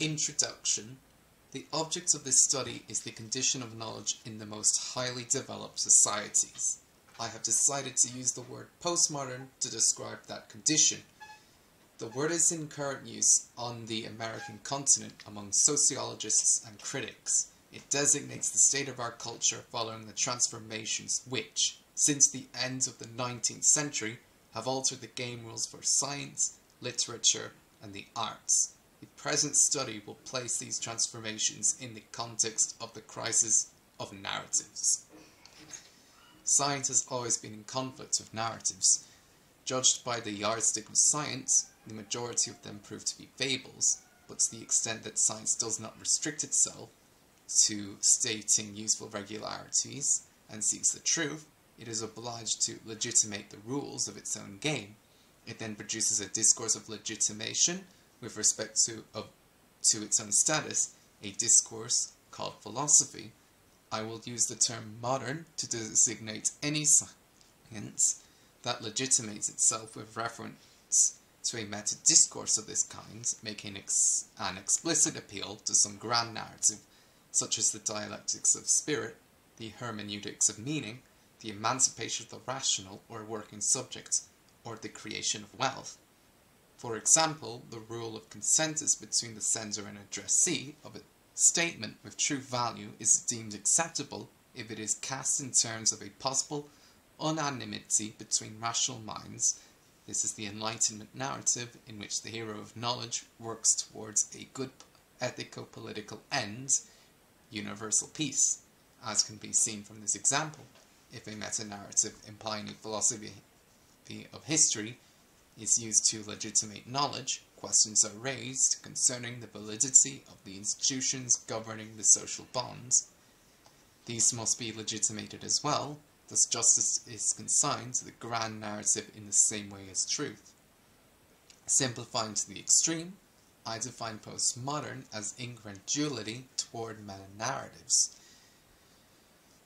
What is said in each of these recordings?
Introduction The object of this study is the condition of knowledge in the most highly developed societies. I have decided to use the word postmodern to describe that condition. The word is in current use on the American continent among sociologists and critics. It designates the state of our culture following the transformations which, since the end of the 19th century, have altered the game rules for science, literature, and the arts. The present study will place these transformations in the context of the crisis of narratives. Science has always been in conflict with narratives. Judged by the yardstick of science, the majority of them prove to be fables, but to the extent that science does not restrict itself to stating useful regularities and seeks the truth, it is obliged to legitimate the rules of its own game. It then produces a discourse of legitimation with respect to, of, to its own status, a discourse called philosophy. I will use the term modern to designate any science that legitimates itself with reference to a meta-discourse of this kind, making ex an explicit appeal to some grand narrative, such as the dialectics of spirit, the hermeneutics of meaning, the emancipation of the rational or working subject, or the creation of wealth. For example, the rule of consensus between the sender and addressee of a statement with true value is deemed acceptable if it is cast in terms of a possible unanimity between rational minds. This is the Enlightenment narrative in which the hero of knowledge works towards a good ethico-political end, universal peace, as can be seen from this example. If a meta-narrative implying a philosophy of history is used to legitimate knowledge, questions are raised concerning the validity of the institutions governing the social bonds. These must be legitimated as well, thus justice is consigned to the grand narrative in the same way as truth. Simplifying to the extreme, I define postmodern as incredulity toward meta-narratives.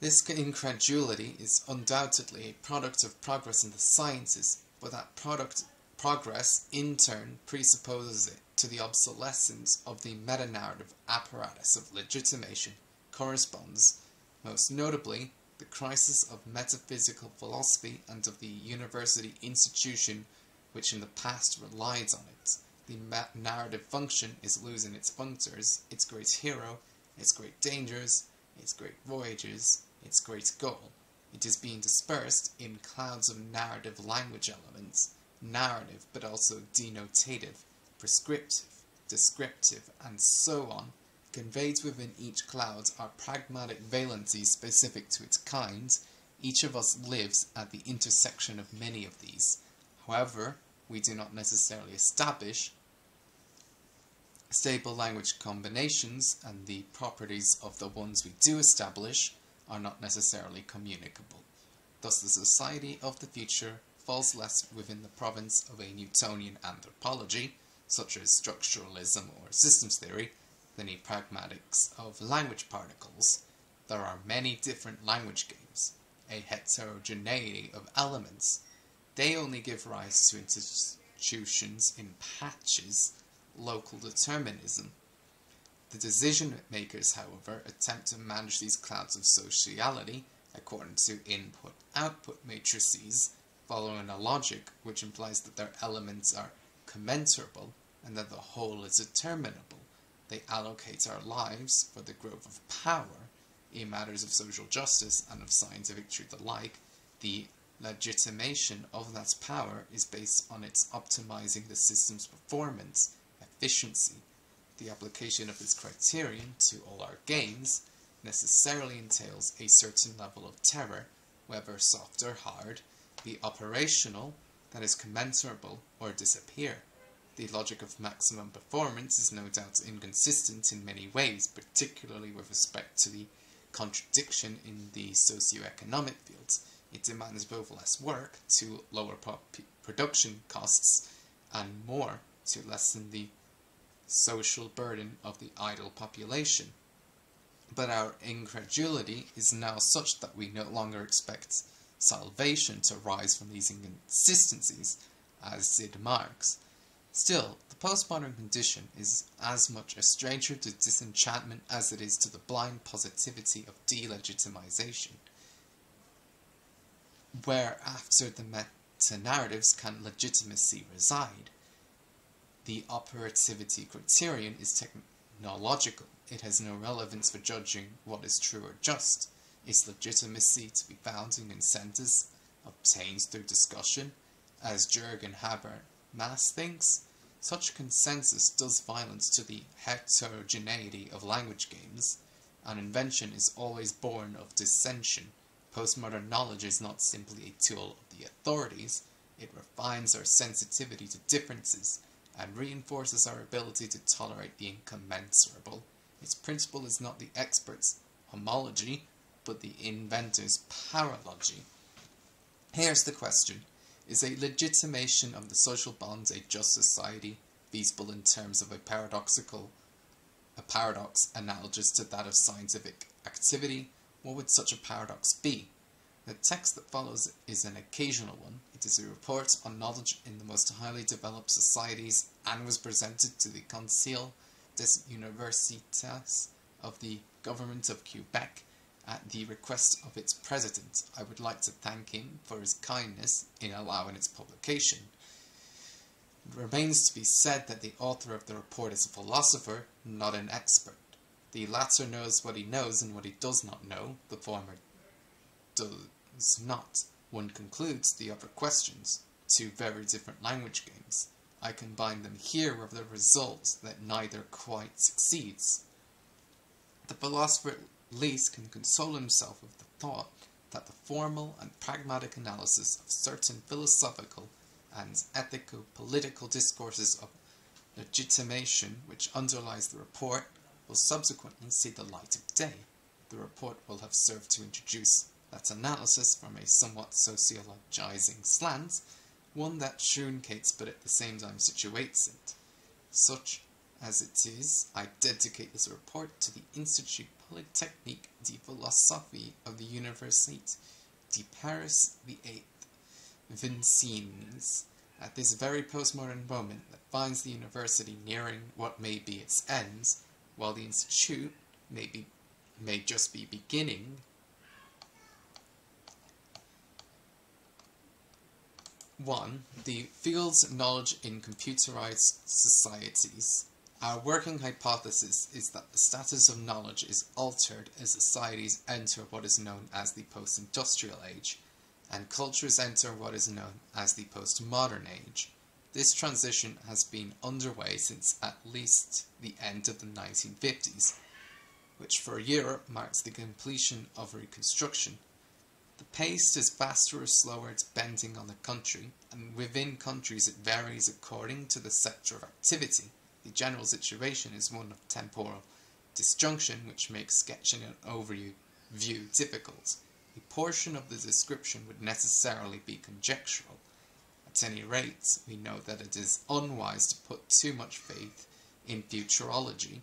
This incredulity is undoubtedly a product of progress in the sciences, but that product Progress, in turn, presupposes it to the obsolescence of the meta-narrative apparatus of legitimation corresponds, most notably, the crisis of metaphysical philosophy and of the university institution which in the past relied on it. The narrative function is losing its functors, its great hero, its great dangers, its great voyages, its great goal. It is being dispersed in clouds of narrative language elements, narrative, but also denotative, prescriptive, descriptive, and so on, conveyed within each cloud are pragmatic valencies specific to its kind. Each of us lives at the intersection of many of these. However, we do not necessarily establish stable language combinations, and the properties of the ones we do establish are not necessarily communicable. Thus, the society of the future falls less within the province of a Newtonian anthropology, such as structuralism or systems theory, than a pragmatics of language particles. There are many different language games, a heterogeneity of elements. They only give rise to institutions in patches, local determinism. The decision makers, however, attempt to manage these clouds of sociality according to input-output matrices following a logic which implies that their elements are commensurable and that the whole is determinable. They allocate our lives for the growth of power in matters of social justice and of scientific truth alike. The legitimation of that power is based on its optimizing the system's performance, efficiency. The application of this criterion to all our games necessarily entails a certain level of terror, whether soft or hard, be operational, that is commensurable, or disappear. The logic of maximum performance is no doubt inconsistent in many ways, particularly with respect to the contradiction in the socio-economic fields. It demands both less work to lower production costs and more to lessen the social burden of the idle population. But our incredulity is now such that we no longer expect salvation to rise from these inconsistencies, as did Marx. Still, the postmodern condition is as much a stranger to disenchantment as it is to the blind positivity of delegitimization. Where after the meta-narratives can legitimacy reside? The operativity criterion is technological. It has no relevance for judging what is true or just. Its legitimacy to be found in incentives obtained through discussion, as Jürgen Habermas thinks, such consensus does violence to the heterogeneity of language games. An invention is always born of dissension. Postmodern knowledge is not simply a tool of the authorities, it refines our sensitivity to differences and reinforces our ability to tolerate the incommensurable. Its principle is not the expert's homology, but the inventor's paralogy. Here's the question. Is a legitimation of the social bonds a just society feasible in terms of a paradoxical a paradox analogous to that of scientific activity? What would such a paradox be? The text that follows is an occasional one. It is a report on knowledge in the most highly developed societies and was presented to the Conseil des Universités of the Government of Quebec at the request of its president. I would like to thank him for his kindness in allowing its publication. It remains to be said that the author of the report is a philosopher, not an expert. The latter knows what he knows and what he does not know, the former does not. One concludes the other questions, two very different language games. I combine them here with the result that neither quite succeeds. The philosopher least can console himself with the thought that the formal and pragmatic analysis of certain philosophical and ethico-political discourses of legitimation which underlies the report will subsequently see the light of day. The report will have served to introduce that analysis from a somewhat sociologizing slant one that truncates but at the same time situates it. Such as it is, I dedicate this report to the Institut Polytechnique de Philosophie of the Université de Paris VIII, 8th, Vincennes, at this very postmodern moment that finds the university nearing what may be its ends, while the institute may, be, may just be beginning 1. The fields of knowledge in computerized societies. Our working hypothesis is that the status of knowledge is altered as societies enter what is known as the post-industrial age, and cultures enter what is known as the post-modern age. This transition has been underway since at least the end of the 1950s, which for Europe marks the completion of Reconstruction the pace is faster or slower depending on the country, and within countries it varies according to the sector of activity. The general situation is one of temporal disjunction, which makes sketching an overview difficult. A portion of the description would necessarily be conjectural. At any rate, we know that it is unwise to put too much faith in futurology.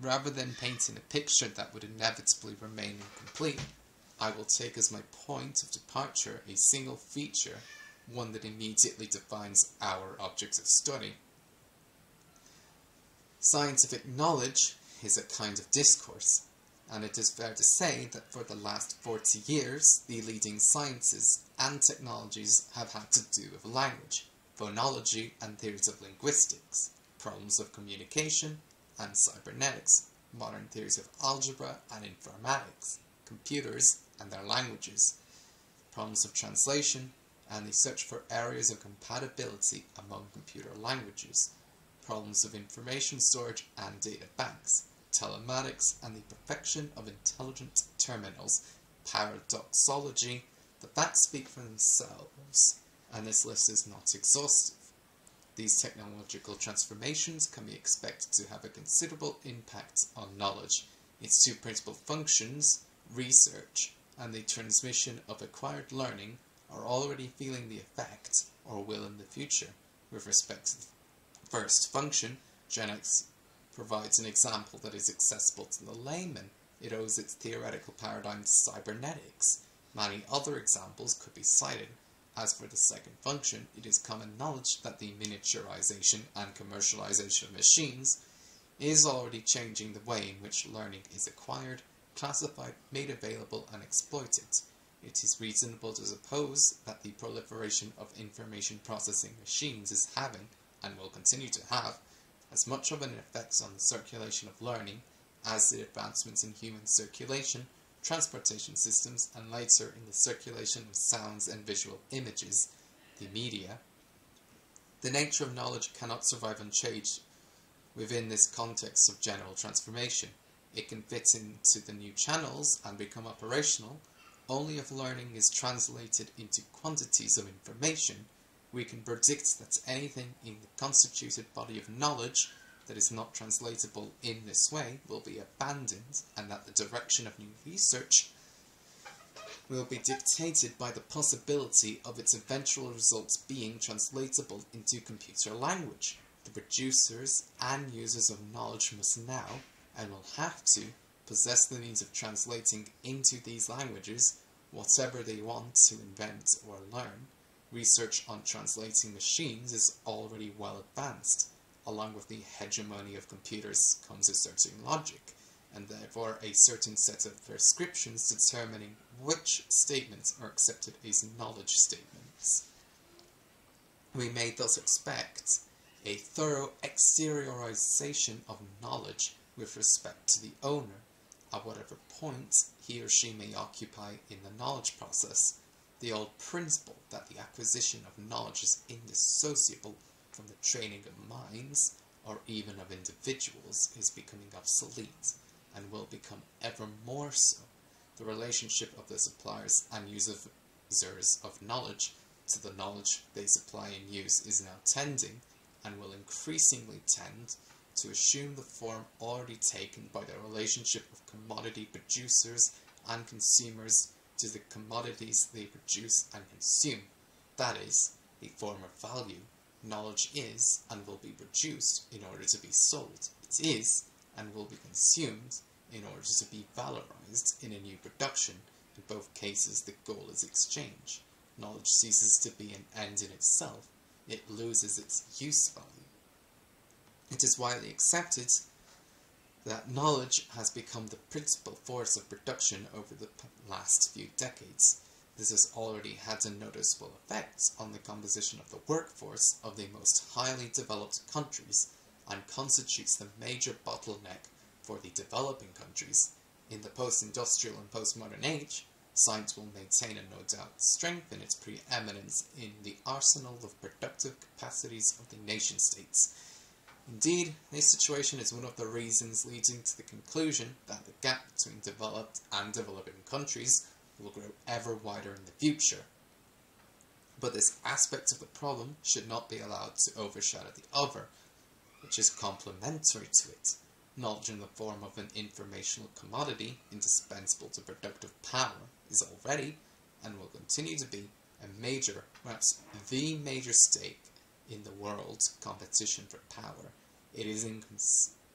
Rather than painting a picture that would inevitably remain incomplete, I will take as my point of departure a single feature, one that immediately defines our object of study. Scientific knowledge is a kind of discourse, and it is fair to say that for the last 40 years, the leading sciences and technologies have had to do with language, phonology and theories of linguistics, problems of communication and cybernetics, modern theories of algebra and informatics, computers and their languages, problems of translation, and the search for areas of compatibility among computer languages, problems of information storage and data banks, telematics, and the perfection of intelligent terminals, paradoxology, the facts speak for themselves, and this list is not exhaustive. These technological transformations can be expected to have a considerable impact on knowledge. Its two principal functions, research and the transmission of acquired learning are already feeling the effect, or will in the future, with respect to the first function, genetics provides an example that is accessible to the layman. It owes its theoretical paradigm to cybernetics. Many other examples could be cited, As for the second function, it is common knowledge that the miniaturization and commercialization of machines is already changing the way in which learning is acquired, classified, made available, and exploited. It is reasonable to suppose that the proliferation of information processing machines is having, and will continue to have, as much of an effect on the circulation of learning as the advancements in human circulation, transportation systems, and later in the circulation of sounds and visual images, the media. The nature of knowledge cannot survive unchanged within this context of general transformation. It can fit into the new channels and become operational only if learning is translated into quantities of information. We can predict that anything in the constituted body of knowledge that is not translatable in this way will be abandoned and that the direction of new research will be dictated by the possibility of its eventual results being translatable into computer language. The producers and users of knowledge must now, and will have to, possess the means of translating into these languages whatever they want to invent or learn. Research on translating machines is already well advanced along with the hegemony of computers comes a certain logic, and therefore a certain set of prescriptions determining which statements are accepted as knowledge statements. We may thus expect a thorough exteriorization of knowledge with respect to the owner, at whatever point he or she may occupy in the knowledge process. The old principle that the acquisition of knowledge is indissociable from the training of minds, or even of individuals, is becoming obsolete, and will become ever more so. The relationship of the suppliers and users of knowledge to the knowledge they supply and use is now tending, and will increasingly tend, to assume the form already taken by the relationship of commodity producers and consumers to the commodities they produce and consume, that is, the form of value knowledge is and will be produced in order to be sold. It is and will be consumed in order to be valorized in a new production. In both cases, the goal is exchange. Knowledge ceases to be an end in itself. It loses its use value. It is widely accepted that knowledge has become the principal force of production over the last few decades. This has already had a noticeable effect on the composition of the workforce of the most highly developed countries and constitutes the major bottleneck for the developing countries. In the post-industrial and postmodern age, science will maintain and no doubt strengthen its preeminence in the arsenal of productive capacities of the nation-states. Indeed, this situation is one of the reasons leading to the conclusion that the gap between developed and developing countries will grow ever wider in the future. But this aspect of the problem should not be allowed to overshadow the other, which is complementary to it. Knowledge in the form of an informational commodity indispensable to productive power is already, and will continue to be, a major, perhaps the major stake in the world's competition for power. It is,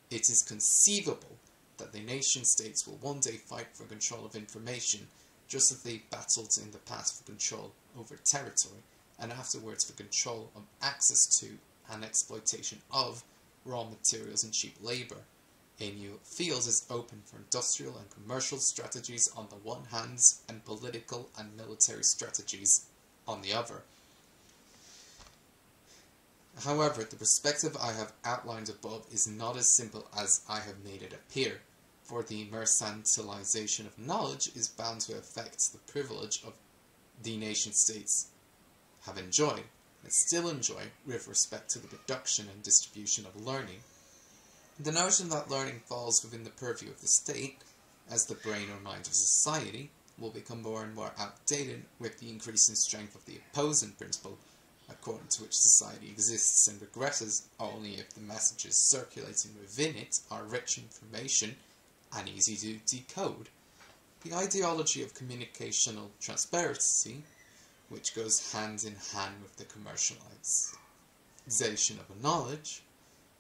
it is conceivable that the nation states will one day fight for control of information just as they battled in the past for control over territory, and afterwards for control of access to and exploitation of raw materials and cheap labor. A new field is open for industrial and commercial strategies on the one hand and political and military strategies on the other. However, the perspective I have outlined above is not as simple as I have made it appear for the mercantilization of knowledge is bound to affect the privilege of the nation states have enjoyed and still enjoy with respect to the production and distribution of learning. The notion that learning falls within the purview of the state, as the brain or mind of society, will become more and more outdated with the increasing strength of the opposing principle, according to which society exists and regresses only if the messages circulating within it are rich information and easy to decode. The ideology of communicational transparency, which goes hand in hand with the commercialization of knowledge,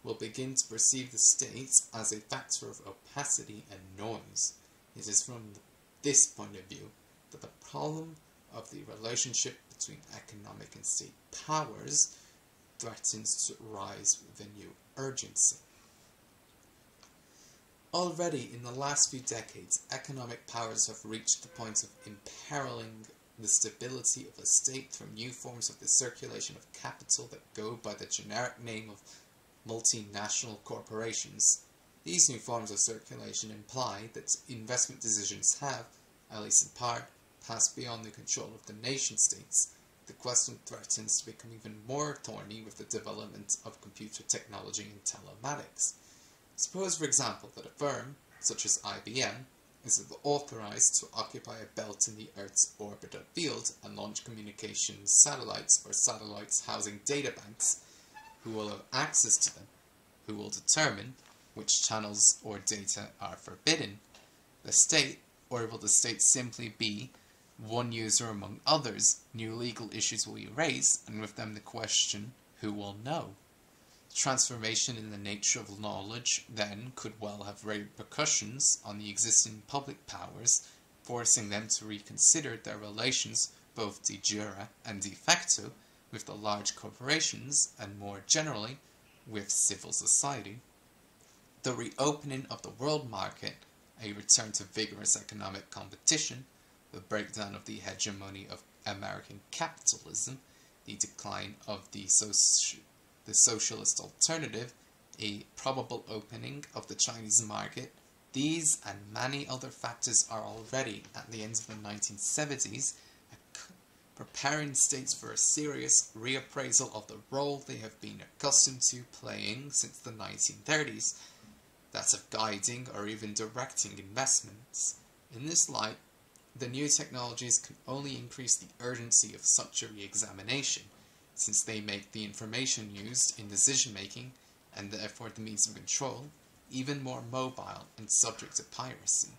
will begin to perceive the state as a factor of opacity and noise. It is from this point of view that the problem of the relationship between economic and state powers threatens to rise with a new urgency. Already in the last few decades, economic powers have reached the point of imperiling the stability of a state through new forms of the circulation of capital that go by the generic name of multinational corporations. These new forms of circulation imply that investment decisions have, at least in part, passed beyond the control of the nation states. The question threatens to become even more thorny with the development of computer technology and telematics. Suppose, for example, that a firm, such as IBM, is authorized to occupy a belt in the Earth's orbital field and launch communications satellites or satellites housing data banks, who will have access to them, who will determine which channels or data are forbidden. The state, or will the state simply be one user among others, new legal issues will be raised, and with them the question, who will know? transformation in the nature of knowledge then could well have repercussions on the existing public powers, forcing them to reconsider their relations, both de jure and de facto, with the large corporations, and more generally, with civil society. The reopening of the world market, a return to vigorous economic competition, the breakdown of the hegemony of American capitalism, the decline of the social the socialist alternative, a probable opening of the Chinese market, these and many other factors are already, at the end of the 1970s, preparing states for a serious reappraisal of the role they have been accustomed to playing since the 1930s, that of guiding or even directing investments. In this light, the new technologies can only increase the urgency of such a re-examination, since they make the information used in decision making, and therefore the means of control, even more mobile and subject to piracy.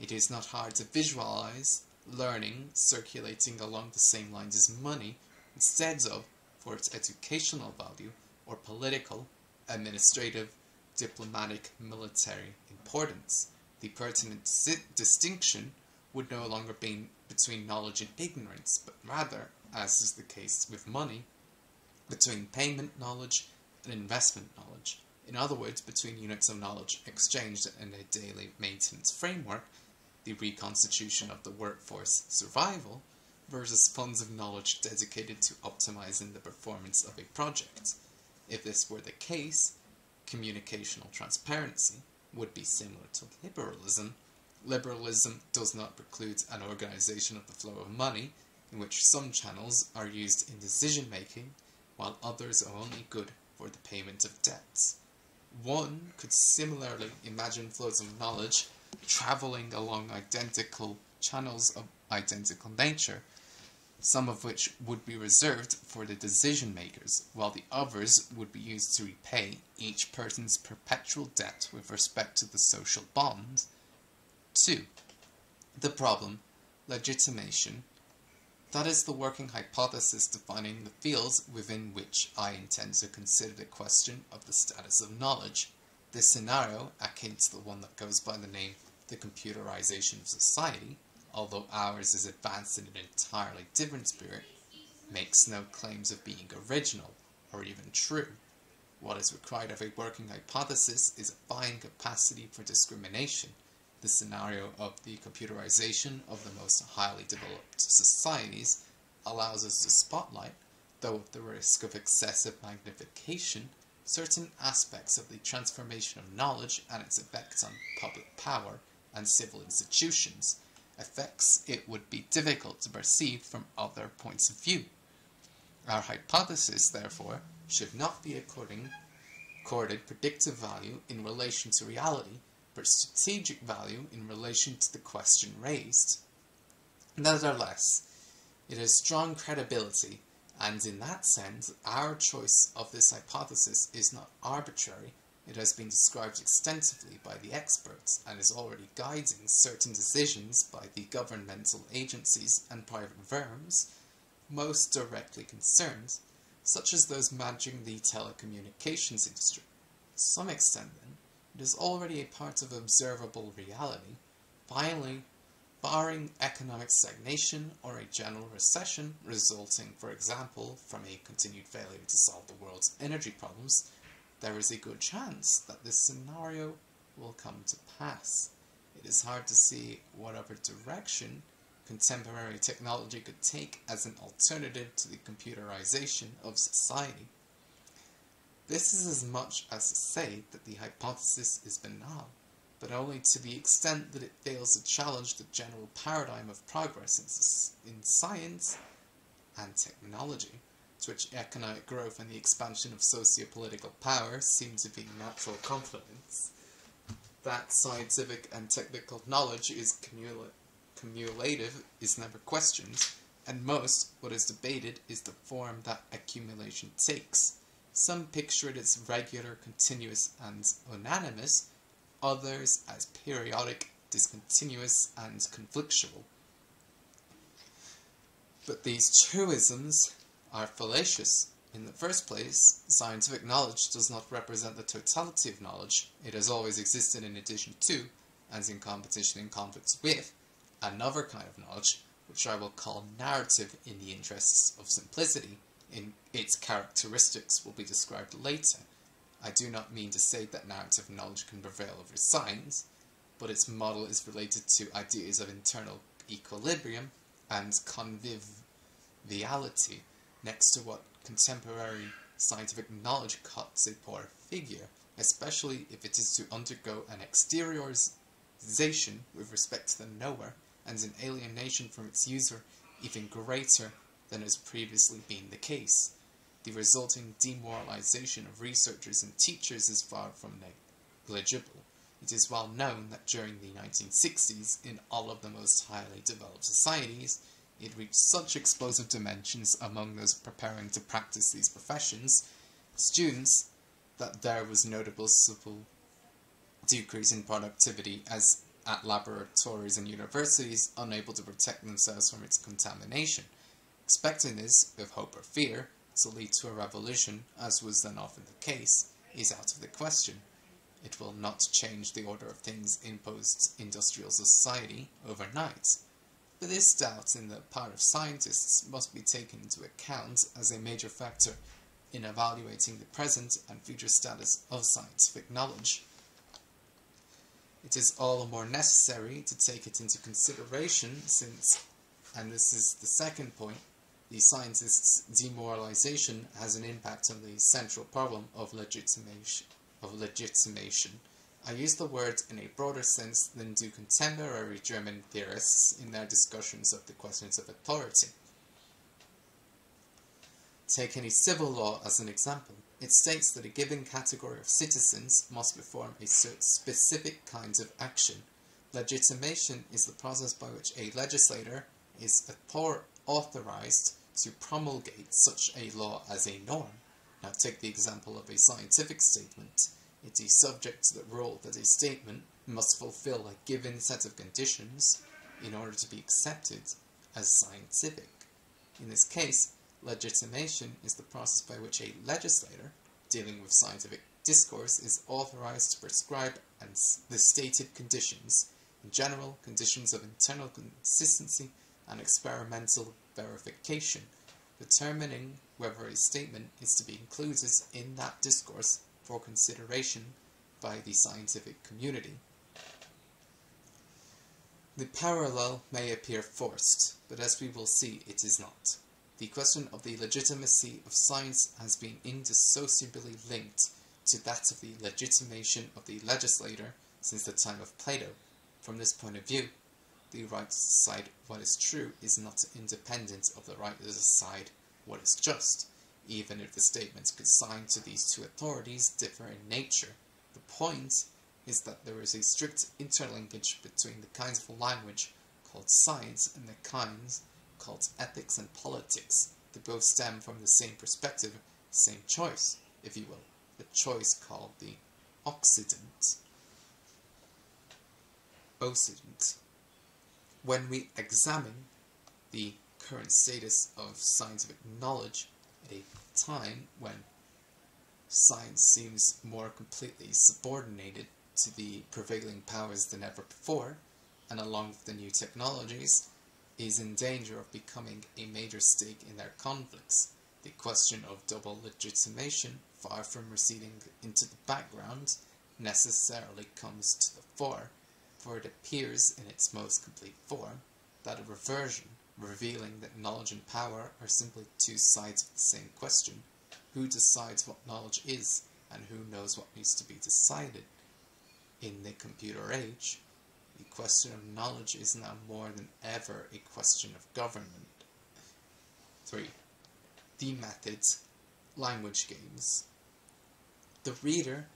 It is not hard to visualize learning circulating along the same lines as money instead of for its educational value or political, administrative, diplomatic, military importance. The pertinent distinction would no longer be between knowledge and ignorance, but rather as is the case with money, between payment knowledge and investment knowledge. In other words, between units of knowledge exchanged in a daily maintenance framework, the reconstitution of the workforce survival, versus funds of knowledge dedicated to optimizing the performance of a project. If this were the case, communicational transparency would be similar to liberalism. Liberalism does not preclude an organization of the flow of money, in which some channels are used in decision making, while others are only good for the payment of debts. One could similarly imagine flows of knowledge traveling along identical channels of identical nature, some of which would be reserved for the decision makers, while the others would be used to repay each person's perpetual debt with respect to the social bond. 2. The problem, legitimation, that is the working hypothesis defining the fields within which I intend to consider the question of the status of knowledge. This scenario, akin to the one that goes by the name the computerization of society, although ours is advanced in an entirely different spirit, makes no claims of being original or even true. What is required of a working hypothesis is a fine capacity for discrimination, the scenario of the computerization of the most highly developed societies allows us to spotlight, though at the risk of excessive magnification, certain aspects of the transformation of knowledge and its effects on public power and civil institutions, effects it would be difficult to perceive from other points of view. Our hypothesis, therefore, should not be according, accorded predictive value in relation to reality, strategic value in relation to the question raised. Nevertheless, it has strong credibility, and in that sense, our choice of this hypothesis is not arbitrary. It has been described extensively by the experts and is already guiding certain decisions by the governmental agencies and private firms most directly concerned, such as those managing the telecommunications industry. To some extent, then, it is already a part of observable reality. Finally, Barring economic stagnation or a general recession resulting, for example, from a continued failure to solve the world's energy problems, there is a good chance that this scenario will come to pass. It is hard to see what other direction contemporary technology could take as an alternative to the computerization of society. This is as much as to say that the hypothesis is banal, but only to the extent that it fails to challenge the general paradigm of progress in, science and technology, to which economic growth and the expansion of socio-political power seem to be natural complements. That scientific and technical knowledge is cumulative cumulative is never questioned, and most what is debated is the form that accumulation takes. Some picture it as regular, continuous, and unanimous, others as periodic, discontinuous, and conflictual. But these truisms are fallacious. In the first place, scientific knowledge does not represent the totality of knowledge. It has always existed in addition to, and in competition and conflict with, another kind of knowledge, which I will call narrative in the interests of simplicity. In its characteristics will be described later. I do not mean to say that narrative knowledge can prevail over science, but its model is related to ideas of internal equilibrium and conviviality, next to what contemporary scientific knowledge cuts a poor figure, especially if it is to undergo an exteriorization with respect to the knower and an alienation from its user even greater than has previously been the case. The resulting demoralization of researchers and teachers is far from negligible. It is well known that during the 1960s, in all of the most highly developed societies, it reached such explosive dimensions among those preparing to practice these professions, students, that there was noticeable decrease in productivity as at laboratories and universities unable to protect themselves from its contamination. Expecting this, with hope or fear, to lead to a revolution, as was then often the case, is out of the question. It will not change the order of things in post-industrial society overnight. But this doubt in the part of scientists must be taken into account as a major factor in evaluating the present and future status of scientific knowledge it is all the more necessary to take it into consideration since, and this is the second point, the scientist's demoralization has an impact on the central problem of legitimation. Of legitimation. I use the word in a broader sense than do contemporary German theorists in their discussions of the questions of authority. Take any civil law as an example. It states that a given category of citizens must perform a specific kinds of action. Legitimation is the process by which a legislator is author authorized to promulgate such a law as a norm. Now take the example of a scientific statement. It is subject to the rule that a statement must fulfill a given set of conditions in order to be accepted as scientific. In this case, Legitimation is the process by which a legislator, dealing with scientific discourse, is authorized to prescribe and the stated conditions, in general, conditions of internal consistency and experimental verification, determining whether a statement is to be included in that discourse for consideration by the scientific community. The parallel may appear forced, but as we will see, it is not. The question of the legitimacy of science has been indissociably linked to that of the legitimation of the legislator since the time of Plato. From this point of view, the right to decide what is true is not independent of the right to decide what is just, even if the statements consigned to these two authorities differ in nature. The point is that there is a strict interlinkage between the kinds of language called science and the kinds called ethics and politics. They both stem from the same perspective, same choice, if you will, the choice called the Occident. Occident. When we examine the current status of scientific knowledge at a time when science seems more completely subordinated to the prevailing powers than ever before, and along with the new technologies, is in danger of becoming a major stake in their conflicts. The question of double legitimation, far from receding into the background, necessarily comes to the fore, for it appears in its most complete form that a reversion, revealing that knowledge and power are simply two sides of the same question, who decides what knowledge is, and who knows what needs to be decided. In the computer age, the question of knowledge is now more than ever a question of government. 3. The methods, language games. The reader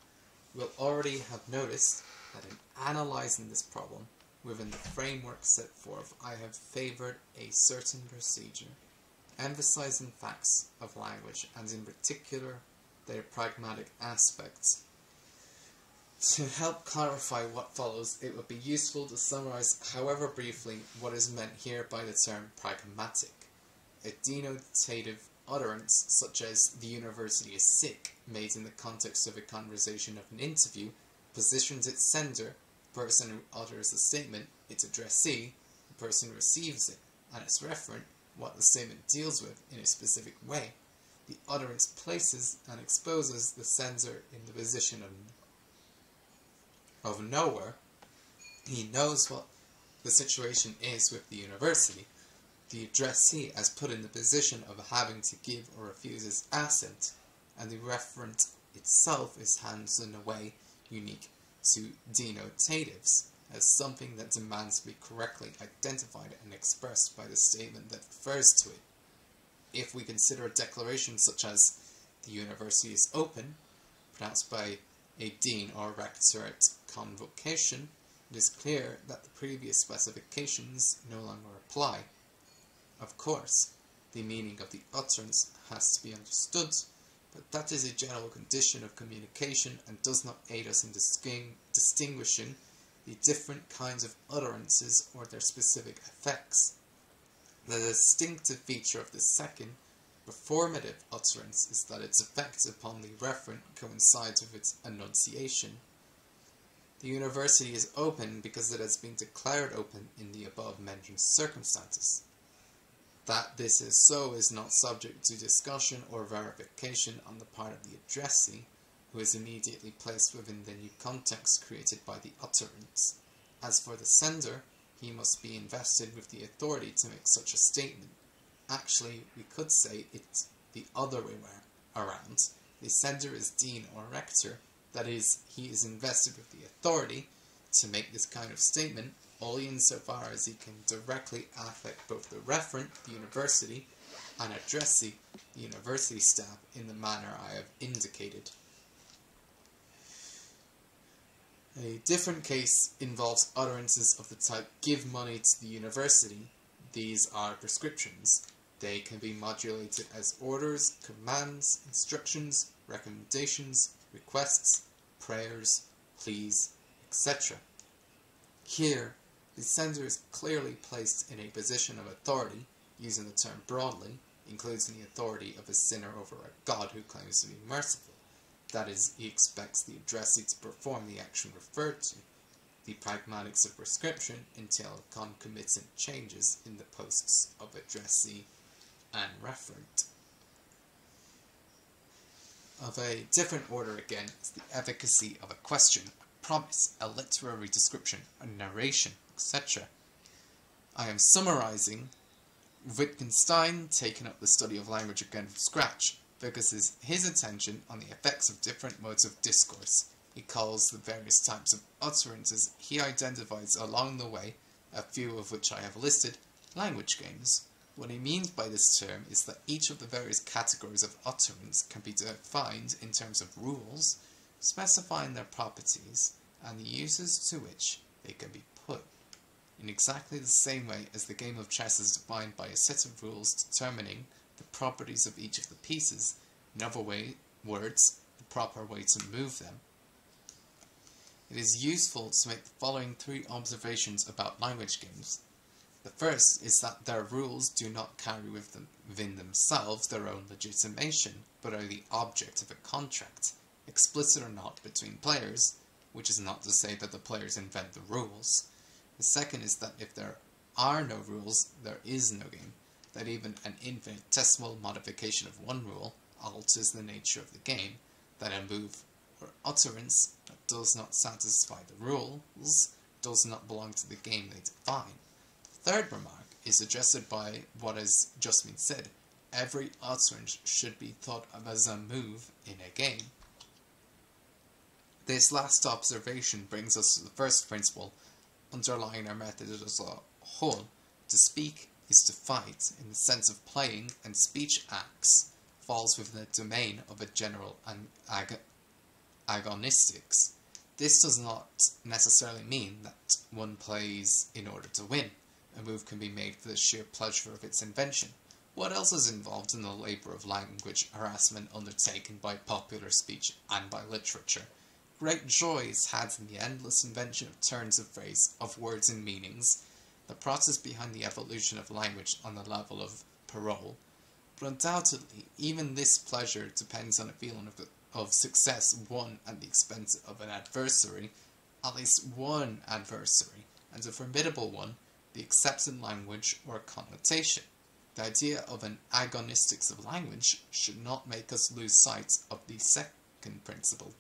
will already have noticed that in analyzing this problem, within the framework set forth, I have favored a certain procedure, emphasizing facts of language and in particular their pragmatic aspects. To help clarify what follows, it would be useful to summarize, however briefly, what is meant here by the term pragmatic. A denotative utterance, such as the university is sick, made in the context of a conversation of an interview, positions its sender, the person who utters the statement, its addressee, the person who receives it, and its referent, what the statement deals with, in a specific way. The utterance places and exposes the sender in the position of, of knower. He knows what the situation is with the university. The addressee is put in the position of having to give or refuse his assent, and the referent itself is handled in a way unique to denotatives, as something that demands to be correctly identified and expressed by the statement that refers to it. If we consider a declaration such as the university is open, pronounced by a dean or rector at convocation, it is clear that the previous specifications no longer apply. Of course, the meaning of the utterance has to be understood, but that is a general condition of communication and does not aid us in distinguishing the different kinds of utterances or their specific effects. The distinctive feature of the second, performative utterance is that its effect upon the referent coincides with its enunciation. The university is open because it has been declared open in the above mentioned circumstances. That this is so is not subject to discussion or verification on the part of the addressee, who is immediately placed within the new context created by the utterance. As for the sender, he must be invested with the authority to make such a statement. Actually, we could say it the other way around. The sender is dean or rector, that is, he is invested with the authority to make this kind of statement only insofar as he can directly affect both the referent, the university, and addressee, the university staff, in the manner I have indicated. A different case involves utterances of the type give money to the university. These are prescriptions. They can be modulated as orders, commands, instructions, recommendations, requests, prayers, pleas, etc. Here, the sender is clearly placed in a position of authority, using the term broadly, includes the authority of a sinner over a God who claims to be merciful. That is, he expects the addressee to perform the action referred to. The pragmatics of prescription entail concomitant changes in the posts of addressee and referent. Of a different order again is the efficacy of a question, a promise, a literary description, a narration, etc. I am summarizing Wittgenstein, taking up the study of language again from scratch, focuses his attention on the effects of different modes of discourse. He calls the various types of utterances he identifies along the way, a few of which I have listed, language games. What he means by this term is that each of the various categories of utterance can be defined in terms of rules, specifying their properties and the uses to which they can be in exactly the same way as the game of chess is defined by a set of rules determining the properties of each of the pieces, in other way, words, the proper way to move them. It is useful to make the following three observations about language games. The first is that their rules do not carry with them, within themselves their own legitimation, but are the object of a contract, explicit or not, between players, which is not to say that the players invent the rules. The second is that if there are no rules, there is no game, that even an infinitesimal modification of one rule alters the nature of the game, that a move or utterance that does not satisfy the rules does not belong to the game they define. The third remark is suggested by what has just been said. Every utterance should be thought of as a move in a game. This last observation brings us to the first principle underlying our method as a whole. To speak is to fight in the sense of playing, and speech acts falls within the domain of a general ag agonistics. This does not necessarily mean that one plays in order to win. A move can be made for the sheer pleasure of its invention. What else is involved in the labour of language harassment undertaken by popular speech and by literature? Great joy is had in the endless invention of turns of phrase, of words and meanings, the process behind the evolution of language on the level of parole. But undoubtedly, even this pleasure depends on a feeling of, of success won at the expense of an adversary, at least one adversary, and a formidable one, the accepted language or connotation. The idea of an agonistics of language should not make us lose sight of the second principle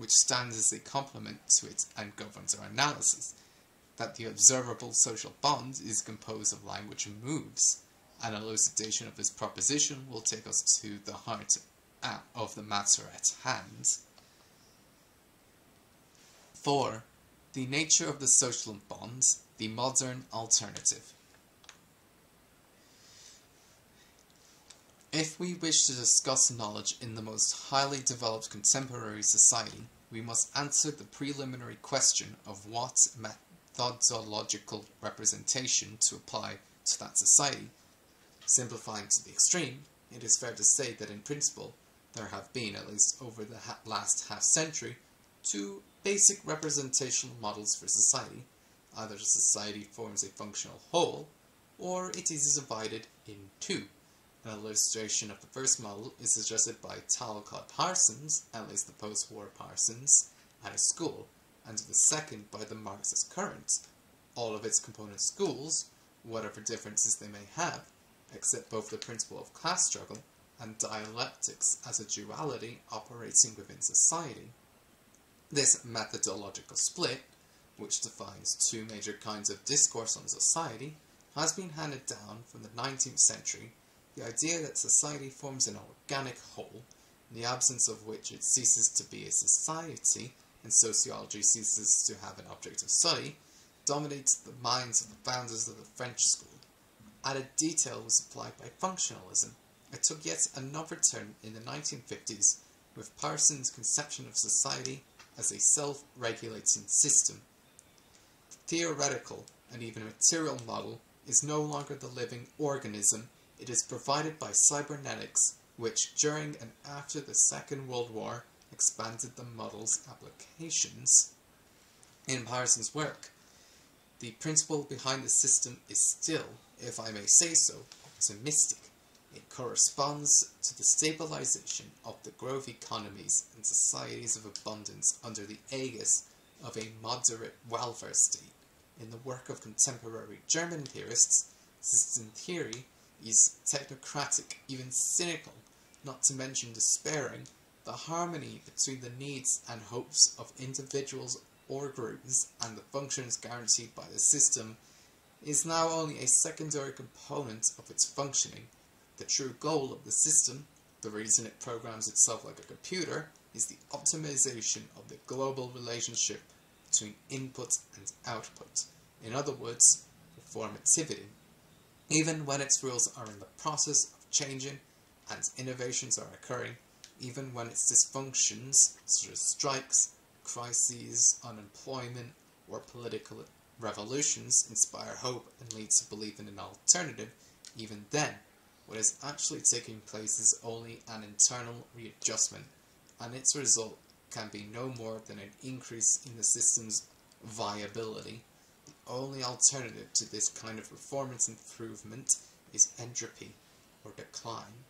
which stands as a complement to it and governs our analysis, that the observable social bond is composed of language and moves. An elucidation of this proposition will take us to the heart uh, of the matter at hand. 4. The nature of the social bond, the modern alternative. If we wish to discuss knowledge in the most highly developed contemporary society, we must answer the preliminary question of what methodological representation to apply to that society. Simplifying to the extreme, it is fair to say that in principle there have been, at least over the ha last half century, two basic representational models for society. Either society forms a functional whole, or it is divided in two. An illustration of the first model is suggested by Talcott Parsons, at least the post-war Parsons, at a school, and the second by the Marxist current. All of its component schools, whatever differences they may have, accept both the principle of class struggle and dialectics as a duality operating within society. This methodological split, which defines two major kinds of discourse on society, has been handed down from the 19th century the idea that society forms an organic whole, in the absence of which it ceases to be a society and sociology ceases to have an object of study, dominates the minds of the founders of the French school. Added detail was applied by functionalism. It took yet another turn in the 1950s with Parsons' conception of society as a self-regulating system. The theoretical and even material model is no longer the living organism it is provided by cybernetics, which during and after the Second World War expanded the model's applications. In Parsons' work, the principle behind the system is still, if I may say so, optimistic. It corresponds to the stabilization of the growth economies and societies of abundance under the aegis of a moderate welfare state. In the work of contemporary German theorists, system theory is technocratic, even cynical, not to mention despairing, the harmony between the needs and hopes of individuals or groups and the functions guaranteed by the system is now only a secondary component of its functioning. The true goal of the system, the reason it programs itself like a computer, is the optimization of the global relationship between input and output. In other words, performativity even when its rules are in the process of changing and innovations are occurring, even when its dysfunctions, such as strikes, crises, unemployment, or political revolutions inspire hope and lead to belief in an alternative, even then, what is actually taking place is only an internal readjustment, and its result can be no more than an increase in the system's viability only alternative to this kind of performance improvement is entropy, or decline.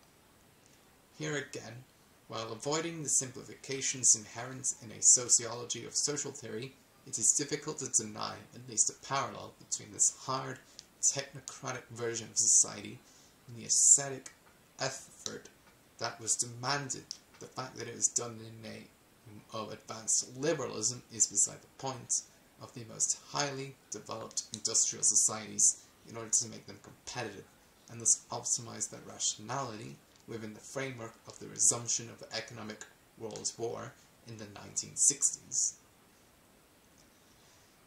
Here again, while avoiding the simplifications inherent in a sociology of social theory, it is difficult to deny at least a parallel between this hard, technocratic version of society and the ascetic effort that was demanded. The fact that it was done in a of advanced liberalism is beside the point of the most highly developed industrial societies in order to make them competitive and thus optimize their rationality within the framework of the resumption of the economic world war in the 1960s.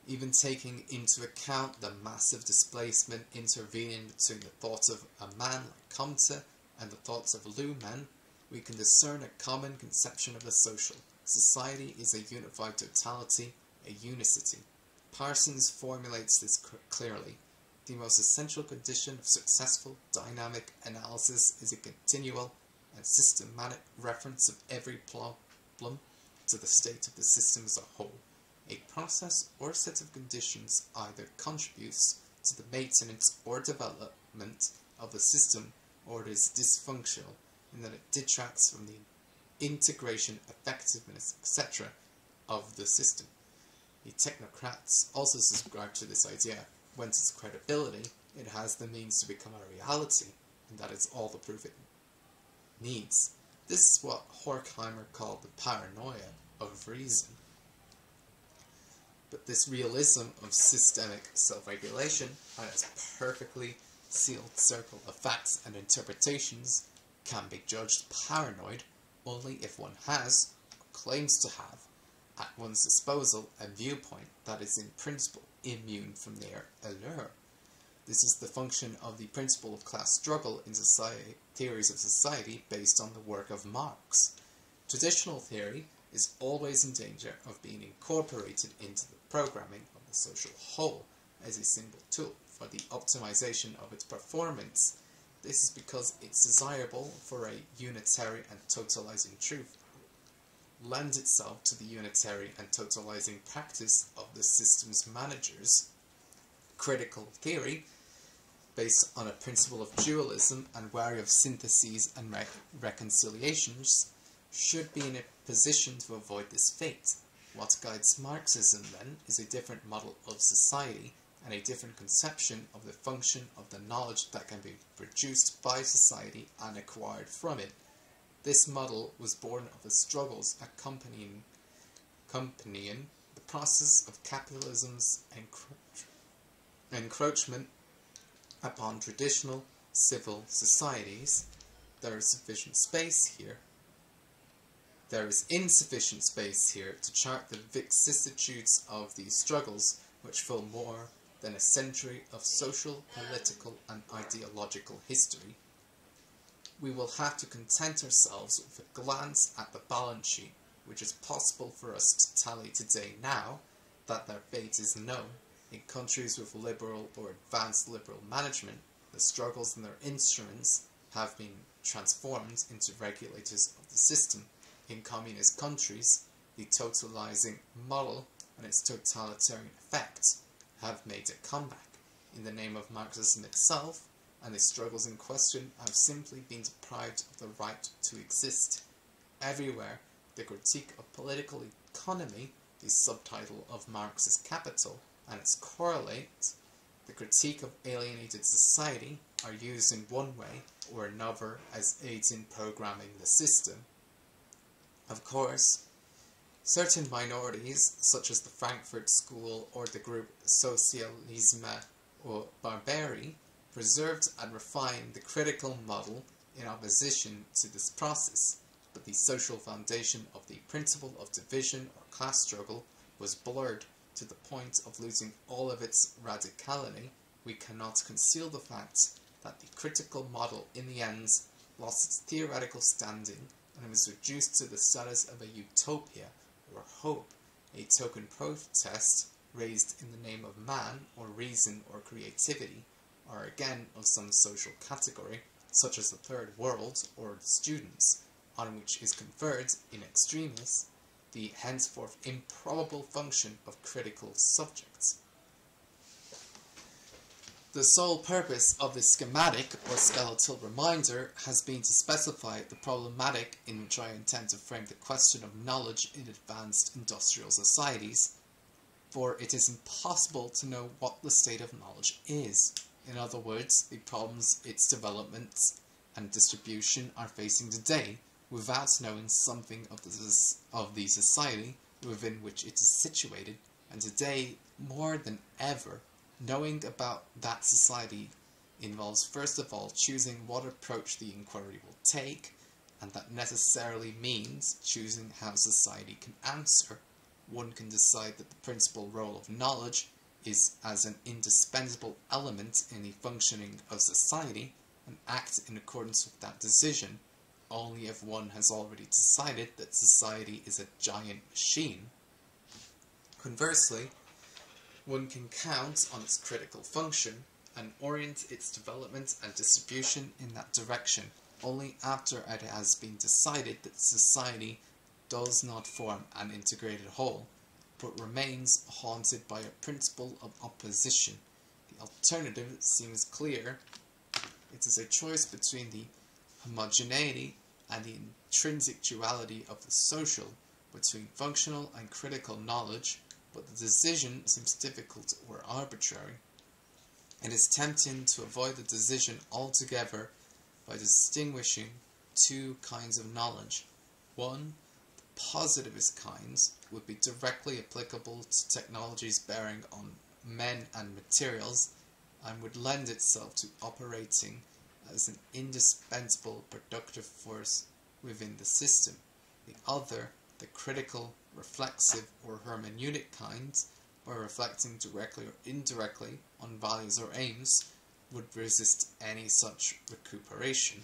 Even taking into account the massive displacement intervening between the thoughts of a man like Comte and the thoughts of Luhmann, we can discern a common conception of the social. Society is a unified totality, a unicity. Parsons formulates this clearly. The most essential condition of successful dynamic analysis is a continual and systematic reference of every problem to the state of the system as a whole. A process or set of conditions either contributes to the maintenance or development of the system or it is dysfunctional in that it detracts from the integration, effectiveness, etc. of the system. The technocrats also subscribe to this idea whence its credibility, it has the means to become a reality, and that is all the proof it needs. This is what Horkheimer called the paranoia of reason. But this realism of systemic self-regulation and its perfectly sealed circle of facts and interpretations can be judged paranoid only if one has, or claims to have, at one's disposal a viewpoint that is in principle immune from their allure. This is the function of the principle of class struggle in society, theories of society based on the work of Marx. Traditional theory is always in danger of being incorporated into the programming of the social whole as a simple tool for the optimization of its performance. This is because it's desirable for a unitary and totalizing truth lends itself to the unitary and totalizing practice of the system's managers. Critical theory, based on a principle of dualism and wary of syntheses and re reconciliations, should be in a position to avoid this fate. What guides Marxism, then, is a different model of society and a different conception of the function of the knowledge that can be produced by society and acquired from it. This model was born of the struggles accompanying, accompanying the process of capitalism's encroach, encroachment upon traditional civil societies. There is sufficient space here. There is insufficient space here to chart the vicissitudes of these struggles, which fill more than a century of social, political, and ideological history we will have to content ourselves with a glance at the balance sheet, which is possible for us to tally today now that their fate is known. In countries with liberal or advanced liberal management, the struggles in their instruments have been transformed into regulators of the system. In communist countries, the totalizing model and its totalitarian effects have made a comeback. In the name of Marxism itself, and the struggles in question have simply been deprived of the right to exist. Everywhere, the critique of political economy, the subtitle of Marx's Capital, and its correlate, the critique of alienated society, are used in one way or another as aids in programming the system. Of course, certain minorities, such as the Frankfurt School or the group Socialisme or Barbarie, preserved and refined the critical model in opposition to this process, but the social foundation of the principle of division or class struggle was blurred to the point of losing all of its radicality, we cannot conceal the fact that the critical model in the end lost its theoretical standing and was reduced to the status of a utopia or hope, a token protest raised in the name of man or reason or creativity, are again of some social category, such as the third world or the students, on which is conferred, in extremis, the henceforth improbable function of critical subjects. The sole purpose of this schematic or skeletal reminder has been to specify the problematic in which I intend to frame the question of knowledge in advanced industrial societies for it is impossible to know what the state of knowledge is. In other words, the problems its development and distribution are facing today without knowing something of the, of the society within which it is situated, and today, more than ever, knowing about that society involves first of all choosing what approach the inquiry will take, and that necessarily means choosing how society can answer. One can decide that the principal role of knowledge is as an indispensable element in the functioning of society and act in accordance with that decision only if one has already decided that society is a giant machine. Conversely, one can count on its critical function and orient its development and distribution in that direction only after it has been decided that society does not form an integrated whole, but remains haunted by a principle of opposition. The alternative seems clear. It is a choice between the homogeneity and the intrinsic duality of the social, between functional and critical knowledge, but the decision seems difficult or arbitrary. It is tempting to avoid the decision altogether by distinguishing two kinds of knowledge. One, positivist kinds, would be directly applicable to technologies bearing on men and materials and would lend itself to operating as an indispensable productive force within the system. The other, the critical, reflexive, or hermeneutic kinds, by reflecting directly or indirectly on values or aims, would resist any such recuperation.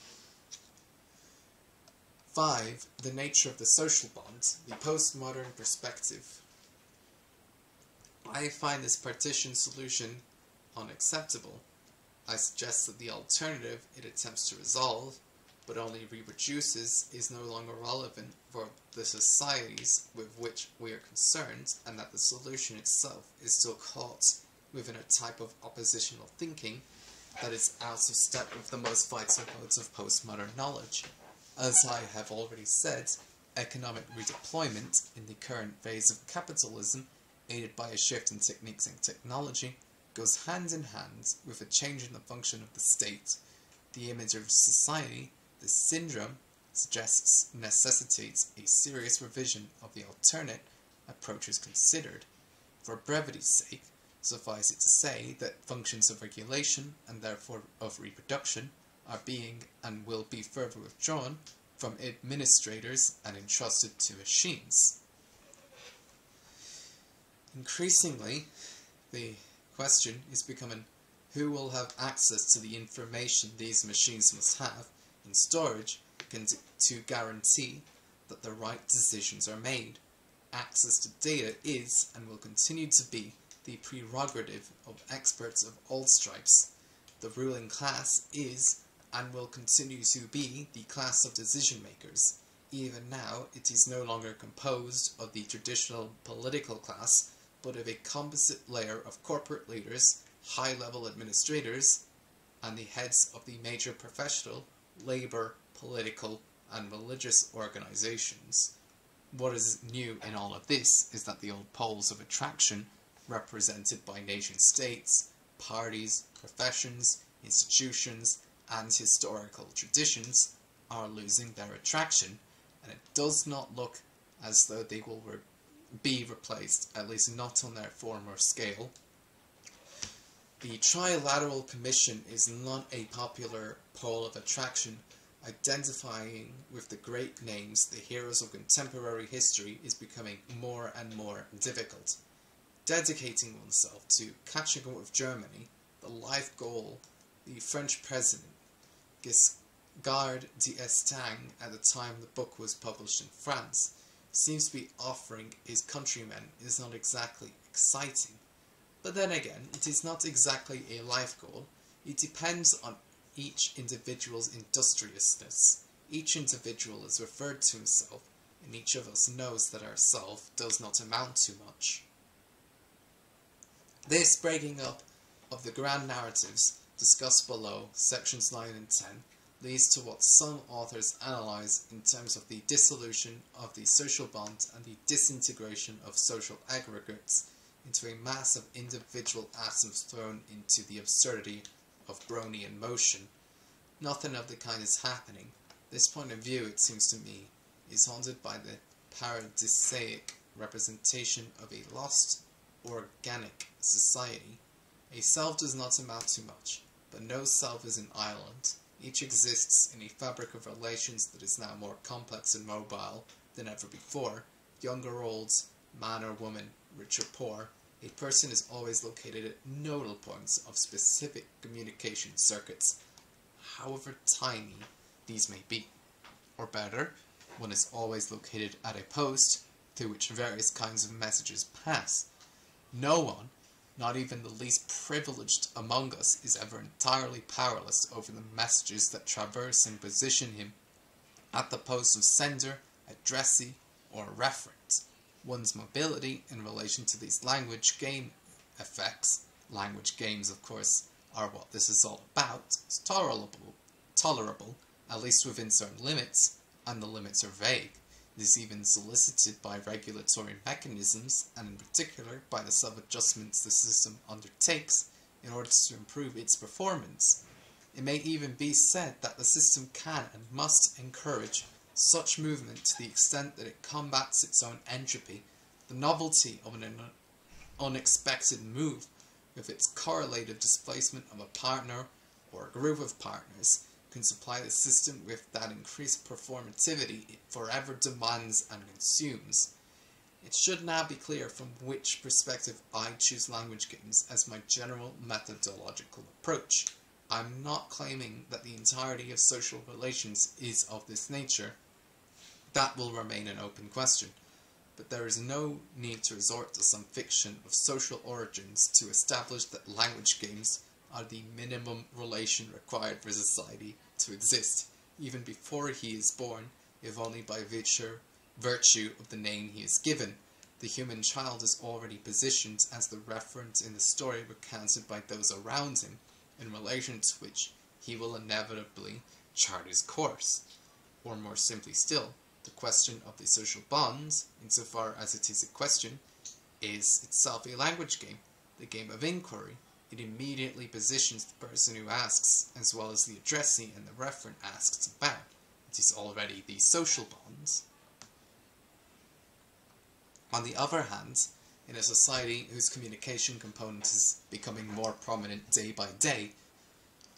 5. The nature of the social bond, the postmodern perspective. I find this partition solution unacceptable. I suggest that the alternative it attempts to resolve, but only reproduces, is no longer relevant for the societies with which we are concerned, and that the solution itself is still caught within a type of oppositional thinking that is out of step with the most vital modes of postmodern knowledge. As I have already said, economic redeployment in the current phase of capitalism, aided by a shift in techniques and technology, goes hand in hand with a change in the function of the state. The image of society, the syndrome, suggests necessitates a serious revision of the alternate approaches considered. For brevity's sake, Suffice it to say that functions of regulation, and therefore of reproduction, are being and will be further withdrawn from administrators and entrusted to machines. Increasingly, the question is becoming who will have access to the information these machines must have in storage to guarantee that the right decisions are made. Access to data is and will continue to be the prerogative of experts of all stripes. The ruling class is and will continue to be the class of decision makers. Even now, it is no longer composed of the traditional political class, but of a composite layer of corporate leaders, high-level administrators, and the heads of the major professional, labor, political, and religious organizations. What is new in all of this is that the old poles of attraction represented by nation states, parties, professions, institutions, and historical traditions are losing their attraction, and it does not look as though they will re be replaced, at least not on their former scale. The Trilateral Commission is not a popular pole of attraction. Identifying with the great names, the heroes of contemporary history, is becoming more and more difficult dedicating oneself to catching up with Germany, the life goal the French president Giscard d'Estaing at the time the book was published in France seems to be offering his countrymen is not exactly exciting. But then again, it is not exactly a life goal. It depends on each individual's industriousness. Each individual is referred to himself, and each of us knows that our self does not amount to much. This breaking up of the grand narratives discussed below, sections 9 and 10, leads to what some authors analyze in terms of the dissolution of the social bond and the disintegration of social aggregates into a mass of individual atoms thrown into the absurdity of Brownian motion. Nothing of the kind is happening. This point of view, it seems to me, is haunted by the paradisaic representation of a lost organic society. A self does not amount to much, but no self is an island. Each exists in a fabric of relations that is now more complex and mobile than ever before. Young or old, man or woman, rich or poor, a person is always located at nodal points of specific communication circuits, however tiny these may be. Or better, one is always located at a post through which various kinds of messages pass. No one, not even the least privileged among us, is ever entirely powerless over the messages that traverse and position him at the post of sender, addressee, or referent. One's mobility in relation to these language game effects, language games of course are what this is all about, is tolerable, tolerable, at least within certain limits, and the limits are vague. It is even solicited by regulatory mechanisms, and in particular by the self-adjustments the system undertakes in order to improve its performance. It may even be said that the system can and must encourage such movement to the extent that it combats its own entropy. The novelty of an unexpected move with its correlative displacement of a partner or a group of partners can supply the system with that increased performativity it forever demands and consumes. It should now be clear from which perspective I choose language games as my general methodological approach. I'm not claiming that the entirety of social relations is of this nature. That will remain an open question. But there is no need to resort to some fiction of social origins to establish that language games are the minimum relation required for society to exist, even before he is born, if only by virtue, virtue of the name he is given. The human child is already positioned as the reference in the story recounted by those around him, in relation to which he will inevitably chart his course. Or more simply still, the question of the social bonds, insofar as it is a question, is itself a language game, the game of inquiry, it immediately positions the person who asks, as well as the addressee and the referent asked about. It is already the social bonds. On the other hand, in a society whose communication component is becoming more prominent day by day,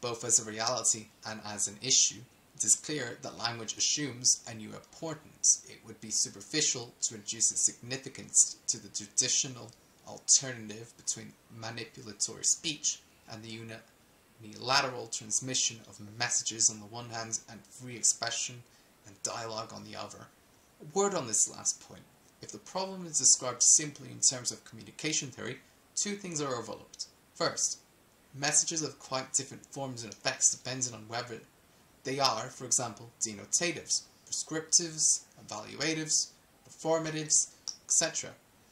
both as a reality and as an issue, it is clear that language assumes a new importance. It would be superficial to reduce its significance to the traditional alternative between manipulatory speech and the unilateral transmission of messages on the one hand and free expression and dialogue on the other. A word on this last point. If the problem is described simply in terms of communication theory, two things are overlooked. First, messages have quite different forms and effects depending on whether they are, for example, denotatives, prescriptives, evaluatives, performatives, etc.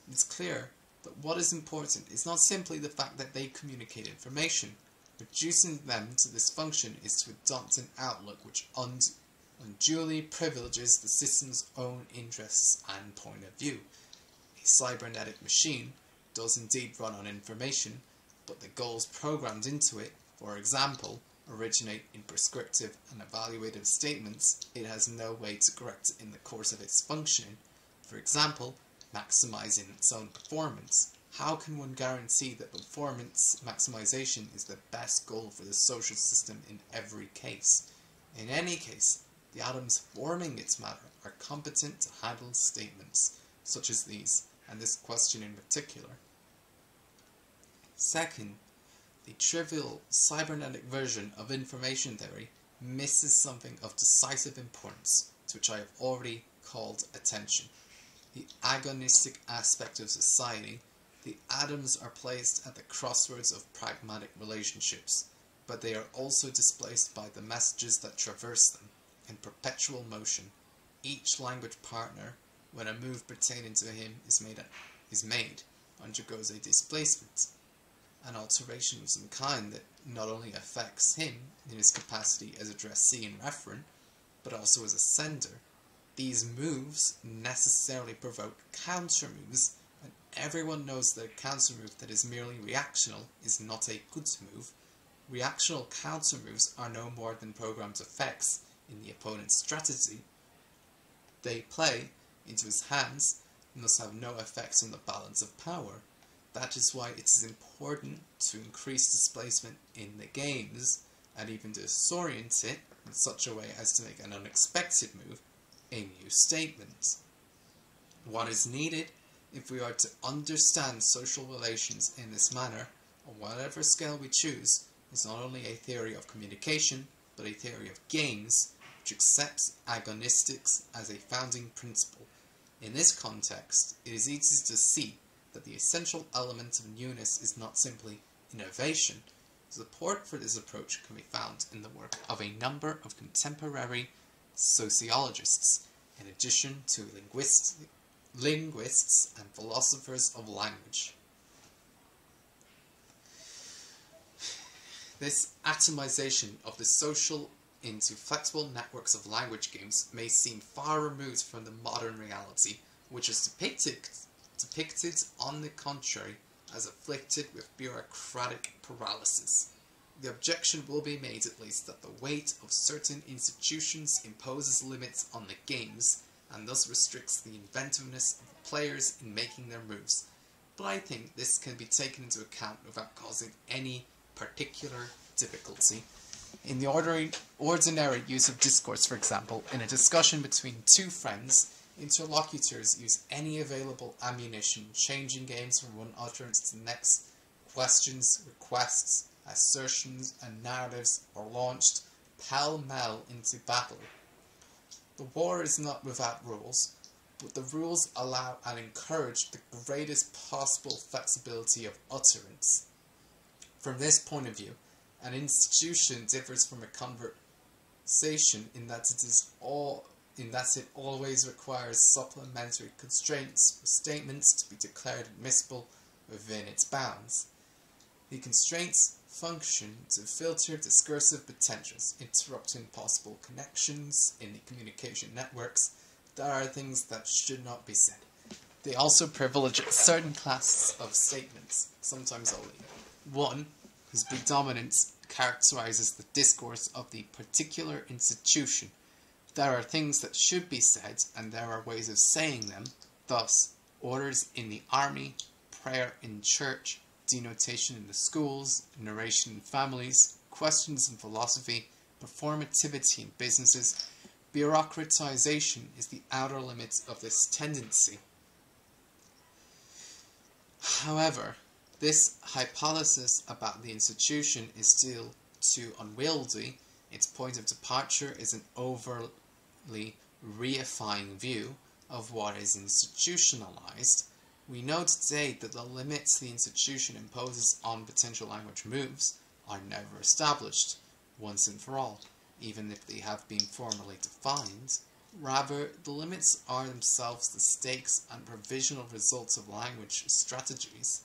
It's clear but what is important is not simply the fact that they communicate information. Reducing them to this function is to adopt an outlook which unduly privileges the system's own interests and point of view. A cybernetic machine does indeed run on information, but the goals programmed into it, for example, originate in prescriptive and evaluative statements it has no way to correct in the course of its functioning. For example, maximizing its own performance. How can one guarantee that performance maximization is the best goal for the social system in every case? In any case, the atoms forming its matter are competent to handle statements such as these, and this question in particular. Second, the trivial cybernetic version of information theory misses something of decisive importance, to which I have already called attention the agonistic aspect of society, the atoms are placed at the crossroads of pragmatic relationships, but they are also displaced by the messages that traverse them in perpetual motion. Each language partner, when a move pertaining to him is made, is made undergoes a displacement, an alteration of some kind that not only affects him in his capacity as addressee and referent, but also as a sender these moves necessarily provoke counter moves, and everyone knows that a counter move that is merely reactional is not a good move. Reactional counter moves are no more than programmed effects in the opponent's strategy. They play into his hands and thus have no effect on the balance of power. That is why it is important to increase displacement in the games and even disorient it in such a way as to make an unexpected move a new statement. What is needed if we are to understand social relations in this manner, on whatever scale we choose, is not only a theory of communication, but a theory of games, which accepts agonistics as a founding principle. In this context, it is easy to see that the essential element of newness is not simply innovation. Support for this approach can be found in the work of a number of contemporary sociologists, in addition to linguists, linguists and philosophers of language. This atomization of the social into flexible networks of language games may seem far removed from the modern reality, which is depicted, depicted on the contrary as afflicted with bureaucratic paralysis. The objection will be made at least that the weight of certain institutions imposes limits on the games and thus restricts the inventiveness of the players in making their moves. But I think this can be taken into account without causing any particular difficulty. In the ordinary, ordinary use of discourse, for example, in a discussion between two friends, interlocutors use any available ammunition, changing games from one utterance to the next. Questions, requests, assertions, and narratives are launched pell-mell into battle. The war is not without rules, but the rules allow and encourage the greatest possible flexibility of utterance. From this point of view, an institution differs from a conversation in that it is all in that it always requires supplementary constraints or statements to be declared admissible within its bounds. The constraints function to filter discursive potentials, interrupting possible connections in the communication networks. There are things that should not be said. They also privilege certain classes of statements, sometimes only. One, whose predominance characterizes the discourse of the particular institution. There are things that should be said, and there are ways of saying them, thus, orders in the army, prayer in church, denotation in the schools, narration in families, questions in philosophy, performativity in businesses. Bureaucratization is the outer limit of this tendency. However, this hypothesis about the institution is still too unwieldy. Its point of departure is an overly reifying view of what is institutionalized. We know today that the limits the institution imposes on potential language moves are never established, once and for all, even if they have been formally defined. Rather, the limits are themselves the stakes and provisional results of language strategies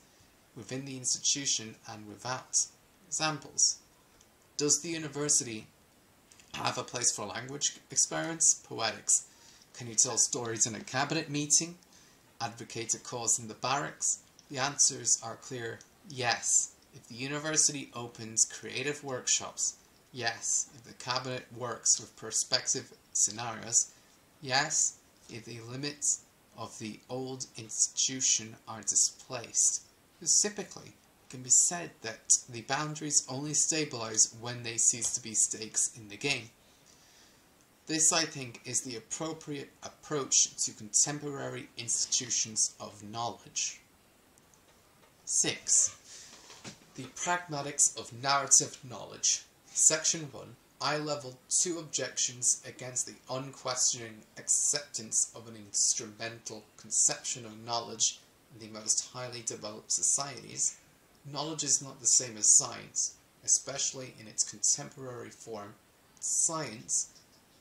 within the institution and without. Examples. Does the university have a place for language experiments? Poetics. Can you tell stories in a cabinet meeting? Advocate a cause in the barracks? The answers are clear yes. If the university opens creative workshops, yes. If the cabinet works with perspective scenarios, yes. If the limits of the old institution are displaced, Specifically, it can be said that the boundaries only stabilize when they cease to be stakes in the game. This, I think, is the appropriate approach to contemporary institutions of knowledge. 6. The Pragmatics of Narrative Knowledge. Section 1. I level two objections against the unquestioning acceptance of an instrumental conception of knowledge in the most highly developed societies, knowledge is not the same as science, especially in its contemporary form. Science,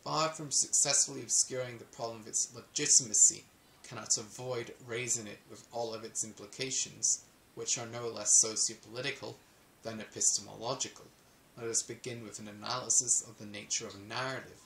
far from successfully obscuring the problem of its legitimacy, cannot avoid raising it with all of its implications, which are no less sociopolitical than epistemological. Let us begin with an analysis of the nature of narrative.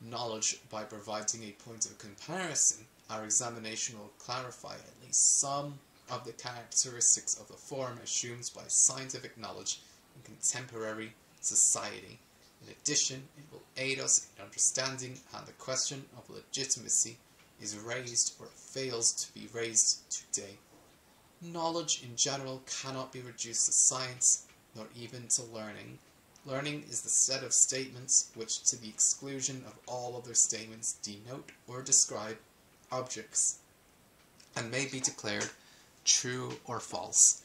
Knowledge, by providing a point of comparison, our examination will clarify at least some of the characteristics of the form assumed by scientific knowledge in contemporary society. In addition, it will aid us in understanding how the question of legitimacy is raised or fails to be raised today. Knowledge in general cannot be reduced to science, nor even to learning. Learning is the set of statements which, to the exclusion of all other statements, denote or describe objects and may be declared true or false.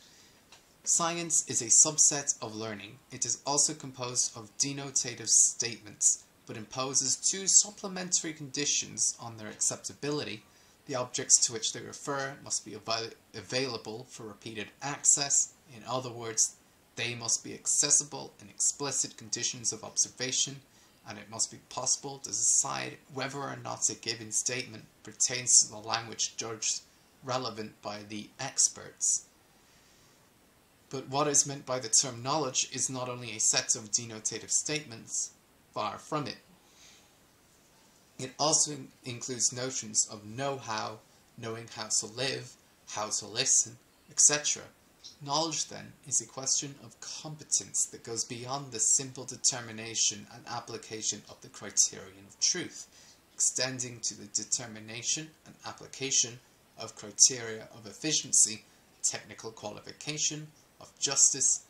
Science is a subset of learning. It is also composed of denotative statements, but imposes two supplementary conditions on their acceptability. The objects to which they refer must be av available for repeated access. In other words, they must be accessible in explicit conditions of observation, and it must be possible to decide whether or not a given statement pertains to the language judged relevant by the experts. But what is meant by the term knowledge is not only a set of denotative statements, far from it. It also includes notions of know-how, knowing how to live, how to listen, etc. Knowledge, then, is a question of competence that goes beyond the simple determination and application of the criterion of truth, extending to the determination and application of criteria of efficiency, technical qualification, of justice,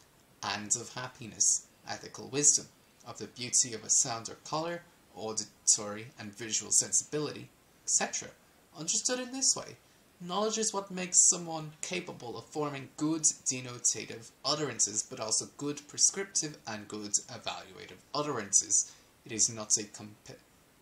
and of happiness, ethical wisdom, of the beauty of a sound or colour, auditory and visual sensibility, etc. Understood in this way, knowledge is what makes someone capable of forming good denotative utterances, but also good prescriptive and good evaluative utterances. It is not a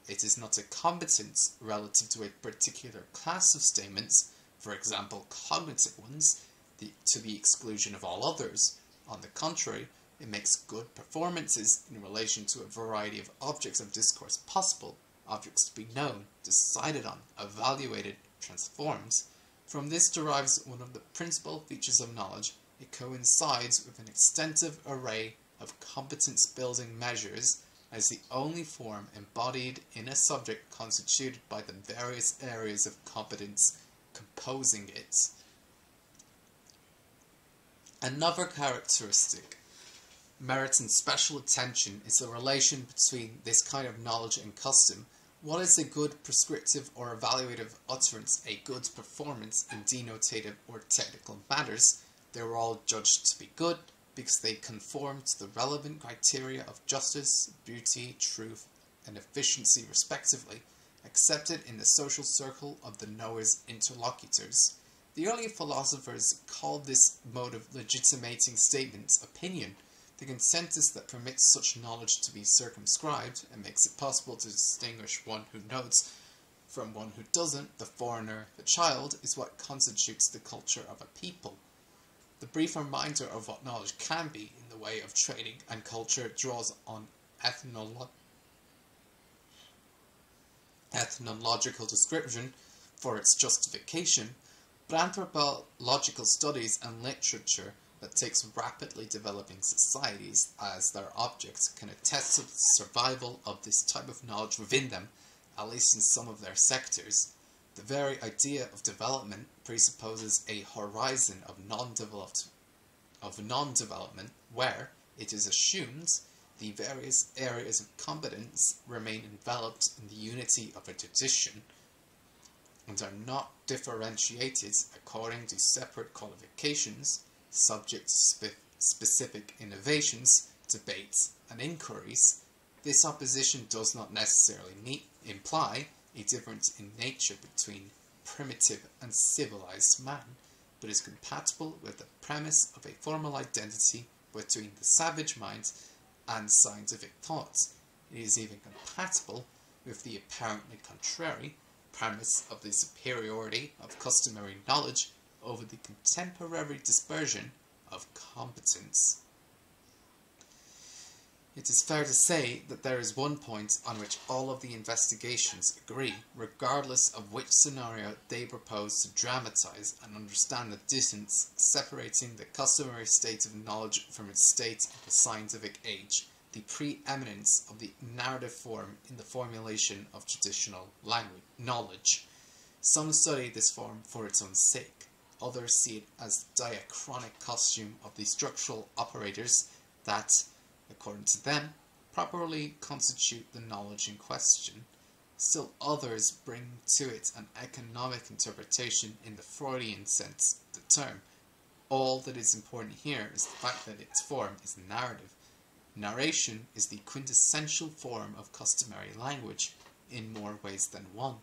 it is not a competence relative to a particular class of statements, for example, cognitive ones, the, to the exclusion of all others. On the contrary, it makes good performances in relation to a variety of objects of discourse possible, objects to be known, decided on, evaluated, transformed. From this derives one of the principal features of knowledge. It coincides with an extensive array of competence building measures as the only form embodied in a subject constituted by the various areas of competence composing it. Another characteristic meriting special attention is the relation between this kind of knowledge and custom. What is a good prescriptive or evaluative utterance, a good performance in denotative or technical matters? They were all judged to be good because they conform to the relevant criteria of justice, beauty, truth, and efficiency respectively, accepted in the social circle of the knower's interlocutors. The early philosophers called this mode of legitimating statements opinion, the consensus that permits such knowledge to be circumscribed and makes it possible to distinguish one who knows from one who doesn't, the foreigner, the child, is what constitutes the culture of a people. The brief reminder of what knowledge can be in the way of training and culture draws on ethnological description for its justification, but anthropological studies and literature that takes rapidly developing societies as their objects can attest to the survival of this type of knowledge within them, at least in some of their sectors. The very idea of development presupposes a horizon of non-developed of non-development where it is assumed the various areas of competence remain enveloped in the unity of a tradition and are not differentiated according to separate qualifications subject to spe specific innovations, debates, and inquiries, this opposition does not necessarily imply a difference in nature between primitive and civilized man, but is compatible with the premise of a formal identity between the savage mind and scientific thought. It is even compatible with the apparently contrary premise of the superiority of customary knowledge over the contemporary dispersion of competence. It is fair to say that there is one point on which all of the investigations agree, regardless of which scenario they propose to dramatize and understand the distance separating the customary state of knowledge from its state of the scientific age, the preeminence of the narrative form in the formulation of traditional language knowledge. Some study this form for its own sake, others see it as diachronic costume of the structural operators that, according to them, properly constitute the knowledge in question. Still others bring to it an economic interpretation in the Freudian sense of the term. All that is important here is the fact that its form is narrative. Narration is the quintessential form of customary language in more ways than one.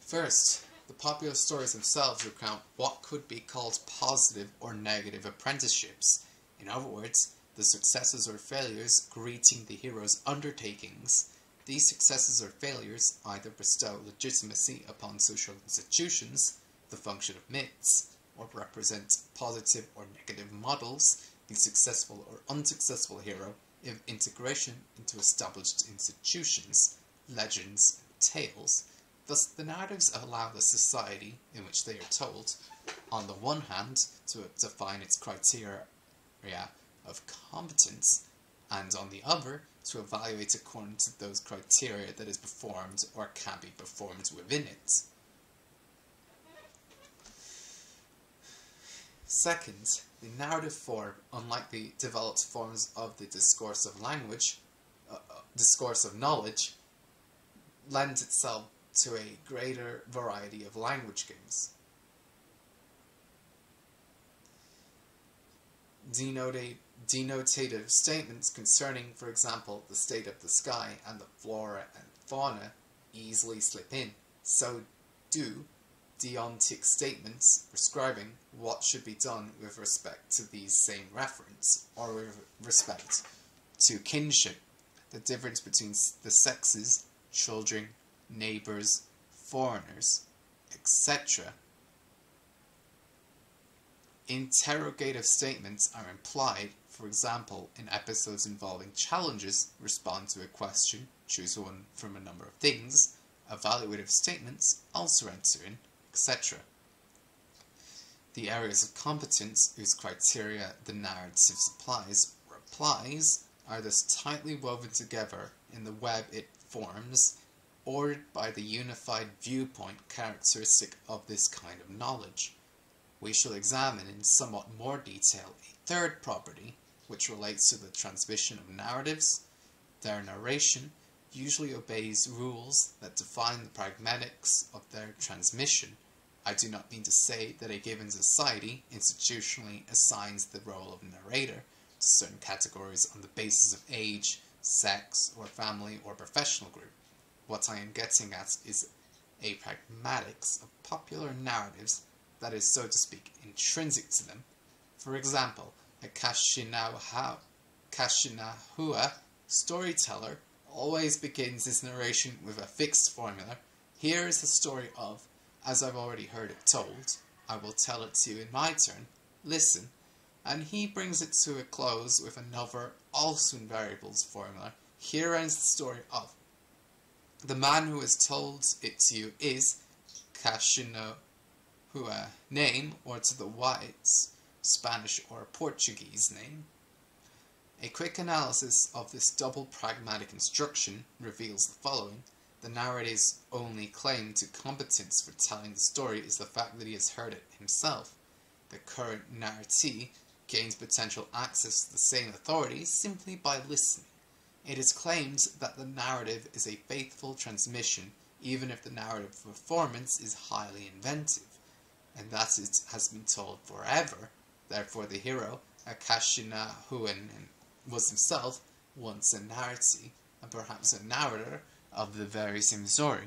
First, the popular stories themselves recount what could be called positive or negative apprenticeships. In other words, the successes or failures greeting the hero's undertakings. These successes or failures either bestow legitimacy upon social institutions, the function of myths, or represent positive or negative models, the successful or unsuccessful hero, of integration into established institutions, legends, and tales. Thus, the narratives allow the society in which they are told, on the one hand, to define its criteria of competence, and on the other, to evaluate according to those criteria that is performed or can be performed within it. Second, the narrative form, unlike the developed forms of the discourse of language, uh, uh discourse of knowledge, lends itself to a greater variety of language games. denotative statements concerning, for example, the state of the sky and the flora and fauna easily slip in. So do deontic statements prescribing what should be done with respect to these same reference, or with respect to kinship, the difference between the sexes, children, neighbors, foreigners, etc. Interrogative statements are implied, for example, in episodes involving challenges, respond to a question, choose one from a number of things, evaluative statements also enter in, etc. The areas of competence whose criteria the narrative supplies replies are thus tightly woven together in the web it forms ordered by the unified viewpoint characteristic of this kind of knowledge. We shall examine in somewhat more detail a third property, which relates to the transmission of narratives. Their narration usually obeys rules that define the pragmatics of their transmission. I do not mean to say that a given society institutionally assigns the role of narrator to certain categories on the basis of age, sex, or family or professional group. What I am getting at is a pragmatics of popular narratives that is, so to speak, intrinsic to them. For example, a Kashinahua storyteller always begins his narration with a fixed formula. Here is the story of, as I've already heard it told, I will tell it to you in my turn. Listen. And he brings it to a close with another, also in variables formula. Here ends the story of, the man who has told it to you is Kashinahua uh, name, or to the whites, Spanish or Portuguese name. A quick analysis of this double pragmatic instruction reveals the following. The narrator's only claim to competence for telling the story is the fact that he has heard it himself. The current narratee gains potential access to the same authority simply by listening. It is claimed that the narrative is a faithful transmission, even if the narrative performance is highly inventive, and that it has been told forever. Therefore, the hero, Akashinahuan, was himself once a narratee, and perhaps a narrator of the very same story.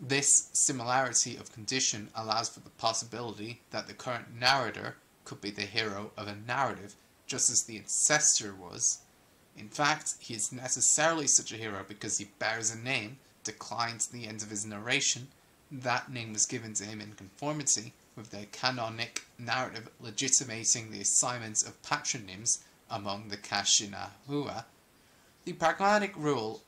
This similarity of condition allows for the possibility that the current narrator could be the hero of a narrative, just as the ancestor was in fact, he is necessarily such a hero because he bears a name, declined the end of his narration. That name was given to him in conformity with the canonic narrative legitimating the assignment of patronyms among the Kashinahua. The pragmatic rule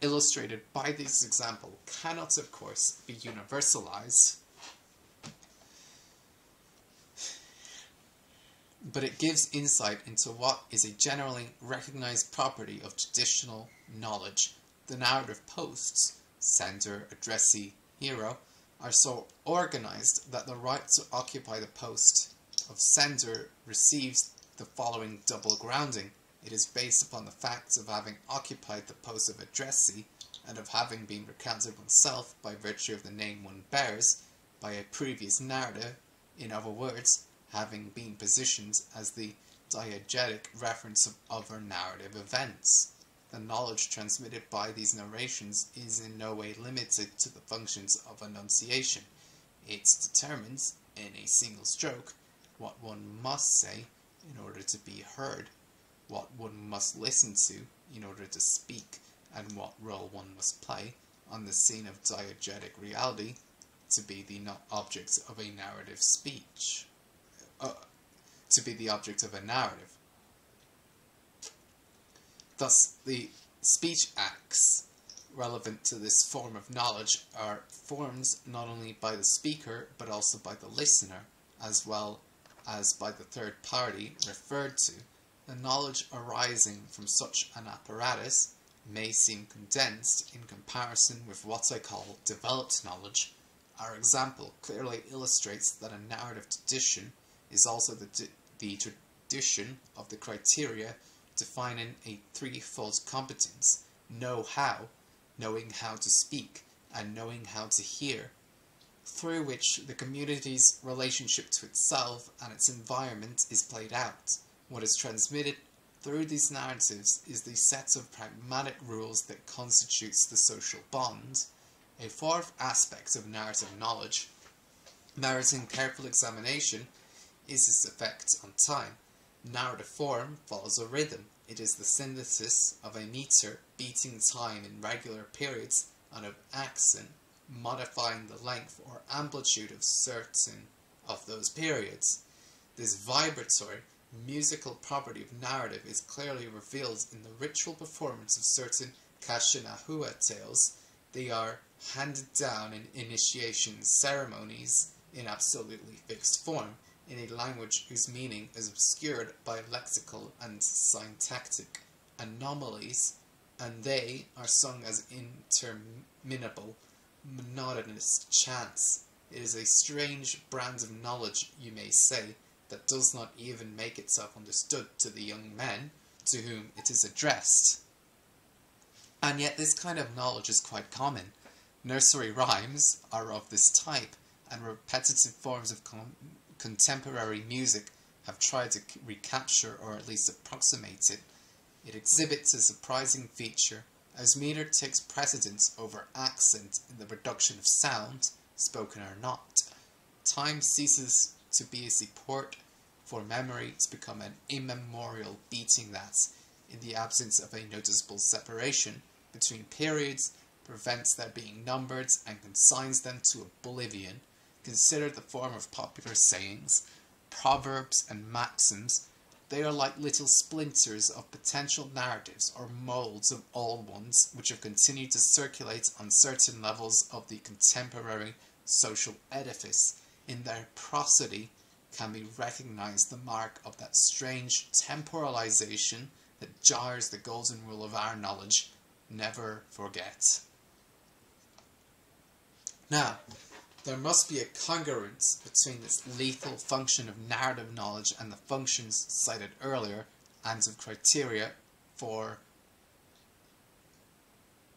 illustrated by this example cannot, of course, be universalized. but it gives insight into what is a generally recognized property of traditional knowledge. The narrative posts, sender, addressee, hero, are so organized that the right to occupy the post of sender receives the following double grounding. It is based upon the facts of having occupied the post of addressee and of having been recounted oneself by virtue of the name one bears by a previous narrative, in other words, having been positioned as the diegetic reference of other narrative events. The knowledge transmitted by these narrations is in no way limited to the functions of enunciation. It determines, in a single stroke, what one must say in order to be heard, what one must listen to in order to speak, and what role one must play on the scene of diegetic reality to be the object of a narrative speech. Uh, to be the object of a narrative. Thus, the speech acts relevant to this form of knowledge are forms not only by the speaker but also by the listener, as well as by the third party referred to. The knowledge arising from such an apparatus may seem condensed in comparison with what I call developed knowledge. Our example clearly illustrates that a narrative tradition is also the, the tradition of the criteria defining a threefold competence know how, knowing how to speak, and knowing how to hear, through which the community's relationship to itself and its environment is played out. What is transmitted through these narratives is the set of pragmatic rules that constitutes the social bond. A fourth aspect of narrative knowledge, meriting careful examination, is its effect on time. Narrative form follows a rhythm. It is the synthesis of a meter beating time in regular periods and of accent modifying the length or amplitude of certain of those periods. This vibratory musical property of narrative is clearly revealed in the ritual performance of certain Kashinahua tales. They are handed down in initiation ceremonies in absolutely fixed form, in a language whose meaning is obscured by lexical and syntactic anomalies, and they are sung as interminable, monotonous chants. It is a strange brand of knowledge, you may say, that does not even make itself understood to the young men to whom it is addressed. And yet this kind of knowledge is quite common. Nursery rhymes are of this type, and repetitive forms of contemporary music have tried to recapture or at least approximate it. It exhibits a surprising feature as meter takes precedence over accent in the production of sound, spoken or not. Time ceases to be a support for memory to become an immemorial beating that, in the absence of a noticeable separation between periods, prevents their being numbered and consigns them to oblivion Consider the form of popular sayings, proverbs, and maxims. They are like little splinters of potential narratives or molds of old ones which have continued to circulate on certain levels of the contemporary social edifice. In their prosody can be recognized the mark of that strange temporalization that jars the golden rule of our knowledge. Never forget. Now, there must be a congruence between this lethal function of narrative knowledge and the functions cited earlier and of criteria for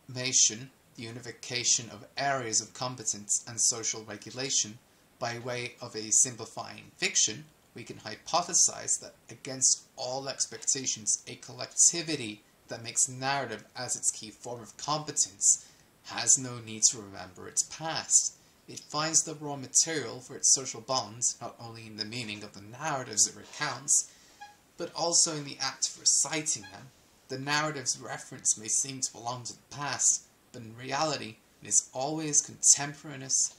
formation, the unification of areas of competence and social regulation. By way of a simplifying fiction, we can hypothesize that against all expectations, a collectivity that makes narrative as its key form of competence has no need to remember its past it finds the raw material for its social bonds, not only in the meaning of the narratives it recounts, but also in the act of reciting them. The narrative's reference may seem to belong to the past, but in reality it is always contemporaneous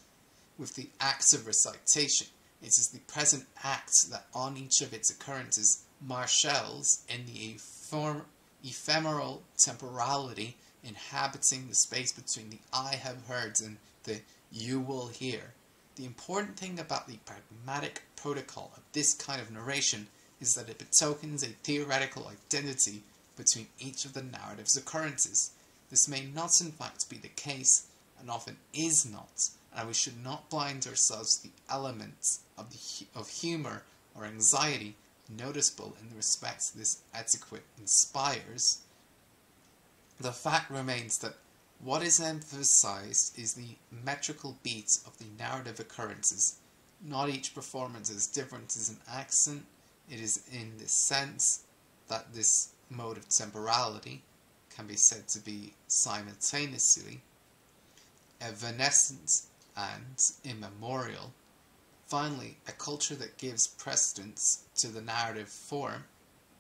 with the act of recitation. It is the present act that on each of its occurrences marshals in the ephemeral temporality inhabiting the space between the I have heard and the you will hear. The important thing about the pragmatic protocol of this kind of narration is that it betokens a theoretical identity between each of the narrative's occurrences. This may not in fact be the case, and often is not, and we should not blind ourselves to the elements of, the, of humor or anxiety noticeable in the respects this etiquette inspires. The fact remains that what is emphasized is the metrical beats of the narrative occurrences. Not each performance is different an accent, it is in this sense that this mode of temporality can be said to be simultaneously evanescent and immemorial. Finally, a culture that gives precedence to the narrative form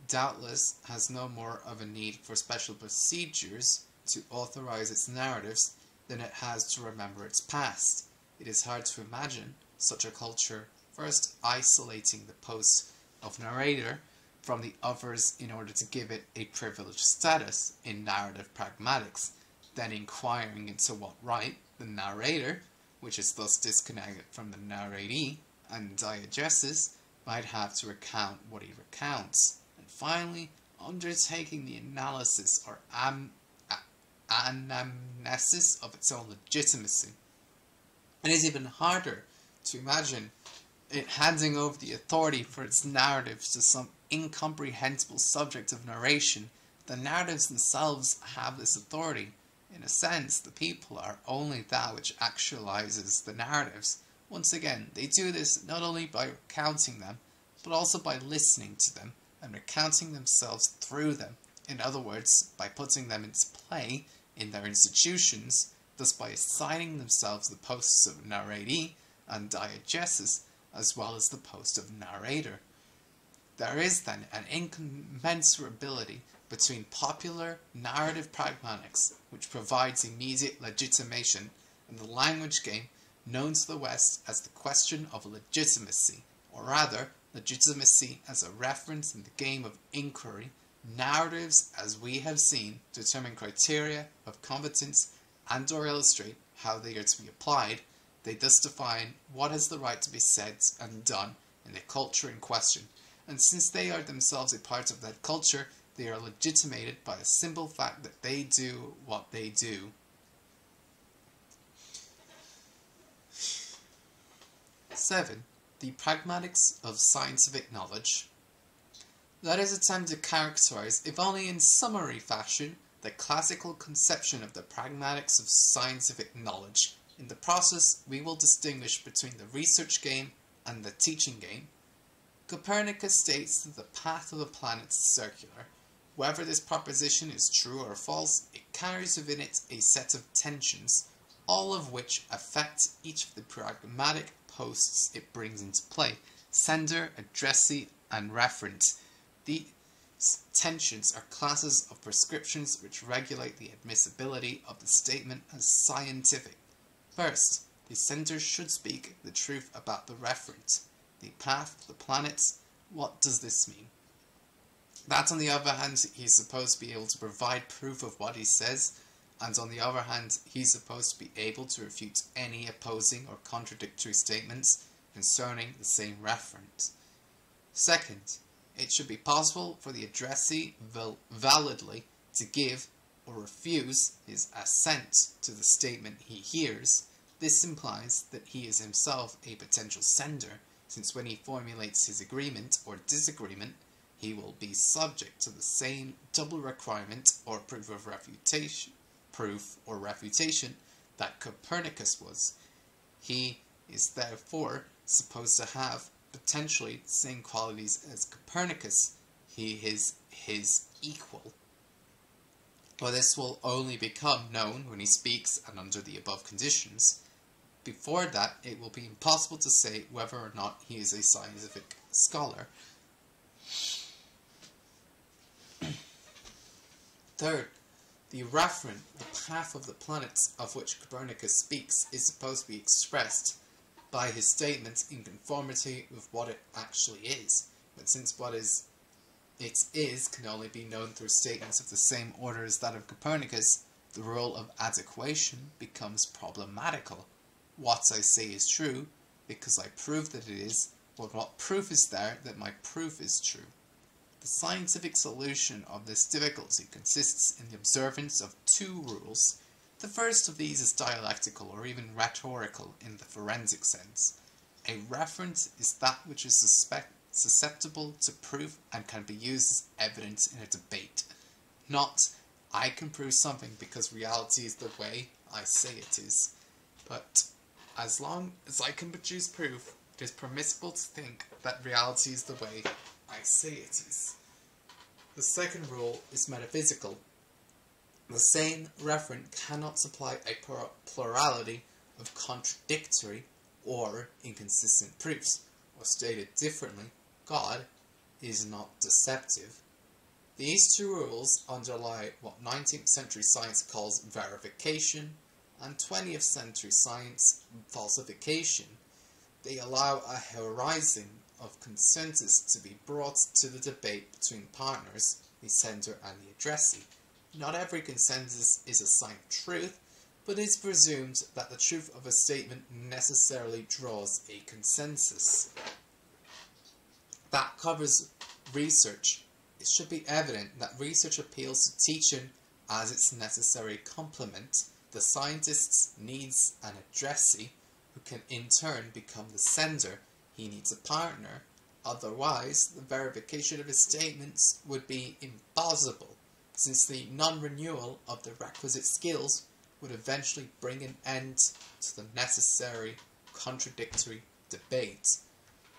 doubtless has no more of a need for special procedures to authorize its narratives than it has to remember its past. It is hard to imagine such a culture first isolating the post of narrator from the others in order to give it a privileged status in narrative pragmatics, then inquiring into what right the narrator, which is thus disconnected from the narratee, and diegesis, might have to recount what he recounts, and finally, undertaking the analysis or am anamnesis of its own legitimacy. It is even harder to imagine it handing over the authority for its narratives to some incomprehensible subject of narration. The narratives themselves have this authority. In a sense, the people are only that which actualizes the narratives. Once again, they do this not only by recounting them, but also by listening to them and recounting themselves through them. In other words, by putting them into play in their institutions, thus by assigning themselves the posts of narratee and diegesis, as well as the post of narrator. There is then an incommensurability between popular narrative pragmatics, which provides immediate legitimation, and the language game known to the West as the question of legitimacy, or rather, legitimacy as a reference in the game of inquiry Narratives, as we have seen, determine criteria of competence and or illustrate how they are to be applied. They thus define what has the right to be said and done in the culture in question. And since they are themselves a part of that culture, they are legitimated by the simple fact that they do what they do. Seven, the pragmatics of scientific knowledge. Let us attempt to characterize, if only in summary fashion, the classical conception of the pragmatics of scientific knowledge. In the process, we will distinguish between the research game and the teaching game. Copernicus states that the path of the planet is circular. Whether this proposition is true or false, it carries within it a set of tensions, all of which affect each of the pragmatic posts it brings into play, sender, addressee, and referent. These tensions are classes of prescriptions which regulate the admissibility of the statement as scientific. First, the sender should speak the truth about the referent, the path, the planets. What does this mean? That, on the other hand, he's supposed to be able to provide proof of what he says, and on the other hand, he's supposed to be able to refute any opposing or contradictory statements concerning the same reference. Second, it should be possible for the addressee val validly to give or refuse his assent to the statement he hears. This implies that he is himself a potential sender, since when he formulates his agreement or disagreement, he will be subject to the same double requirement or proof of refutation, proof or refutation that Copernicus was. He is therefore supposed to have potentially the same qualities as Copernicus, he is his equal. But this will only become known when he speaks and under the above conditions. Before that, it will be impossible to say whether or not he is a scientific scholar. Third, the referent, the path of the planets of which Copernicus speaks, is supposed to be expressed by his statements in conformity with what it actually is. But since what is it is can only be known through statements of the same order as that of Copernicus, the rule of adequation becomes problematical. What I say is true, because I prove that it is, but what proof is there that my proof is true? The scientific solution of this difficulty consists in the observance of two rules. The first of these is dialectical or even rhetorical in the forensic sense. A reference is that which is susceptible to proof and can be used as evidence in a debate. Not, I can prove something because reality is the way I say it is. But as long as I can produce proof, it is permissible to think that reality is the way I say it is. The second rule is metaphysical. The same referent cannot supply a plurality of contradictory or inconsistent proofs, or stated differently, God is not deceptive. These two rules underlie what 19th century science calls verification and 20th century science falsification. They allow a horizon of consensus to be brought to the debate between partners, the sender and the addressee. Not every consensus is assigned truth, but it is presumed that the truth of a statement necessarily draws a consensus. That covers research. It should be evident that research appeals to teaching as its necessary complement, the scientist's needs an addressee, who can in turn become the sender he needs a partner, otherwise the verification of his statements would be impossible, since the non-renewal of the requisite skills would eventually bring an end to the necessary contradictory debate.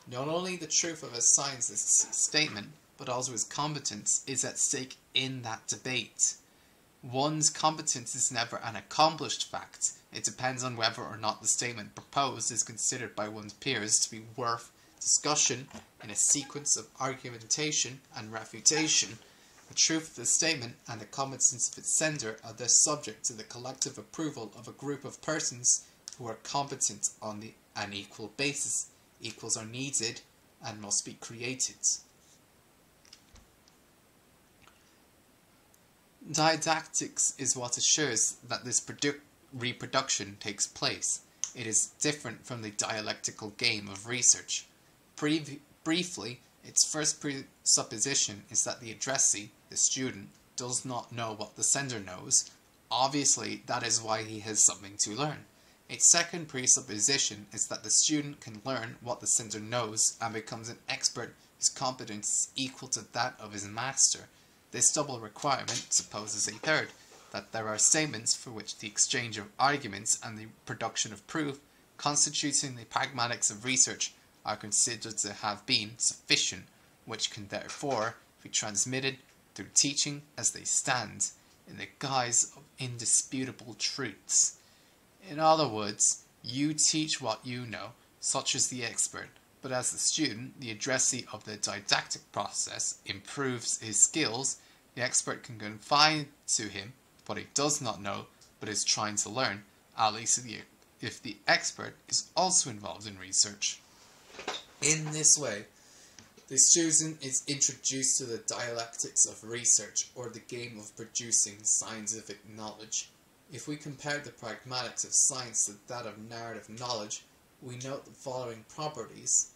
Not only the truth of a scientist's statement, but also his competence is at stake in that debate. One's competence is never an accomplished fact. It depends on whether or not the statement proposed is considered by one's peers to be worth discussion in a sequence of argumentation and refutation. The truth of the statement and the competence of its sender are thus subject to the collective approval of a group of persons who are competent on the, an equal basis. Equals are needed and must be created. Didactics is what assures that this reproduction takes place. It is different from the dialectical game of research. briefly, its first presupposition is that the addressee, the student, does not know what the sender knows. Obviously, that is why he has something to learn. Its second presupposition is that the student can learn what the sender knows and becomes an expert whose competence is equal to that of his master. This double requirement supposes a third, that there are statements for which the exchange of arguments and the production of proof, constituting the pragmatics of research, are considered to have been sufficient, which can therefore be transmitted through teaching as they stand, in the guise of indisputable truths. In other words, you teach what you know, such as the expert, but as the student, the addressee of the didactic process improves his skills the expert can confide to him what he does not know but is trying to learn, at least if the expert is also involved in research. In this way, the student is introduced to the dialectics of research or the game of producing scientific knowledge. If we compare the pragmatics of science to that of narrative knowledge, we note the following properties.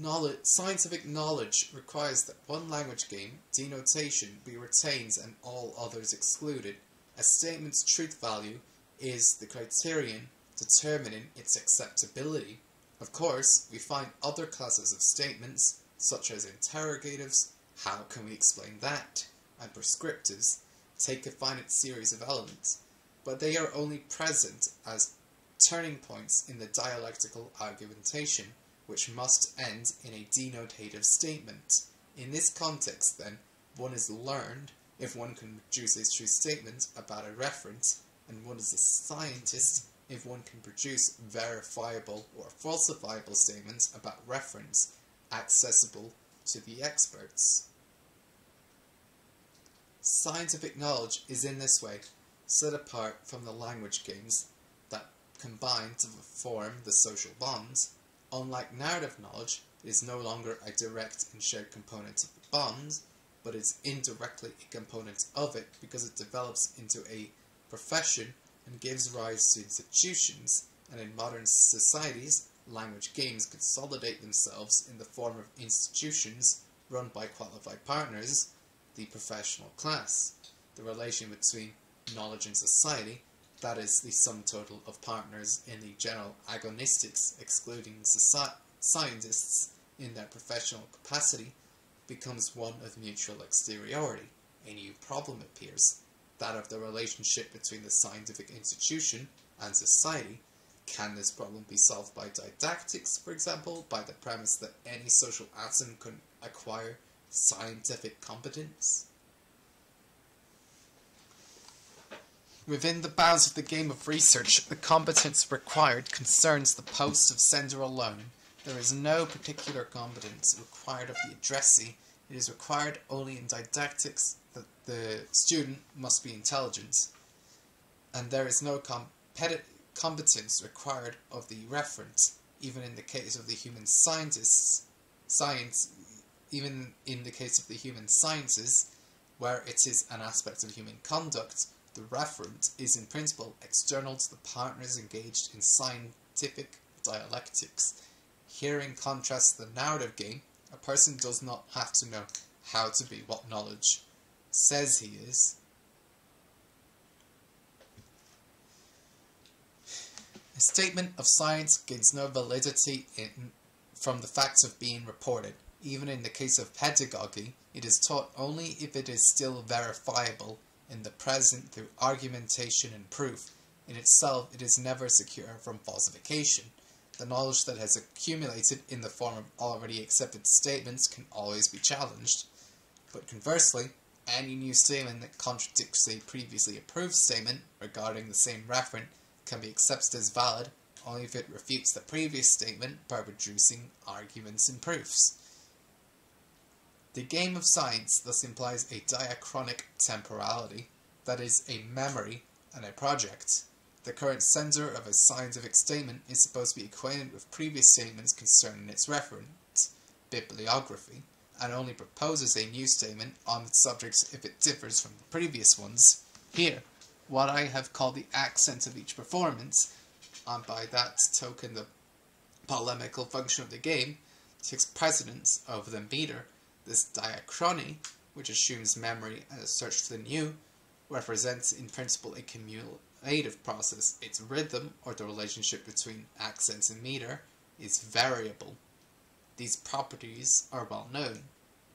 Knowledge, scientific knowledge requires that one language game, denotation, be retained and all others excluded. A statement's truth value is the criterion determining its acceptability. Of course, we find other classes of statements, such as interrogatives, how can we explain that, and prescriptives, take a finite series of elements, but they are only present as turning points in the dialectical argumentation which must end in a denotative statement. In this context, then, one is learned if one can produce a true statement about a reference, and one is a scientist if one can produce verifiable or falsifiable statements about reference accessible to the experts. Scientific knowledge is in this way set apart from the language games that combine to form the social bonds Unlike narrative knowledge, it is no longer a direct and shared component of the bond, but is indirectly a component of it because it develops into a profession and gives rise to institutions, and in modern societies, language games consolidate themselves in the form of institutions run by qualified partners, the professional class. the relation between knowledge and society, that is, the sum total of partners in the general agonistics, excluding scientists in their professional capacity, becomes one of mutual exteriority. A new problem appears, that of the relationship between the scientific institution and society. Can this problem be solved by didactics, for example, by the premise that any social atom can acquire scientific competence? Within the bounds of the game of research, the competence required concerns the post of sender alone. There is no particular competence required of the addressee. It is required only in didactics that the student must be intelligent, and there is no competence required of the referent, even in the case of the human scientists, science, even in the case of the human sciences, where it is an aspect of human conduct, the referent is in principle external to the partners engaged in scientific dialectics. Here, in contrast to the narrative game, a person does not have to know how to be what knowledge says he is. A statement of science gains no validity in, from the facts of being reported. Even in the case of pedagogy, it is taught only if it is still verifiable in the present through argumentation and proof. In itself, it is never secure from falsification. The knowledge that has accumulated in the form of already accepted statements can always be challenged. But conversely, any new statement that contradicts a previously approved statement regarding the same referent can be accepted as valid only if it refutes the previous statement by producing arguments and proofs. The game of science thus implies a diachronic temporality, that is, a memory and a project. The current sender of a scientific statement is supposed to be acquainted with previous statements concerning its reference, bibliography, and only proposes a new statement on its subject if it differs from the previous ones. Here, what I have called the accent of each performance, and by that token the polemical function of the game, takes precedence over the meter this diachrony, which assumes memory and a search for the new, represents in principle a cumulative process. Its rhythm, or the relationship between accents and meter, is variable. These properties are well known,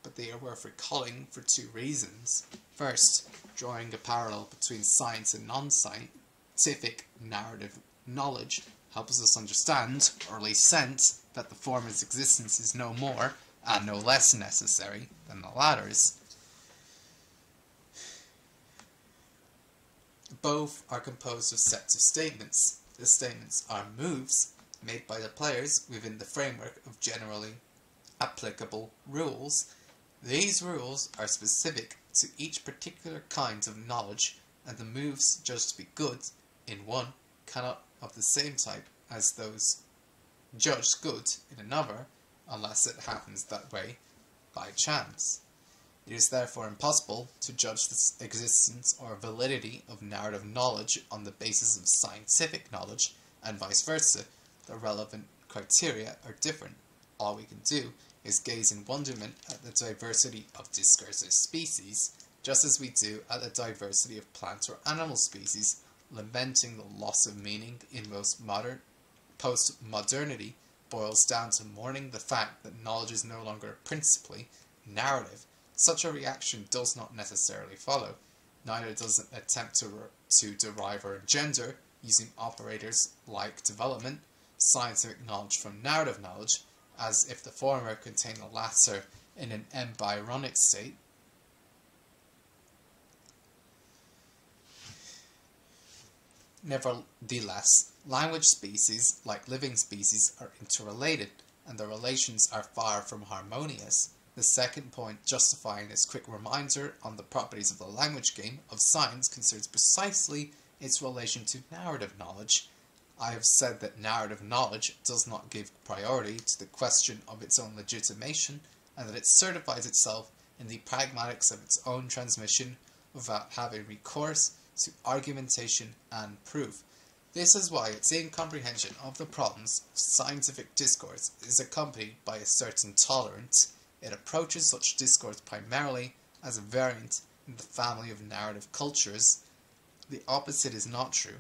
but they are worth recalling for two reasons. First, drawing a parallel between science and non-scientific narrative knowledge helps us understand, or at least sense, that the former's existence is no more and no less necessary than the latter's. Both are composed of sets of statements. The statements are moves made by the players within the framework of generally applicable rules. These rules are specific to each particular kind of knowledge, and the moves judged to be good in one cannot of the same type as those judged good in another unless it happens that way by chance. It is therefore impossible to judge the existence or validity of narrative knowledge on the basis of scientific knowledge, and vice versa. The relevant criteria are different. All we can do is gaze in wonderment at the diversity of discursive species, just as we do at the diversity of plant or animal species, lamenting the loss of meaning in most modern post-modernity boils down to mourning the fact that knowledge is no longer principally narrative, such a reaction does not necessarily follow. Neither does an attempt to, to derive or engender, using operators like development, scientific knowledge from narrative knowledge, as if the former contained the latter in an embryonic state. Nevertheless, Language species, like living species, are interrelated, and the relations are far from harmonious. The second point justifying this quick reminder on the properties of the language game of science concerns precisely its relation to narrative knowledge. I have said that narrative knowledge does not give priority to the question of its own legitimation, and that it certifies itself in the pragmatics of its own transmission without having recourse to argumentation and proof. This is why its incomprehension of the problems of scientific discourse is accompanied by a certain tolerance. It approaches such discourse primarily as a variant in the family of narrative cultures, the opposite is not true.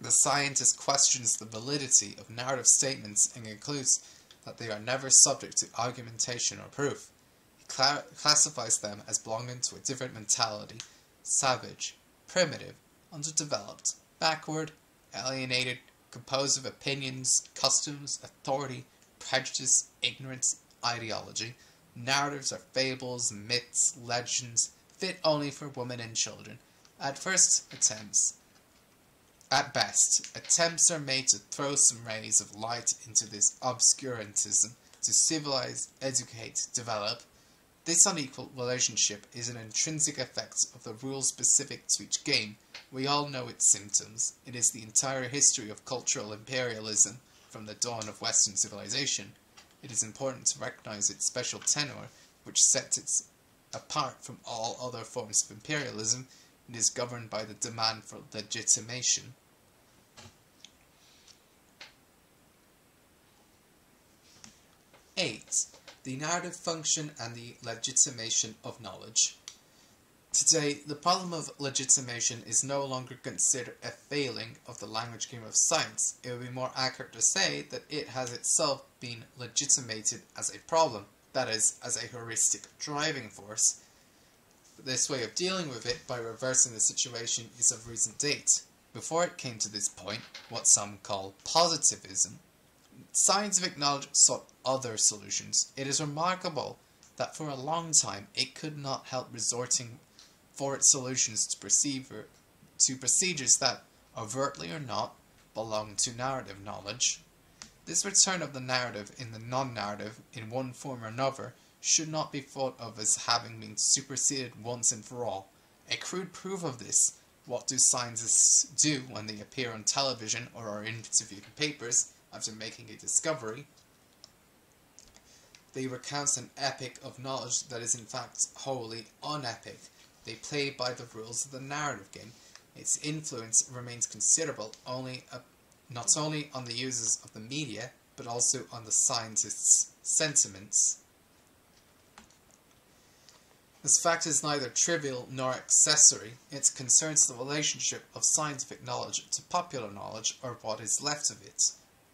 The scientist questions the validity of narrative statements and concludes that they are never subject to argumentation or proof. He cla classifies them as belonging to a different mentality, savage, primitive, underdeveloped, backward, alienated, composed of opinions, customs, authority, prejudice, ignorance, ideology. Narratives are fables, myths, legends, fit only for women and children. At first attempts, at best, attempts are made to throw some rays of light into this obscurantism, to civilize, educate, develop. This unequal relationship is an intrinsic effect of the rules specific to each game. We all know its symptoms. It is the entire history of cultural imperialism from the dawn of Western civilization. It is important to recognize its special tenor, which sets it apart from all other forms of imperialism. and is governed by the demand for legitimation. 8. The narrative function and the legitimation of knowledge. Today, the problem of legitimation is no longer considered a failing of the language game of science. It would be more accurate to say that it has itself been legitimated as a problem, that is, as a heuristic driving force. But this way of dealing with it by reversing the situation is of recent date. Before it came to this point, what some call positivism, scientific knowledge sought other solutions. It is remarkable that for a long time it could not help resorting for its solutions to, procedure, to procedures that, overtly or not, belong to narrative knowledge. This return of the narrative in the non-narrative, in one form or another, should not be thought of as having been superseded once and for all. A crude proof of this, what do scientists do when they appear on television or are interviewed in papers after making a discovery? They recount an epic of knowledge that is in fact wholly unepic, they play by the rules of the narrative game. Its influence remains considerable only not only on the users of the media, but also on the scientists' sentiments. This fact is neither trivial nor accessory. It concerns the relationship of scientific knowledge to popular knowledge, or what is left of it.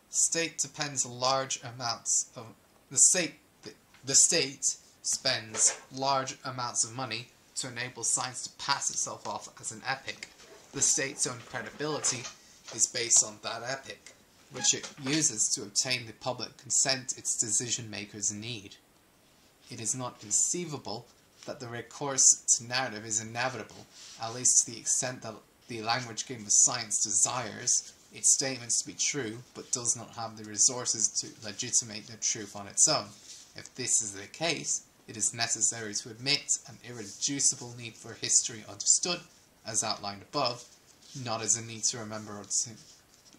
State depends large amounts of the state. The, the state spends large amounts of money to enable science to pass itself off as an epic. The state's own credibility is based on that epic, which it uses to obtain the public consent its decision makers need. It is not conceivable that the recourse to narrative is inevitable, at least to the extent that the language game of science desires its statements to be true, but does not have the resources to legitimate the truth on its own. If this is the case, it is necessary to admit an irreducible need for history understood, as outlined above, not as a need to remember or to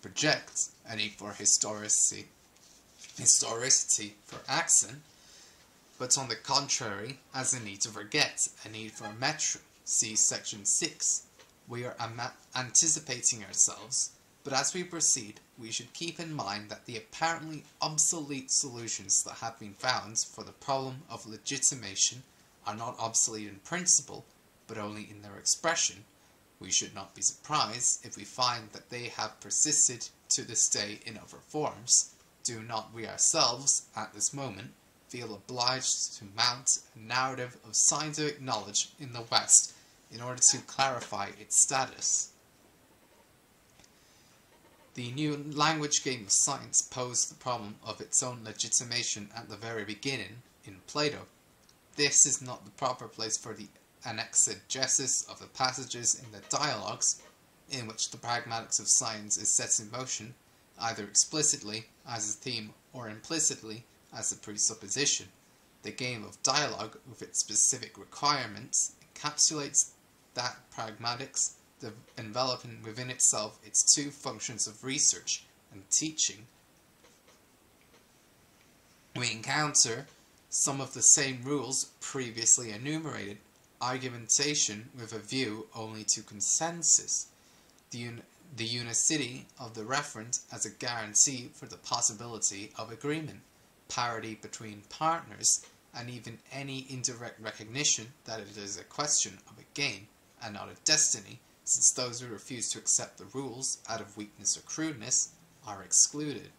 project, a need for historicity, historicity for action, but on the contrary, as a need to forget, a need for a metro. See section 6. We are anticipating ourselves, but as we proceed, we should keep in mind that the apparently obsolete solutions that have been found for the problem of legitimation are not obsolete in principle, but only in their expression. We should not be surprised if we find that they have persisted to this day in other forms. Do not we ourselves, at this moment, feel obliged to mount a narrative of scientific knowledge in the West in order to clarify its status? The new language game of science posed the problem of its own legitimation at the very beginning in Plato. This is not the proper place for the exegesis of the passages in the dialogues in which the pragmatics of science is set in motion, either explicitly as a theme or implicitly as a presupposition. The game of dialogue, with its specific requirements, encapsulates that pragmatics enveloping within itself its two functions of research and teaching. We encounter some of the same rules previously enumerated, argumentation with a view only to consensus, the, un the unicity of the referent as a guarantee for the possibility of agreement, parity between partners and even any indirect recognition that it is a question of a game and not a destiny, since those who refuse to accept the rules out of weakness or crudeness are excluded.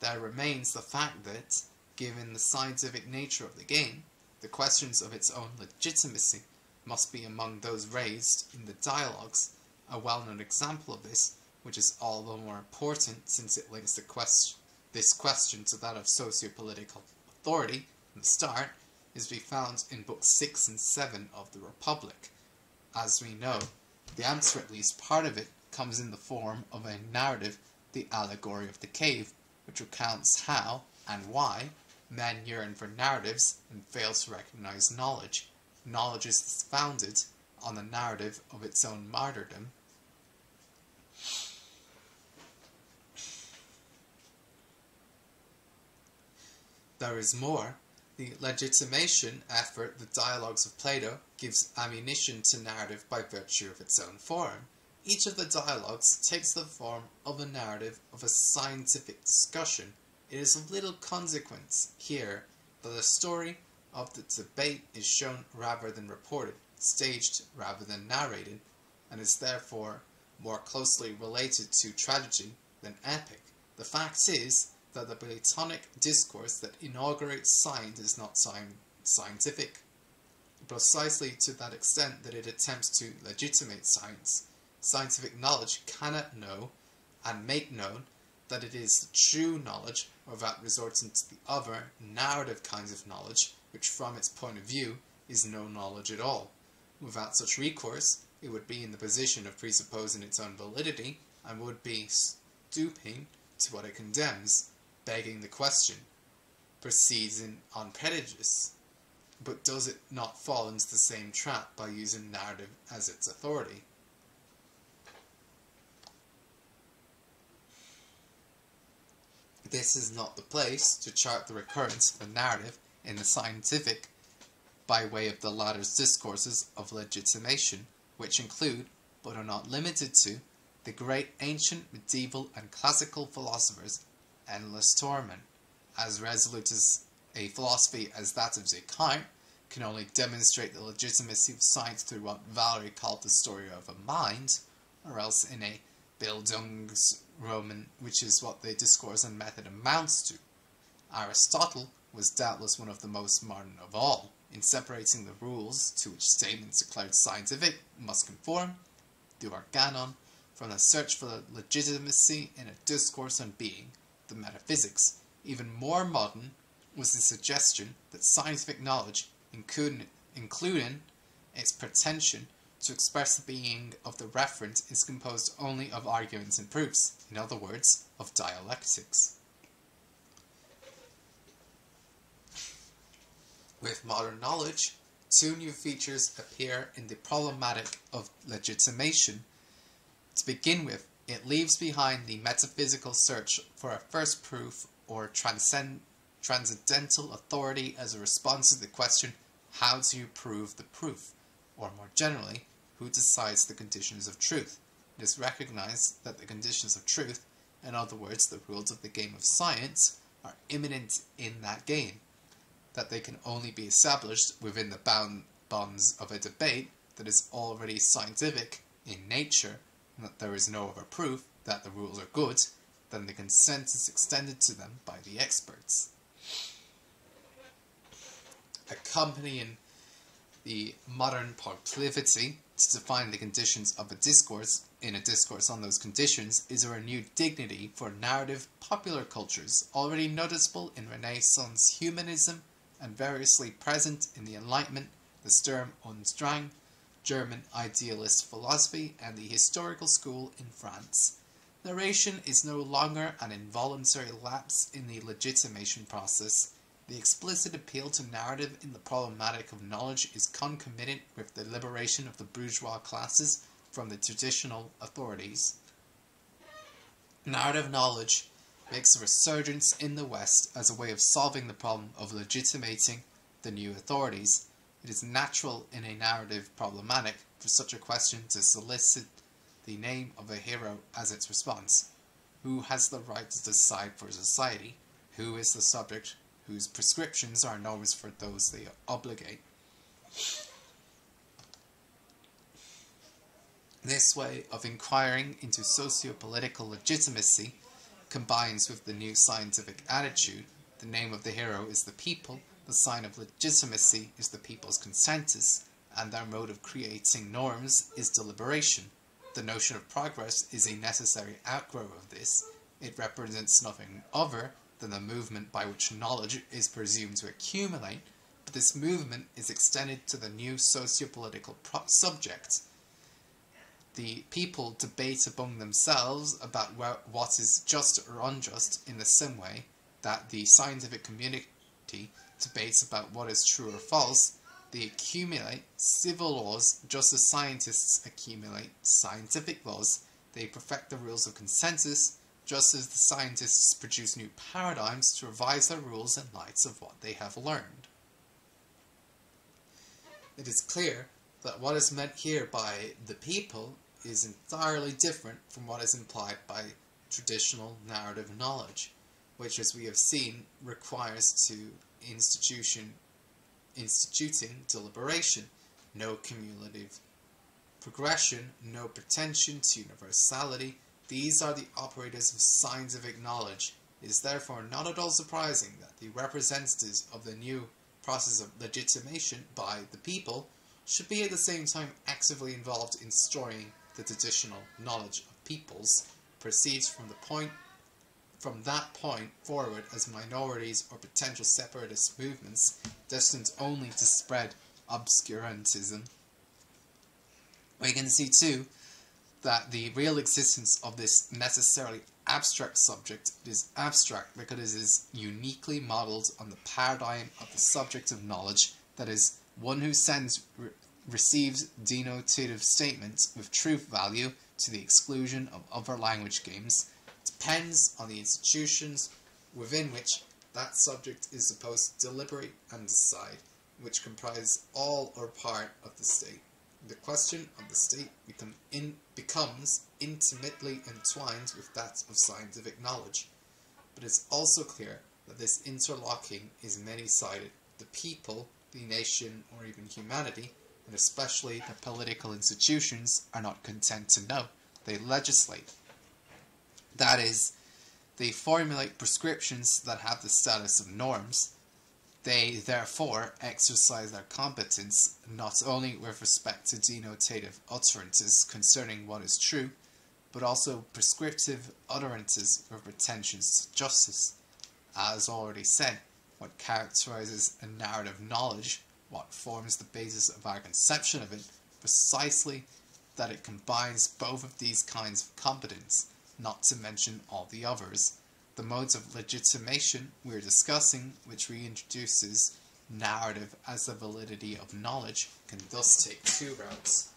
There remains the fact that, given the scientific nature of the game, the questions of its own legitimacy must be among those raised in the dialogues. A well-known example of this, which is all the more important since it links quest this question to that of socio-political authority from the start, is to be found in books 6 and 7 of the Republic. As we know, the answer, at least part of it, comes in the form of a narrative, the allegory of the cave, which recounts how and why man yearn for narratives and fails to recognize knowledge. Knowledge is founded on the narrative of its own martyrdom. There is more. The legitimation effort, the dialogues of Plato, gives ammunition to narrative by virtue of its own form. Each of the dialogues takes the form of a narrative of a scientific discussion. It is of little consequence here that the story of the debate is shown rather than reported, staged rather than narrated, and is therefore more closely related to tragedy than epic. The fact is that the Platonic discourse that inaugurates science is not scientific, precisely to that extent that it attempts to legitimate science. Scientific knowledge cannot know and make known that it is true knowledge without resorting to the other narrative kinds of knowledge which from its point of view is no knowledge at all. Without such recourse, it would be in the position of presupposing its own validity and would be stooping to what it condemns, begging the question, proceeding on prejudice. But does it not fall into the same trap by using narrative as its authority? this is not the place to chart the recurrence of a narrative in the scientific by way of the latter's discourses of legitimation, which include, but are not limited to, the great ancient, medieval, and classical philosophers, endless torment. As resolute as a philosophy as that of Descartes can only demonstrate the legitimacy of science through what Valery called the story of a mind, or else in a Bildungsroman, which is what the discourse and method amounts to. Aristotle was doubtless one of the most modern of all, in separating the rules to which statements declared scientific must conform, the organon, from the search for legitimacy in a discourse on being, the metaphysics. Even more modern was the suggestion that scientific knowledge, including, its pretension to express the being of the referent is composed only of arguments and proofs, in other words, of dialectics. With modern knowledge, two new features appear in the problematic of legitimation. To begin with, it leaves behind the metaphysical search for a first proof or transcend transcendental authority as a response to the question, how do you prove the proof? Or more generally, who decides the conditions of truth. It is recognized that the conditions of truth, in other words, the rules of the game of science, are immanent in that game, that they can only be established within the bound bonds of a debate that is already scientific in nature, that there is no other proof that the rules are good than the consent is extended to them by the experts. Accompanying the modern proclivity to define the conditions of a discourse in a discourse on those conditions is a renewed dignity for narrative popular cultures already noticeable in Renaissance humanism and variously present in the Enlightenment, the Sturm und Drang, German idealist philosophy, and the historical school in France. Narration is no longer an involuntary lapse in the legitimation process, the explicit appeal to narrative in the problematic of knowledge is concomitant with the liberation of the bourgeois classes from the traditional authorities. Narrative knowledge makes a resurgence in the West as a way of solving the problem of legitimating the new authorities. It is natural in a narrative problematic for such a question to solicit the name of a hero as its response. Who has the right to decide for society? Who is the subject whose prescriptions are norms for those they obligate. This way of inquiring into socio-political legitimacy combines with the new scientific attitude. The name of the hero is the people, the sign of legitimacy is the people's consensus, and their mode of creating norms is deliberation. The notion of progress is a necessary outgrowth of this. It represents nothing other than the movement by which knowledge is presumed to accumulate, but this movement is extended to the new socio-political subject the people debate among themselves about what is just or unjust in the same way that the scientific community debates about what is true or false, they accumulate civil laws just as scientists accumulate scientific laws. They perfect the rules of consensus just as the scientists produce new paradigms to revise their rules in light of what they have learned. It is clear that what is meant here by the people is entirely different from what is implied by traditional narrative knowledge, which, as we have seen, requires to institution instituting deliberation, no cumulative progression, no pretension to universality. These are the operators of scientific knowledge. It is therefore not at all surprising that the representatives of the new process of legitimation by the people should be at the same time actively involved in storing the traditional knowledge of peoples proceeds from the point from that point forward as minorities or potential separatist movements destined only to spread obscurantism. We can see too that the real existence of this necessarily abstract subject is abstract because it is uniquely modeled on the paradigm of the subject of knowledge, that is, one who sends receives denotative statements with truth value to the exclusion of other language games depends on the institutions within which that subject is supposed to deliberate and decide, which comprise all or part of the state. The question of the state become in, becomes intimately entwined with that of scientific knowledge. But it's also clear that this interlocking is many-sided. The people, the nation, or even humanity and especially the political institutions, are not content to know. They legislate. That is, they formulate prescriptions that have the status of norms. They, therefore, exercise their competence not only with respect to denotative utterances concerning what is true, but also prescriptive utterances with pretensions to justice. As already said, what characterizes a narrative knowledge what forms the basis of our conception of it, precisely that it combines both of these kinds of competence, not to mention all the others. The modes of legitimation we are discussing, which reintroduces narrative as the validity of knowledge, can thus take two routes.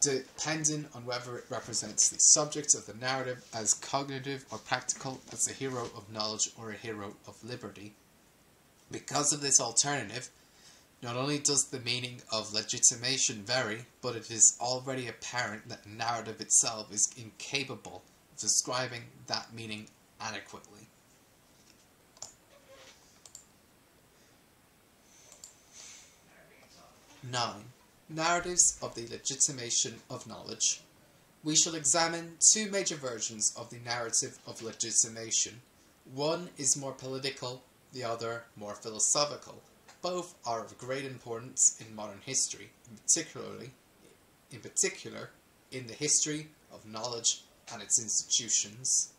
Depending on whether it represents the subject of the narrative as cognitive or practical, as a hero of knowledge or a hero of liberty, because of this alternative, not only does the meaning of legitimation vary, but it is already apparent that the narrative itself is incapable of describing that meaning adequately. Nine. Narratives of the legitimation of knowledge. We shall examine two major versions of the narrative of legitimation. One is more political the other more philosophical. Both are of great importance in modern history, in particularly in particular in the history of knowledge and its institutions.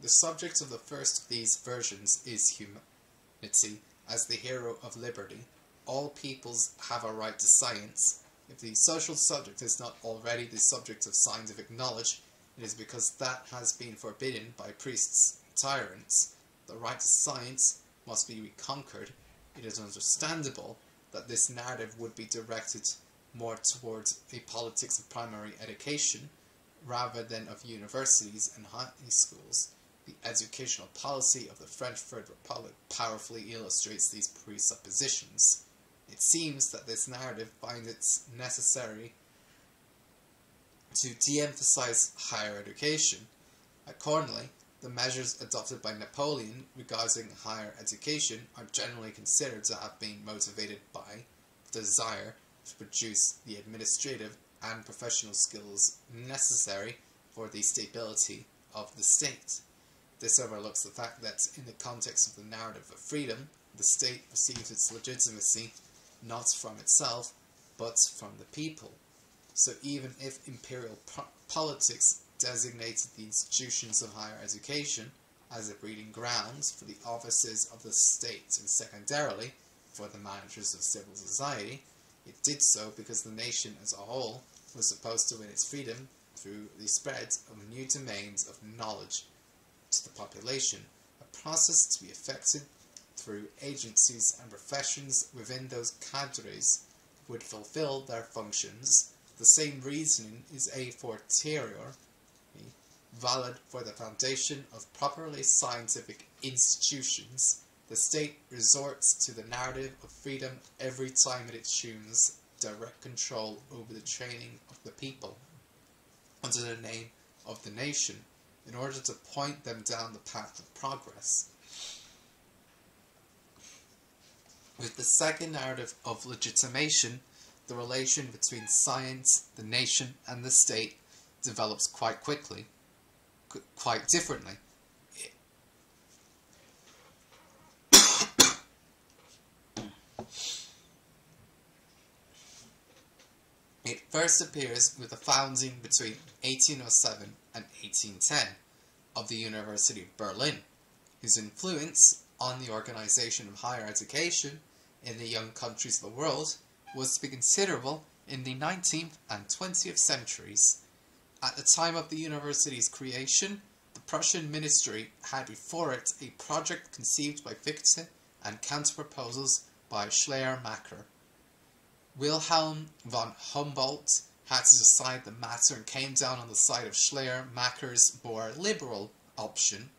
The subject of the first of these versions is humanity as the hero of liberty. All peoples have a right to science. If the social subject is not already the subject of scientific knowledge, it is because that has been forbidden by priests and tyrants. The right to science must be reconquered, it is understandable that this narrative would be directed more towards a politics of primary education rather than of universities and high schools. The educational policy of the French Third Republic powerfully illustrates these presuppositions. It seems that this narrative finds it necessary to de-emphasize higher education. Accordingly, the measures adopted by Napoleon regarding higher education are generally considered to have been motivated by the desire to produce the administrative and professional skills necessary for the stability of the state. This overlooks the fact that, in the context of the narrative of freedom, the state receives its legitimacy not from itself, but from the people. So even if imperial po politics designated the institutions of higher education as a breeding grounds for the offices of the state and secondarily for the managers of civil society, it did so because the nation as a whole was supposed to win its freedom through the spread of new domains of knowledge to the population, a process to be effected through agencies and professions within those cadres would fulfill their functions. The same reasoning is a fortiori valid for the foundation of properly scientific institutions. The state resorts to the narrative of freedom every time it assumes direct control over the training of the people under the name of the nation in order to point them down the path of progress. With the second narrative of legitimation, the relation between science, the nation, and the state develops quite quickly, quite differently. It first appears with the founding between 1807 and 1810 of the University of Berlin, whose influence on the organization of higher education in the young countries of the world was to be considerable in the 19th and 20th centuries. At the time of the university's creation, the Prussian ministry had before it a project conceived by Fichte and counter-proposals by Schleiermacher. Wilhelm von Humboldt had to decide the matter and came down on the side of Schleiermacher's more liberal option.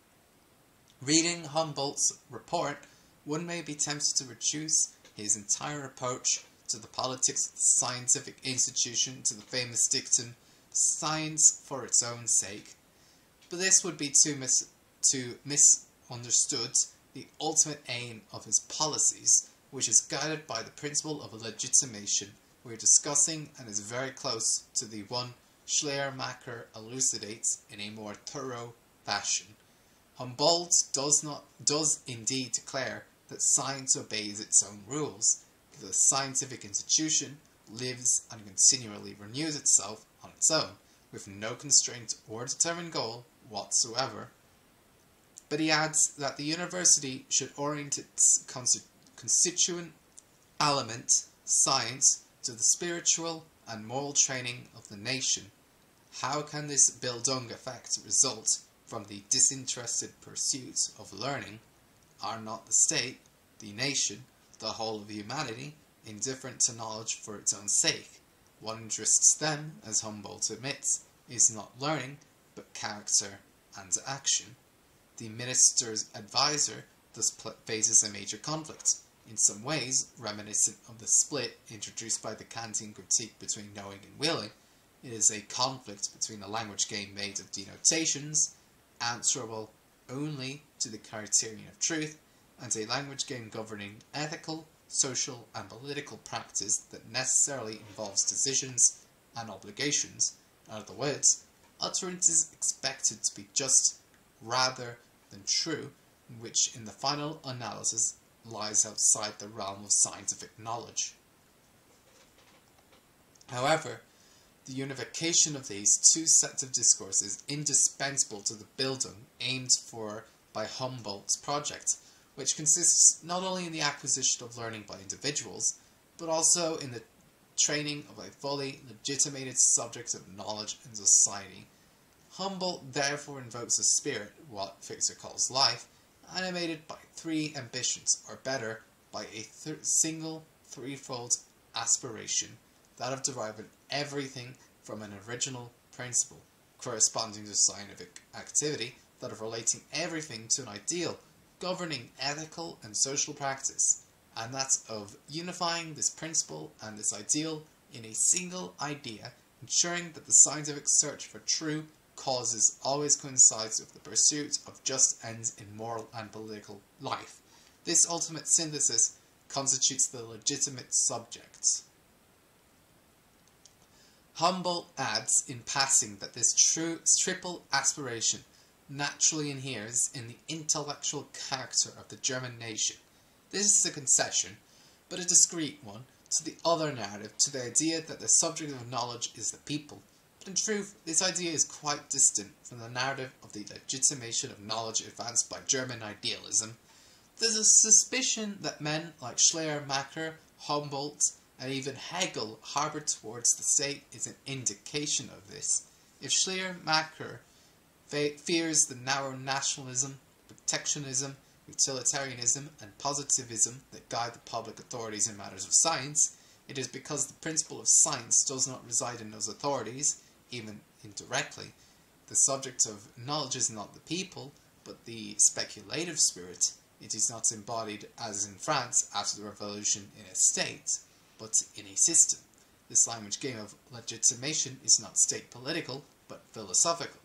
Reading Humboldt's report, one may be tempted to reduce his entire approach to the politics of the scientific institution to the famous dictum, science for its own sake. But this would be too, mis too misunderstood the ultimate aim of his policies, which is guided by the principle of legitimation we're discussing and is very close to the one Schleiermacher elucidates in a more thorough fashion. Humboldt does not does indeed declare that science obeys its own rules, that the scientific institution lives and continually renews itself on its own, with no constraint or determined goal whatsoever. But he adds that the university should orient its constituent element, science, to the spiritual and moral training of the nation. How can this Bildung effect result from the disinterested pursuit of learning? Are not the state, the nation, the whole of humanity, indifferent to knowledge for its own sake? What interests them, as Humboldt admits, is not learning, but character and action. The minister's advisor thus faces a major conflict in some ways reminiscent of the split introduced by the Kantian critique between knowing and willing, it is a conflict between a language game made of denotations, answerable only to the criterion of truth, and a language game governing ethical, social, and political practice that necessarily involves decisions and obligations. In other words, utterances expected to be just rather than true, which in the final analysis lies outside the realm of scientific knowledge. However, the unification of these two sets of discourse is indispensable to the Bildung aimed for by Humboldt's project, which consists not only in the acquisition of learning by individuals, but also in the training of a fully legitimated subject of knowledge in society. Humboldt therefore invokes a spirit, what Fichte calls life, animated by three ambitions, or better, by a th single threefold aspiration, that of deriving everything from an original principle, corresponding to scientific activity, that of relating everything to an ideal, governing ethical and social practice, and that of unifying this principle and this ideal in a single idea, ensuring that the scientific search for true causes always coincides with the pursuit of just ends in moral and political life. This ultimate synthesis constitutes the legitimate subject. Humboldt adds in passing that this true triple aspiration naturally inheres in the intellectual character of the German nation. This is a concession, but a discreet one, to the other narrative, to the idea that the subject of knowledge is the people. But in truth, this idea is quite distant from the narrative of the legitimation of knowledge advanced by German idealism. There's a suspicion that men like Schleiermacher, Humboldt, and even Hegel harbor towards the state is an indication of this. If Schleiermacher fears the narrow nationalism, protectionism, utilitarianism, and positivism that guide the public authorities in matters of science, it is because the principle of science does not reside in those authorities, even indirectly. The subject of knowledge is not the people, but the speculative spirit. It is not embodied, as in France after the revolution, in a state, but in a system. This language game of legitimation is not state political, but philosophical.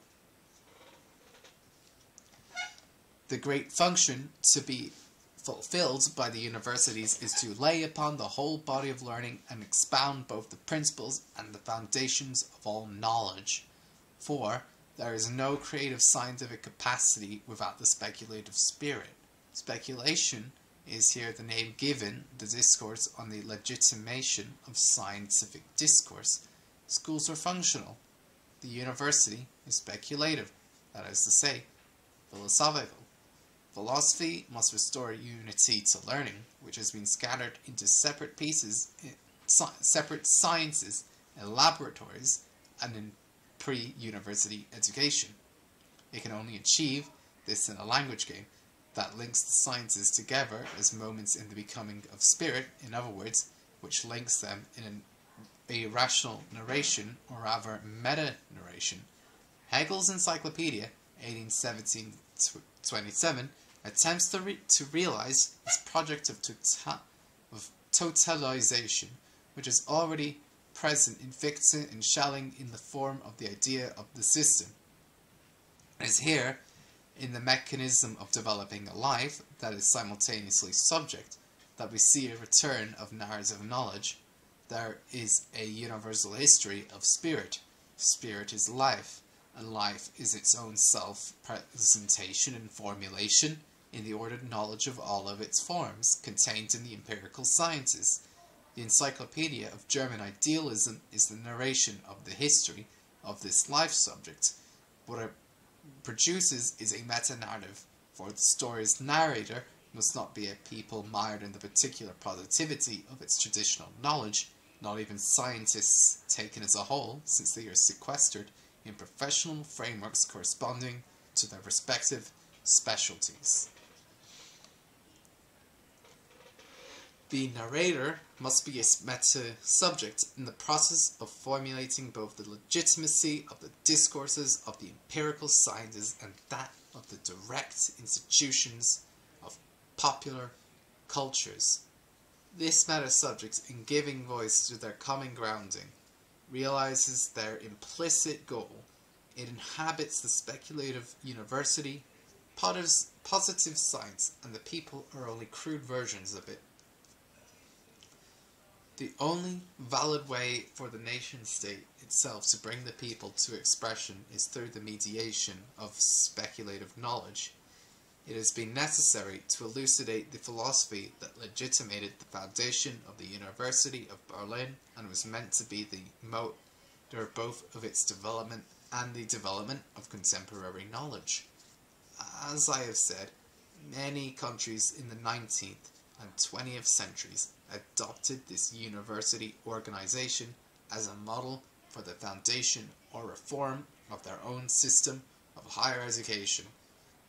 The great function to be fulfilled by the universities is to lay upon the whole body of learning and expound both the principles and the foundations of all knowledge. For there is no creative scientific capacity without the speculative spirit. Speculation is here the name given the discourse on the legitimation of scientific discourse. Schools are functional. The university is speculative, that is to say, philosophical. Philosophy must restore unity to learning, which has been scattered into separate pieces, eh, separate sciences in laboratories and in pre-university education. It can only achieve this in a language game that links the sciences together as moments in the becoming of spirit, in other words, which links them in an, a rational narration, or rather meta-narration. Hegel's Encyclopedia, 1817-27, attempts to, re to realize this project of, tota of totalization, which is already present in Fichte and Schelling in the form of the idea of the system. It is here, in the mechanism of developing a life that is simultaneously subject, that we see a return of narrative knowledge. There is a universal history of spirit. Spirit is life, and life is its own self-presentation and formulation, in the ordered knowledge of all of its forms, contained in the empirical sciences. The Encyclopedia of German Idealism is the narration of the history of this life subject. What it produces is a meta-narrative, for the story's narrator must not be a people mired in the particular productivity of its traditional knowledge, not even scientists taken as a whole, since they are sequestered in professional frameworks corresponding to their respective specialties. The narrator must be a meta subject in the process of formulating both the legitimacy of the discourses of the empirical sciences and that of the direct institutions of popular cultures. This meta subject, in giving voice to their common grounding, realizes their implicit goal. It inhabits the speculative university, positive science, and the people are only crude versions of it. The only valid way for the nation state itself to bring the people to expression is through the mediation of speculative knowledge. It has been necessary to elucidate the philosophy that legitimated the foundation of the University of Berlin and was meant to be the motor both of its development and the development of contemporary knowledge. As I have said, many countries in the 19th and 20th centuries adopted this university organization as a model for the foundation or reform of their own system of higher education,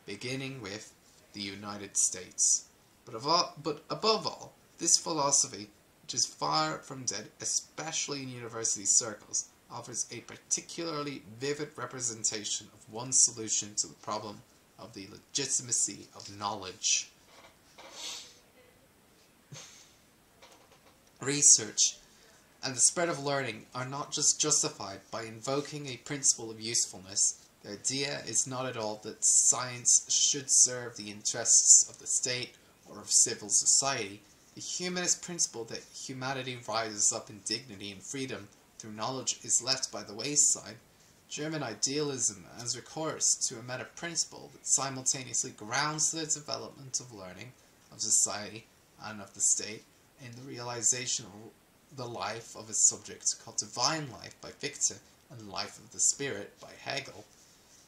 beginning with the United States. But, all, but above all, this philosophy, which is far from dead, especially in university circles, offers a particularly vivid representation of one solution to the problem of the legitimacy of knowledge. Research, and the spread of learning are not just justified by invoking a principle of usefulness, The idea is not at all that science should serve the interests of the state or of civil society. The humanist principle that humanity rises up in dignity and freedom through knowledge is left by the wayside. German idealism has recourse to a meta principle that simultaneously grounds the development of learning, of society, and of the state in the realization of the life of a subject called Divine Life by Fichte and Life of the Spirit by Hegel.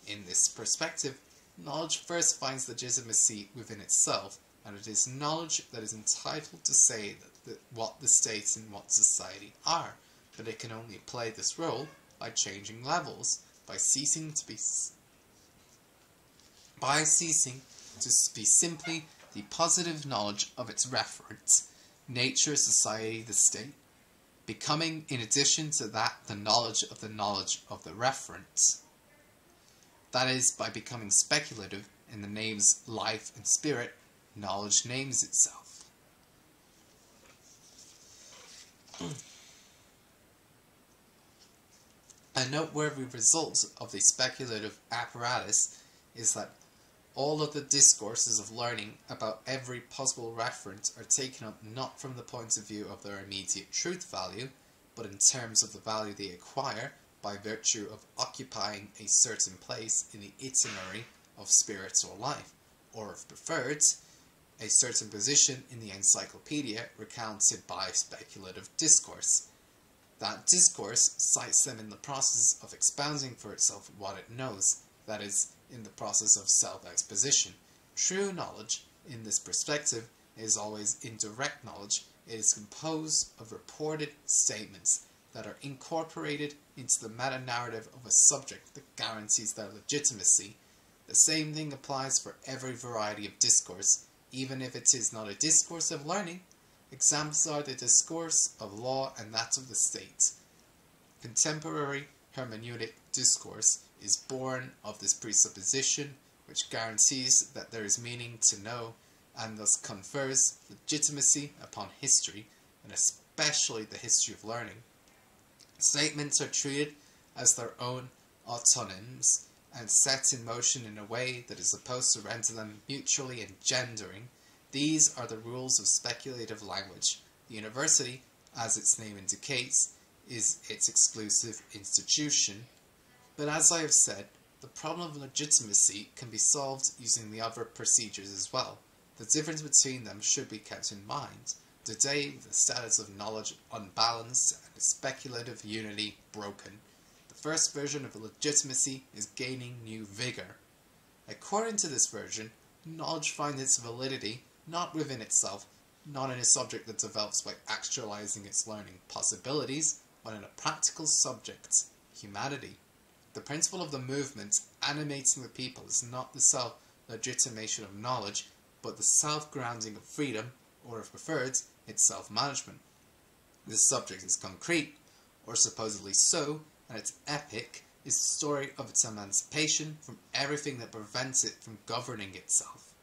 In this perspective, knowledge first finds legitimacy within itself, and it is knowledge that is entitled to say that, that what the states and what society are, but it can only play this role by changing levels, by ceasing to be by ceasing to be simply the positive knowledge of its reference, nature, society, the state, becoming in addition to that the knowledge of the knowledge of the reference. That is, by becoming speculative in the names life and spirit, knowledge names itself. A noteworthy result of the speculative apparatus is that all of the discourses of learning about every possible reference are taken up not from the point of view of their immediate truth value, but in terms of the value they acquire by virtue of occupying a certain place in the itinerary of spiritual life, or if preferred, a certain position in the encyclopedia recounted by speculative discourse. That discourse cites them in the process of expounding for itself what it knows, that is, in the process of self-exposition. True knowledge, in this perspective, is always indirect knowledge. It is composed of reported statements that are incorporated into the meta-narrative of a subject that guarantees their legitimacy. The same thing applies for every variety of discourse, even if it is not a discourse of learning. Examples are the discourse of law and that of the state. Contemporary hermeneutic discourse is born of this presupposition, which guarantees that there is meaning to know and thus confers legitimacy upon history, and especially the history of learning. Statements are treated as their own autonyms and set in motion in a way that is supposed to render them mutually engendering. These are the rules of speculative language. The university, as its name indicates, is its exclusive institution. But as I have said, the problem of legitimacy can be solved using the other procedures as well. The difference between them should be kept in mind. Today, the status of knowledge unbalanced and speculative unity broken. The first version of legitimacy is gaining new vigor. According to this version, knowledge finds its validity not within itself, not in a subject that develops by actualizing its learning possibilities, but in a practical subject, humanity. The principle of the movement animating the people is not the self-legitimation of knowledge, but the self-grounding of freedom, or if preferred, its self-management. This subject is concrete, or supposedly so, and its epic is the story of its emancipation from everything that prevents it from governing itself.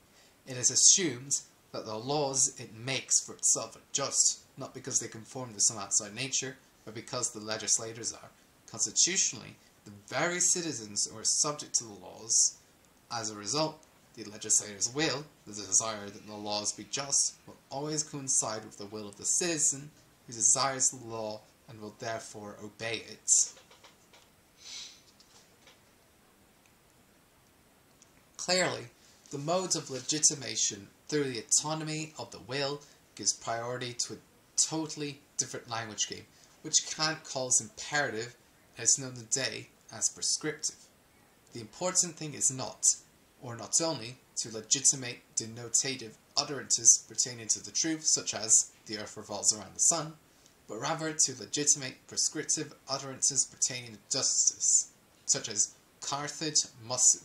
It is assumed that the laws it makes for itself are just, not because they conform to some outside nature, but because the legislators are. Constitutionally, the very citizens who are subject to the laws. As a result, the legislator's will, the desire that the laws be just, will always coincide with the will of the citizen who desires the law and will therefore obey it. Clearly, the mode of legitimation through the autonomy of the will gives priority to a totally different language game, which Kant calls imperative is known today as prescriptive. The important thing is not or not only to legitimate denotative utterances pertaining to the truth, such as the earth revolves around the sun, but rather to legitimate prescriptive utterances pertaining to justice, such as Carthage must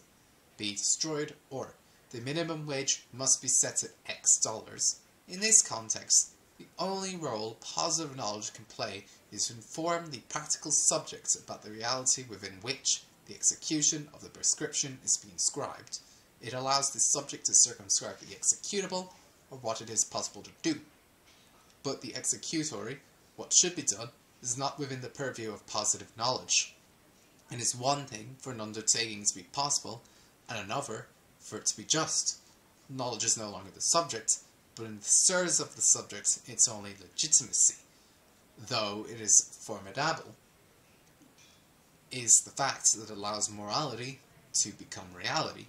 be destroyed or the minimum wage must be set at X dollars. In this context, the only role positive knowledge can play is to inform the practical subject about the reality within which the execution of the prescription is being scribed. It allows the subject to circumscribe the executable, or what it is possible to do. But the executory, what should be done, is not within the purview of positive knowledge. And It is one thing for an undertaking to be possible, and another for it to be just. Knowledge is no longer the subject, but in the service of the subject, its only legitimacy, though it is formidable, is the fact that allows morality to become reality.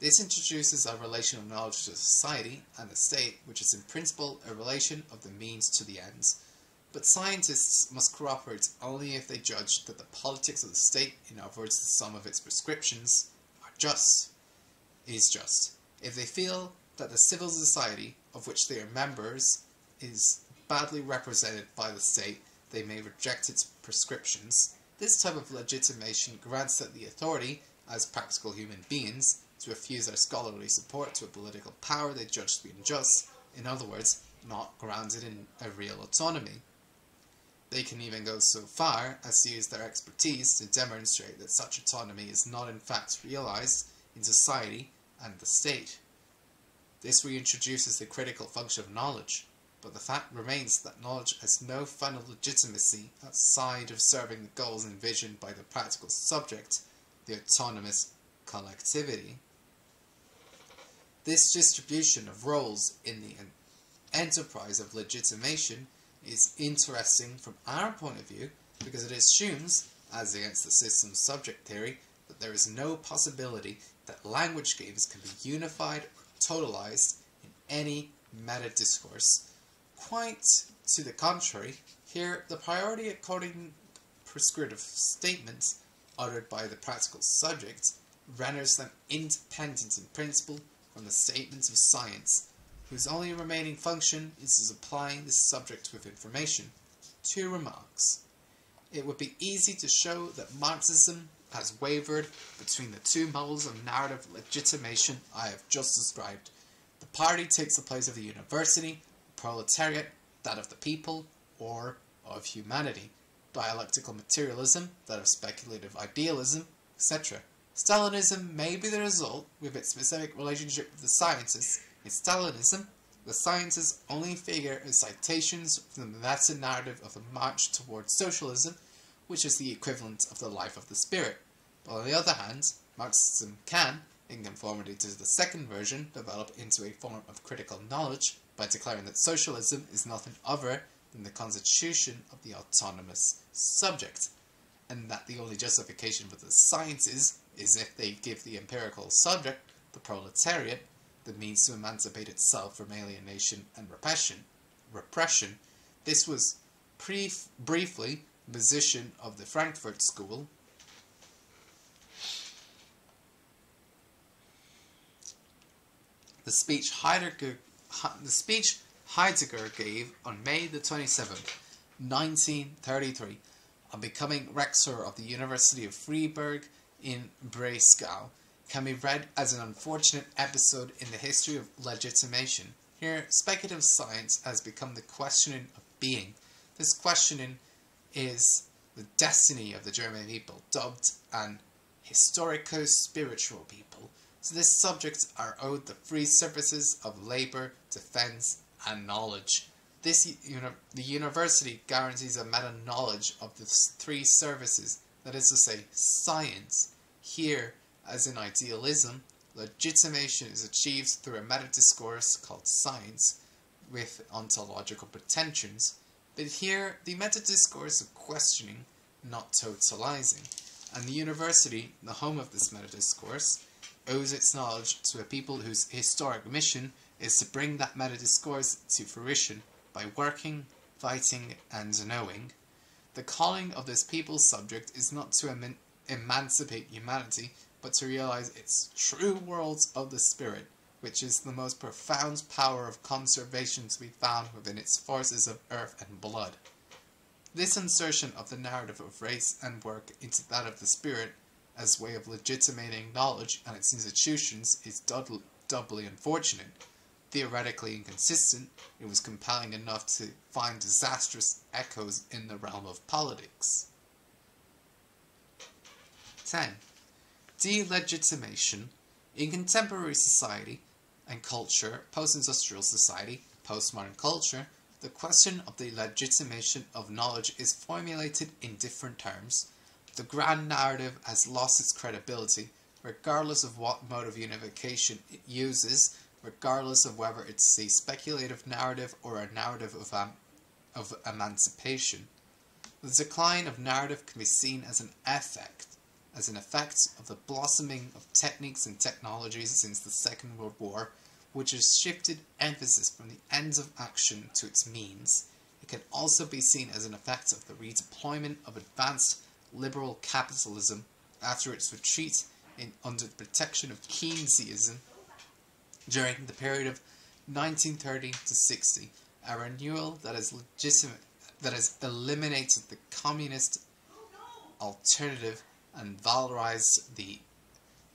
This introduces a relation of knowledge to society and the state, which is in principle a relation of the means to the ends. But scientists must cooperate only if they judge that the politics of the state, in other words, the sum of its prescriptions, are just, is just. If they feel that the civil society of which they are members is badly represented by the state, they may reject its prescriptions. This type of legitimation grants that the authority, as practical human beings, to refuse their scholarly support to a political power they judge to be unjust, in other words, not grounded in a real autonomy. They can even go so far as to use their expertise to demonstrate that such autonomy is not in fact realized in society and the state. This reintroduces the critical function of knowledge, but the fact remains that knowledge has no final legitimacy outside of serving the goals envisioned by the practical subject, the autonomous collectivity. This distribution of roles in the enterprise of legitimation is interesting from our point of view because it assumes, as against the system subject theory, that there is no possibility that language games can be unified or totalized in any meta-discourse. Quite to the contrary, here the priority according prescriptive statements uttered by the practical subject renders them independent in principle from the statements of science, whose only remaining function is supplying the subject with information. Two remarks. It would be easy to show that Marxism has wavered between the two models of narrative legitimation I have just described. The party takes the place of the university, proletariat, that of the people, or of humanity, dialectical materialism, that of speculative idealism, etc. Stalinism may be the result, with its specific relationship with the sciences. In Stalinism, the sciences only figure as citations from the meta-narrative of the march towards socialism, which is the equivalent of the life of the spirit. But on the other hand, Marxism can, in conformity to the second version, develop into a form of critical knowledge by declaring that socialism is nothing other than the constitution of the autonomous subject, and that the only justification for the sciences is if they give the empirical subject, the proletariat, the means to emancipate itself from alienation and repression. Repression. This was brief, briefly the position of the Frankfurt School. The speech Heidegger, the speech Heidegger gave on May the 27th, 1933, on becoming rector of the University of Freiburg in Breisgau can be read as an unfortunate episode in the history of legitimation. Here, speculative science has become the questioning of being. This questioning is the destiny of the German people, dubbed an historico-spiritual people. To this subjects are owed the free services of labour, defence, and knowledge. This the university guarantees a meta-knowledge of the three services that is to say, science. Here, as in idealism, legitimation is achieved through a meta-discourse called science, with ontological pretensions, but here the meta-discourse of questioning, not totalizing, and the university, the home of this meta-discourse, owes its knowledge to a people whose historic mission is to bring that meta-discourse to fruition by working, fighting, and knowing, the calling of this people's subject is not to eman emancipate humanity, but to realize its true worlds of the spirit, which is the most profound power of conservation to be found within its forces of earth and blood. This insertion of the narrative of race and work into that of the spirit as way of legitimating knowledge and its institutions is doubly unfortunate, theoretically inconsistent, it was compelling enough to find disastrous echoes in the realm of politics. 10. Delegitimation. In contemporary society and culture, post-industrial society, postmodern culture, the question of the legitimation of knowledge is formulated in different terms. The grand narrative has lost its credibility, regardless of what mode of unification it uses, regardless of whether it's a speculative narrative or a narrative of, um, of emancipation. The decline of narrative can be seen as an effect, as an effect of the blossoming of techniques and technologies since the Second World War, which has shifted emphasis from the ends of action to its means. It can also be seen as an effect of the redeployment of advanced liberal capitalism after its retreat in, under the protection of Keynesianism during the period of 1930 to 60, a renewal that has legitimate that has eliminated the communist alternative and valorized the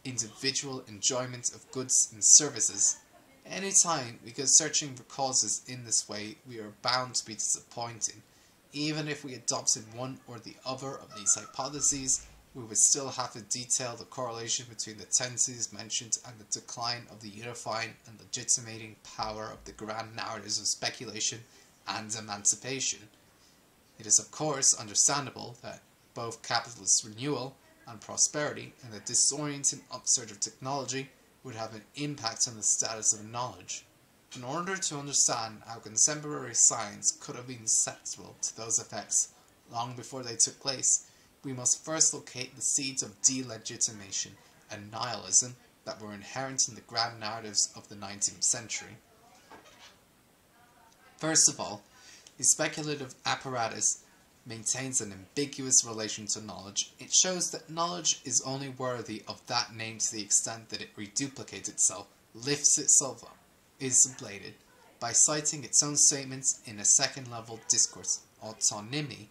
individual enjoyment of goods and services. Anytime we go searching for causes in this way, we are bound to be disappointed. Even if we adopted one or the other of these hypotheses, we would still have to detail the correlation between the tendencies mentioned and the decline of the unifying and legitimating power of the grand narratives of speculation and emancipation. It is of course understandable that both capitalist renewal and prosperity and the disorienting upsurge of technology would have an impact on the status of knowledge. In order to understand how contemporary science could have been susceptible to those effects long before they took place, we must first locate the seeds of delegitimation and nihilism that were inherent in the grand narratives of the 19th century. First of all, the speculative apparatus maintains an ambiguous relation to knowledge. It shows that knowledge is only worthy of that name to the extent that it reduplicates itself, lifts itself up, is sublated, by citing its own statements in a second level discourse, autonomy,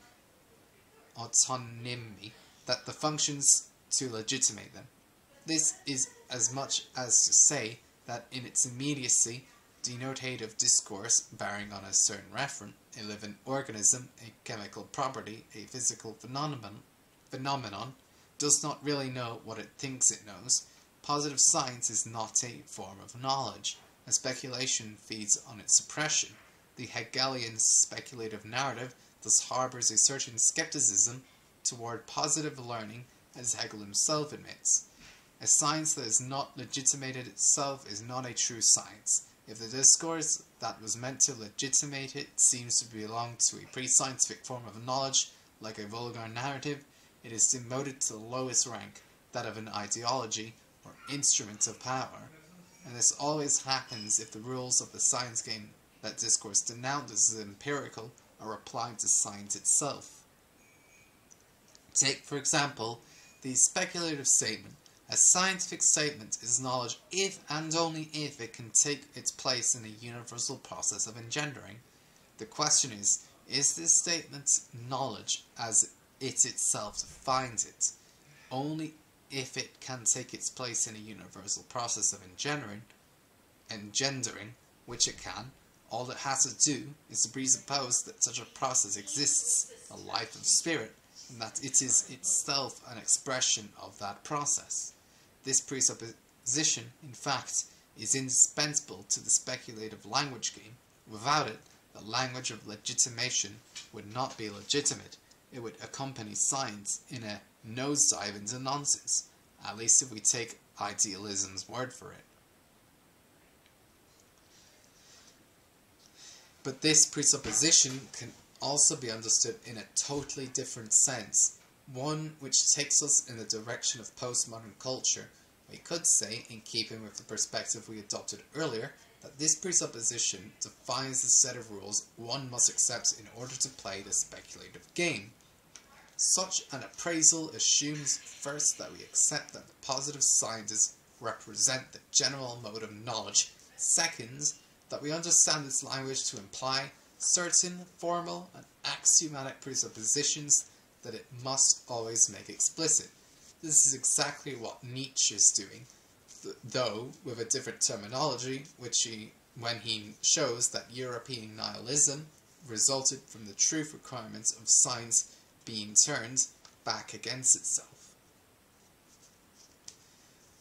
autonomy that the functions to legitimate them. This is as much as to say that in its immediacy, denotative discourse bearing on a certain referent, a living organism, a chemical property, a physical phenomenon, phenomenon, does not really know what it thinks it knows. Positive science is not a form of knowledge, and speculation feeds on its suppression. The Hegelian speculative narrative thus harbors a certain skepticism toward positive learning, as Hegel himself admits. A science that is not legitimated itself is not a true science. If the discourse that was meant to legitimate it seems to belong to a pre-scientific form of knowledge, like a vulgar narrative, it is demoted to the lowest rank, that of an ideology or instrument of power. And this always happens if the rules of the science game that discourse denounces as empirical are applied to science itself. Take, for example, the speculative statement. A scientific statement is knowledge if and only if it can take its place in a universal process of engendering. The question is, is this statement knowledge as it itself defines it? Only if it can take its place in a universal process of engendering, engendering, which it can, all it has to do is to presuppose that such a process exists, a life of spirit, and that it is itself an expression of that process. This presupposition, in fact, is indispensable to the speculative language game. Without it, the language of legitimation would not be legitimate. It would accompany science in a nosedive into nonsense, at least if we take idealism's word for it. But this presupposition can also be understood in a totally different sense, one which takes us in the direction of postmodern culture. We could say, in keeping with the perspective we adopted earlier, that this presupposition defines the set of rules one must accept in order to play the speculative game. Such an appraisal assumes first that we accept that the positive sciences represent the general mode of knowledge, second, that we understand this language to imply certain formal and axiomatic presuppositions that it must always make explicit. This is exactly what Nietzsche is doing, th though with a different terminology, which he, when he shows that European nihilism resulted from the truth requirements of science being turned back against itself.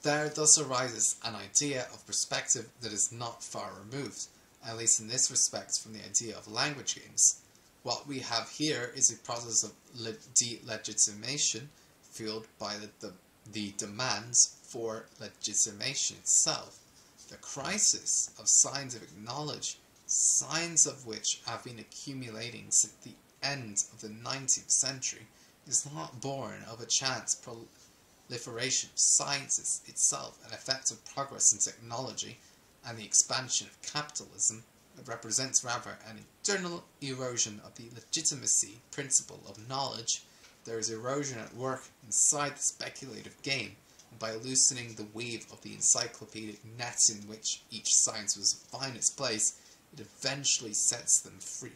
There thus arises an idea of perspective that is not far removed, at least in this respect, from the idea of language games. What we have here is a process of delegitimation fueled by the, the, the demands for legitimation itself. The crisis of scientific knowledge, signs of which have been accumulating since the end of the 19th century, is not born of a chance proliferation of science itself, an effect of progress in technology and the expansion of capitalism. It represents rather an internal erosion of the legitimacy principle of knowledge. There is erosion at work inside the speculative game, and by loosening the weave of the encyclopedic net in which each science was find its place, it eventually sets them free.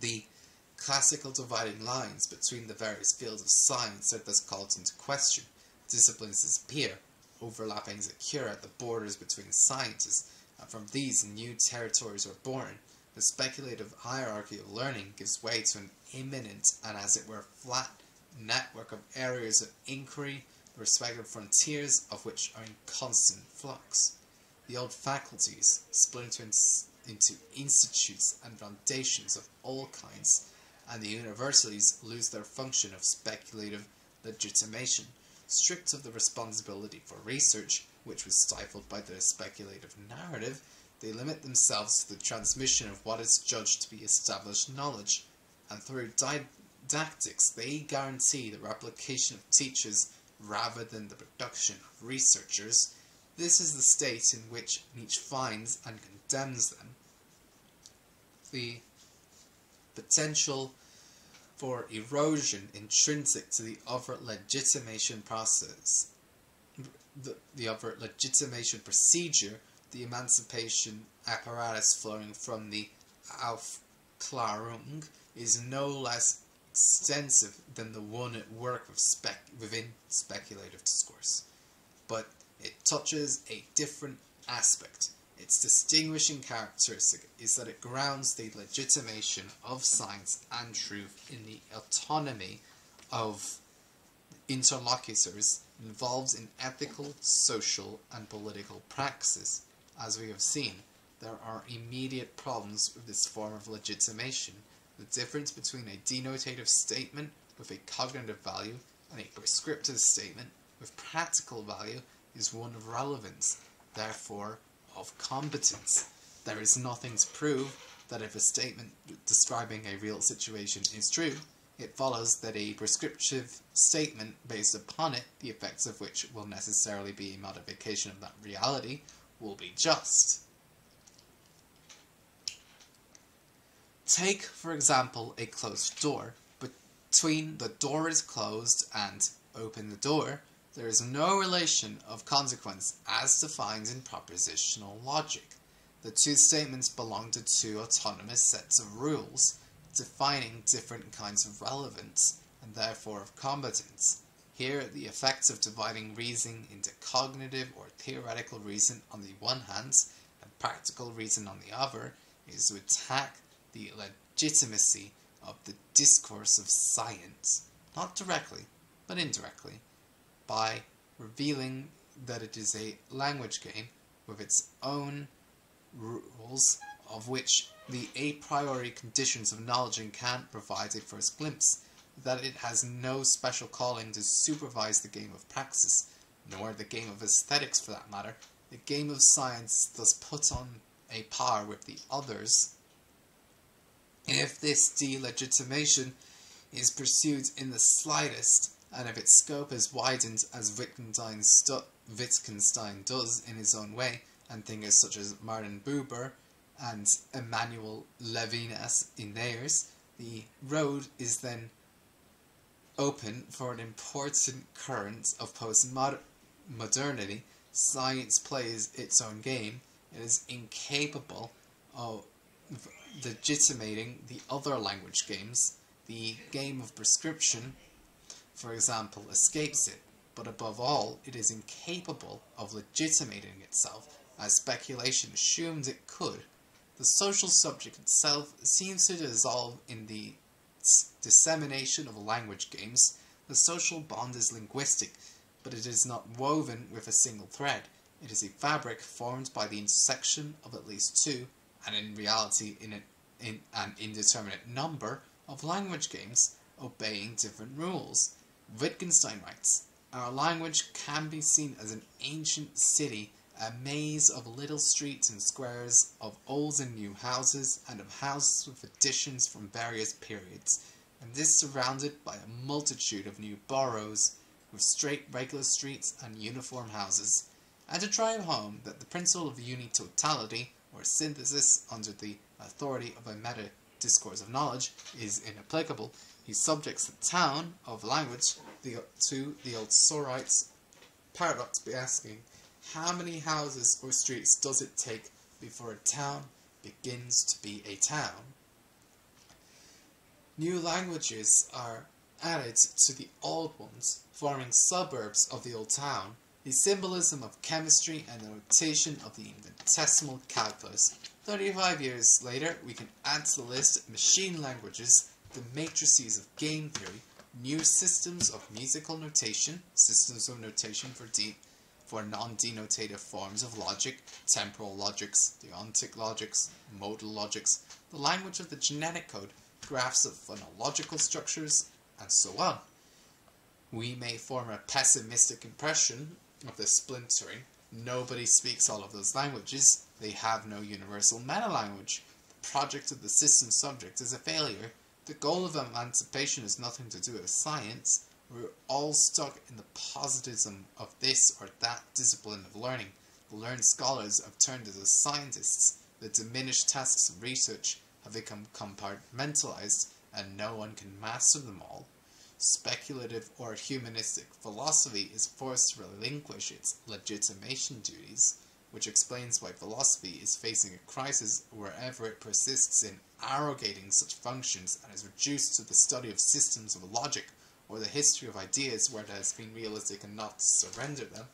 The classical dividing lines between the various fields of science are thus called into question. Disciplines disappear, overlappings occur at the borders between sciences, and from these new territories are born. The speculative hierarchy of learning gives way to an immanent and as it were flat network of areas of inquiry, the respective frontiers of which are in constant flux. The old faculties splinter into institutes and foundations of all kinds, and the universities lose their function of speculative legitimation, stripped of the responsibility for research, which was stifled by their speculative narrative, they limit themselves to the transmission of what is judged to be established knowledge, and through didactics they guarantee the replication of teachers rather than the production of researchers. This is the state in which Nietzsche finds and condemns them. The potential for erosion intrinsic to the overt legitimation process, the, the overt legitimation procedure, the emancipation apparatus flowing from the Aufklärung is no less extensive than the one at work with spec within speculative discourse, but it touches a different aspect its distinguishing characteristic is that it grounds the legitimation of science and truth in the autonomy of interlocutors involved in ethical, social, and political praxis. As we have seen, there are immediate problems with this form of legitimation. The difference between a denotative statement with a cognitive value and a prescriptive statement with practical value is one of relevance. Therefore, of competence. There is nothing to prove that if a statement describing a real situation is true, it follows that a prescriptive statement based upon it, the effects of which will necessarily be a modification of that reality, will be just. Take, for example, a closed door. Between the door is closed and open the door, there is no relation of consequence as defined in propositional logic. The two statements belong to two autonomous sets of rules, defining different kinds of relevance, and therefore of competence. Here, the effect of dividing reason into cognitive or theoretical reason on the one hand, and practical reason on the other, is to attack the legitimacy of the discourse of science, not directly, but indirectly by revealing that it is a language game with its own rules of which the a priori conditions of knowledge and Kant provide a first glimpse, that it has no special calling to supervise the game of praxis, nor the game of aesthetics for that matter. The game of science thus puts on a par with the others. If this delegitimation is pursued in the slightest, and if its scope is widened as Wittgenstein, Wittgenstein does in his own way, and thinkers such as Martin Buber and Emmanuel Levinas in theirs, the road is then open for an important current of postmodernity. Science plays its own game. It is incapable of legitimating the other language games. The game of prescription for example, escapes it, but above all, it is incapable of legitimating itself, as speculation assumed it could. The social subject itself seems to dissolve in the dissemination of language games. The social bond is linguistic, but it is not woven with a single thread. It is a fabric formed by the intersection of at least two, and in reality in, in an indeterminate number, of language games obeying different rules. Wittgenstein writes, Our language can be seen as an ancient city, a maze of little streets and squares, of old and new houses, and of houses with additions from various periods, and this surrounded by a multitude of new boroughs, with straight regular streets and uniform houses, and to drive home that the principle of unitotality, or synthesis under the authority of a meta discourse of knowledge, is inapplicable, he subjects the town of language the, to the old Sorites paradox by asking, how many houses or streets does it take before a town begins to be a town? New languages are added to the old ones, forming suburbs of the old town, the symbolism of chemistry and the notation of the infinitesimal calculus. 35 years later, we can add to the list machine languages, the matrices of game theory, new systems of musical notation, systems of notation for for non-denotative forms of logic, temporal logics, deontic logics, modal logics, the language of the genetic code, graphs of phonological structures, and so on. We may form a pessimistic impression of the splintering. Nobody speaks all of those languages. They have no universal meta-language. The project of the system subject is a failure. The goal of emancipation has nothing to do with science. We're all stuck in the positivism of this or that discipline of learning. The learned scholars have turned into scientists. The diminished tasks of research have become compartmentalized, and no one can master them all speculative or humanistic philosophy is forced to relinquish its legitimation duties, which explains why philosophy is facing a crisis wherever it persists in arrogating such functions and is reduced to the study of systems of logic or the history of ideas where it has been realistic and not surrender them.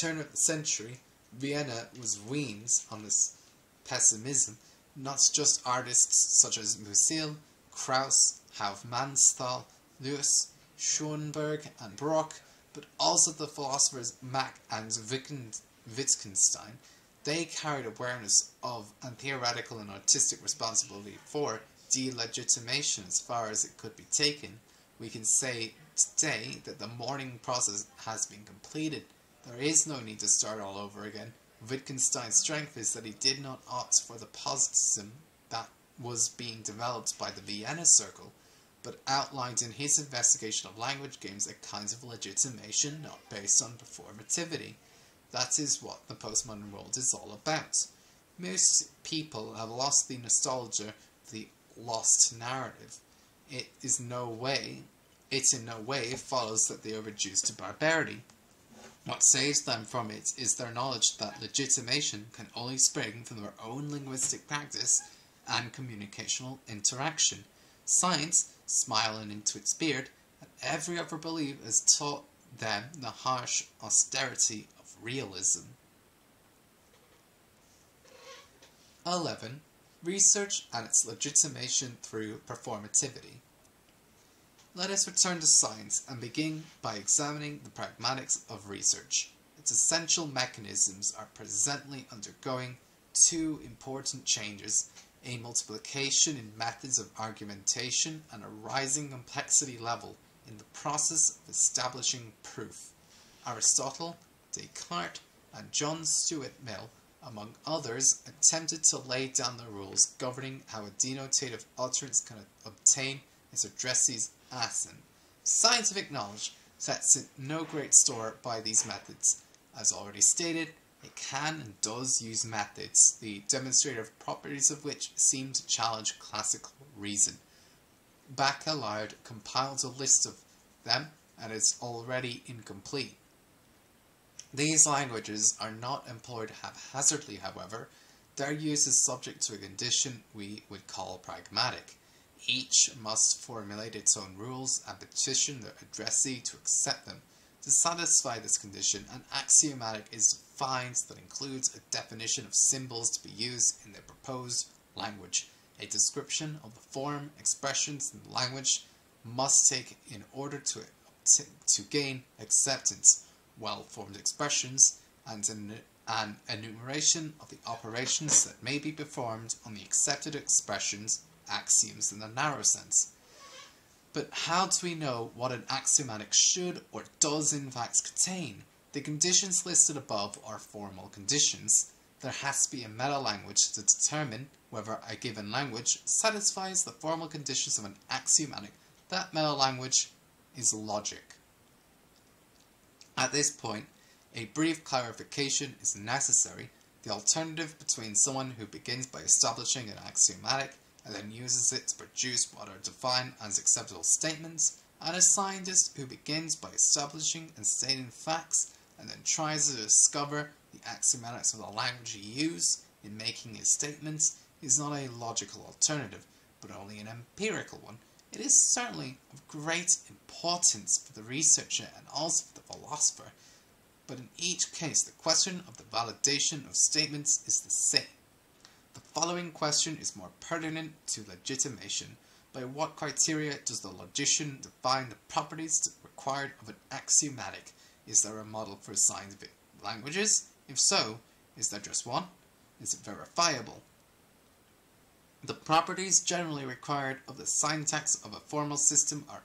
Turn of the century, Vienna was weaned on this pessimism, not just artists such as Musil, Kraus, Hofmannsthal, Loos, Schoenberg, and Broch, but also the philosophers Mach and Wittgenstein. Wittgenstein, they carried awareness of and theoretical and artistic responsibility for delegitimation as far as it could be taken. We can say today that the mourning process has been completed. There is no need to start all over again. Wittgenstein's strength is that he did not opt for the positivism that was being developed by the Vienna Circle, but outlined in his investigation of language games a kind of legitimation not based on performativity. That is what the postmodern world is all about. Most people have lost the nostalgia of the lost narrative. It is no way it in no way follows that they are reduced to barbarity. What saves them from it is their knowledge that legitimation can only spring from their own linguistic practice and communicational interaction. Science, smiling into its beard, and every other belief has taught them the harsh austerity realism. 11. Research and its legitimation through performativity. Let us return to science and begin by examining the pragmatics of research. Its essential mechanisms are presently undergoing two important changes a multiplication in methods of argumentation and a rising complexity level in the process of establishing proof. Aristotle, Descartes, and John Stuart Mill, among others, attempted to lay down the rules governing how a denotative utterance can obtain its addressee's assent. Scientific knowledge sets no great store by these methods. As already stated, it can and does use methods, the demonstrative properties of which seem to challenge classical reason. Bachelard compiled a list of them and is already incomplete. These languages are not employed haphazardly, however. Their use is subject to a condition we would call pragmatic. Each must formulate its own rules and petition the addressee to accept them. To satisfy this condition, an axiomatic is defined that includes a definition of symbols to be used in the proposed language. A description of the form, expressions, and language must take in order to, to gain acceptance well-formed expressions and an, an enumeration of the operations that may be performed on the accepted expressions, axioms in the narrow sense. But how do we know what an axiomatic should or does in fact contain? The conditions listed above are formal conditions. There has to be a meta-language to determine whether a given language satisfies the formal conditions of an axiomatic. That meta-language is logic. At this point, a brief clarification is necessary. The alternative between someone who begins by establishing an axiomatic and then uses it to produce what are defined as acceptable statements, and a scientist who begins by establishing and stating facts and then tries to discover the axiomatics of the language he uses in making his statements is not a logical alternative, but only an empirical one. It is certainly of great importance for the researcher and also for the philosopher, but in each case the question of the validation of statements is the same. The following question is more pertinent to legitimation. By what criteria does the logician define the properties required of an axiomatic? Is there a model for scientific languages? If so, is there just one? Is it verifiable? The properties generally required of the syntax of a formal system are,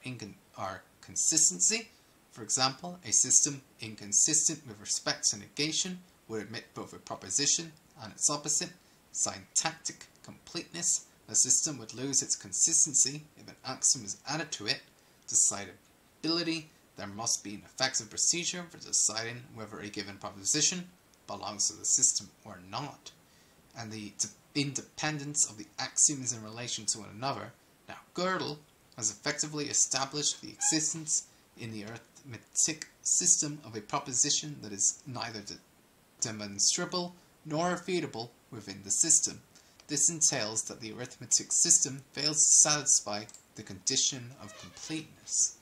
are consistency. For example, a system inconsistent with respect to negation would admit both a proposition and its opposite. Syntactic completeness. A system would lose its consistency if an axiom is added to it. Decidability. There must be an effective procedure for deciding whether a given proposition belongs to the system or not. And the independence of the axioms in relation to one another. Now, Gödel has effectively established the existence in the arithmetic system of a proposition that is neither de demonstrable nor refutable within the system. This entails that the arithmetic system fails to satisfy the condition of completeness.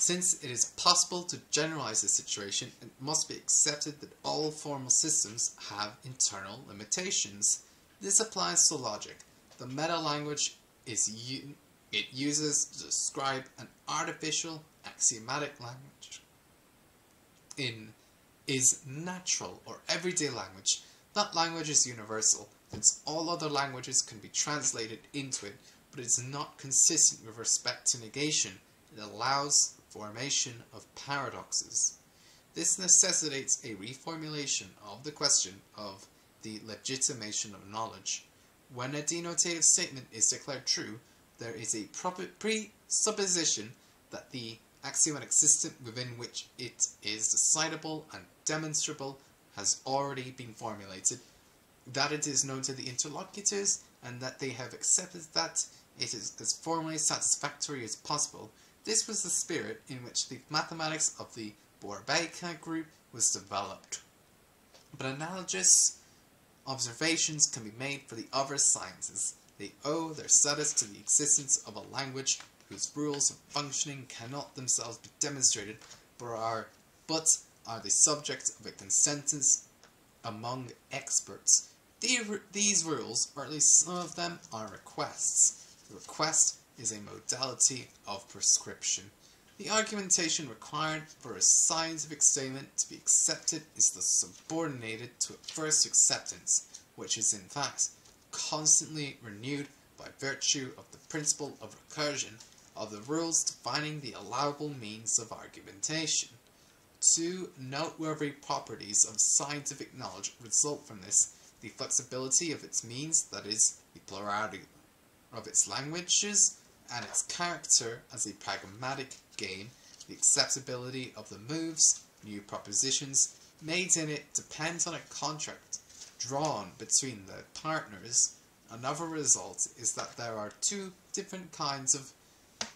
Since it is possible to generalize this situation, it must be accepted that all formal systems have internal limitations. This applies to logic. The meta-language is it uses to describe an artificial axiomatic language in is natural or everyday language. That language is universal, since all other languages can be translated into it, but it is not consistent with respect to negation. It allows formation of paradoxes. This necessitates a reformulation of the question of the legitimation of knowledge. When a denotative statement is declared true, there is a presupposition that the axiomatic system within which it is decidable and demonstrable has already been formulated, that it is known to the interlocutors, and that they have accepted that it is as formally satisfactory as possible, this was the spirit in which the mathematics of the Bourbaki group was developed. But analogous observations can be made for the other sciences. They owe their status to the existence of a language whose rules of functioning cannot themselves be demonstrated, but are, but are the subject of a consensus among experts. These rules, or at least some of them, are requests. The request is a modality of prescription. The argumentation required for a scientific statement to be accepted is thus subordinated to a first acceptance, which is in fact constantly renewed by virtue of the principle of recursion of the rules defining the allowable means of argumentation. Two noteworthy properties of scientific knowledge result from this, the flexibility of its means, that is, the plurality of its languages, and its character as a pragmatic game, the acceptability of the moves, new propositions made in it depends on a contract drawn between the partners. Another result is that there are two different kinds of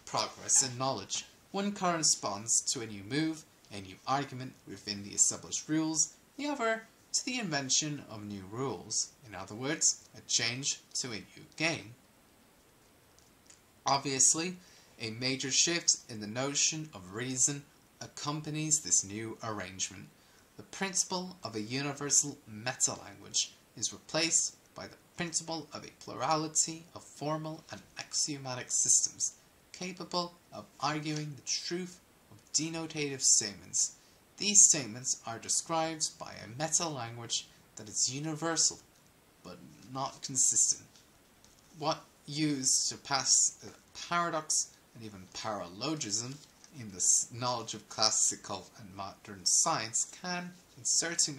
progress in knowledge. One corresponds to a new move, a new argument within the established rules, the other to the invention of new rules, in other words, a change to a new game. Obviously, a major shift in the notion of reason accompanies this new arrangement. The principle of a universal meta-language is replaced by the principle of a plurality of formal and axiomatic systems capable of arguing the truth of denotative statements. These statements are described by a meta-language that is universal but not consistent. what used to pass a paradox and even paralogism in the knowledge of classical and modern science can, in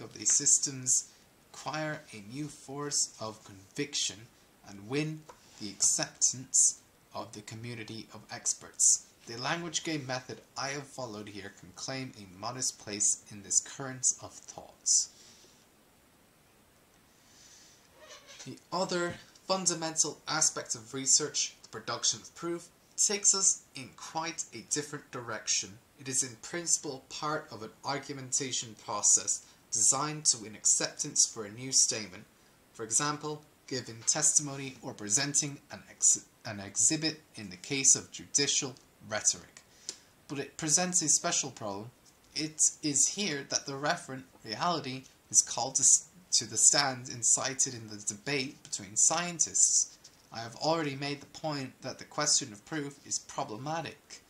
of these systems, acquire a new force of conviction and win the acceptance of the community of experts. The language game method I have followed here can claim a modest place in this current of thoughts. The other fundamental aspect of research, the production of proof, takes us in quite a different direction. It is in principle part of an argumentation process designed to win acceptance for a new statement. For example, giving testimony or presenting an, ex an exhibit in the case of judicial rhetoric. But it presents a special problem. It is here that the referent reality is called to, the stand incited in the debate between scientists. I have already made the point that the question of proof is problematic.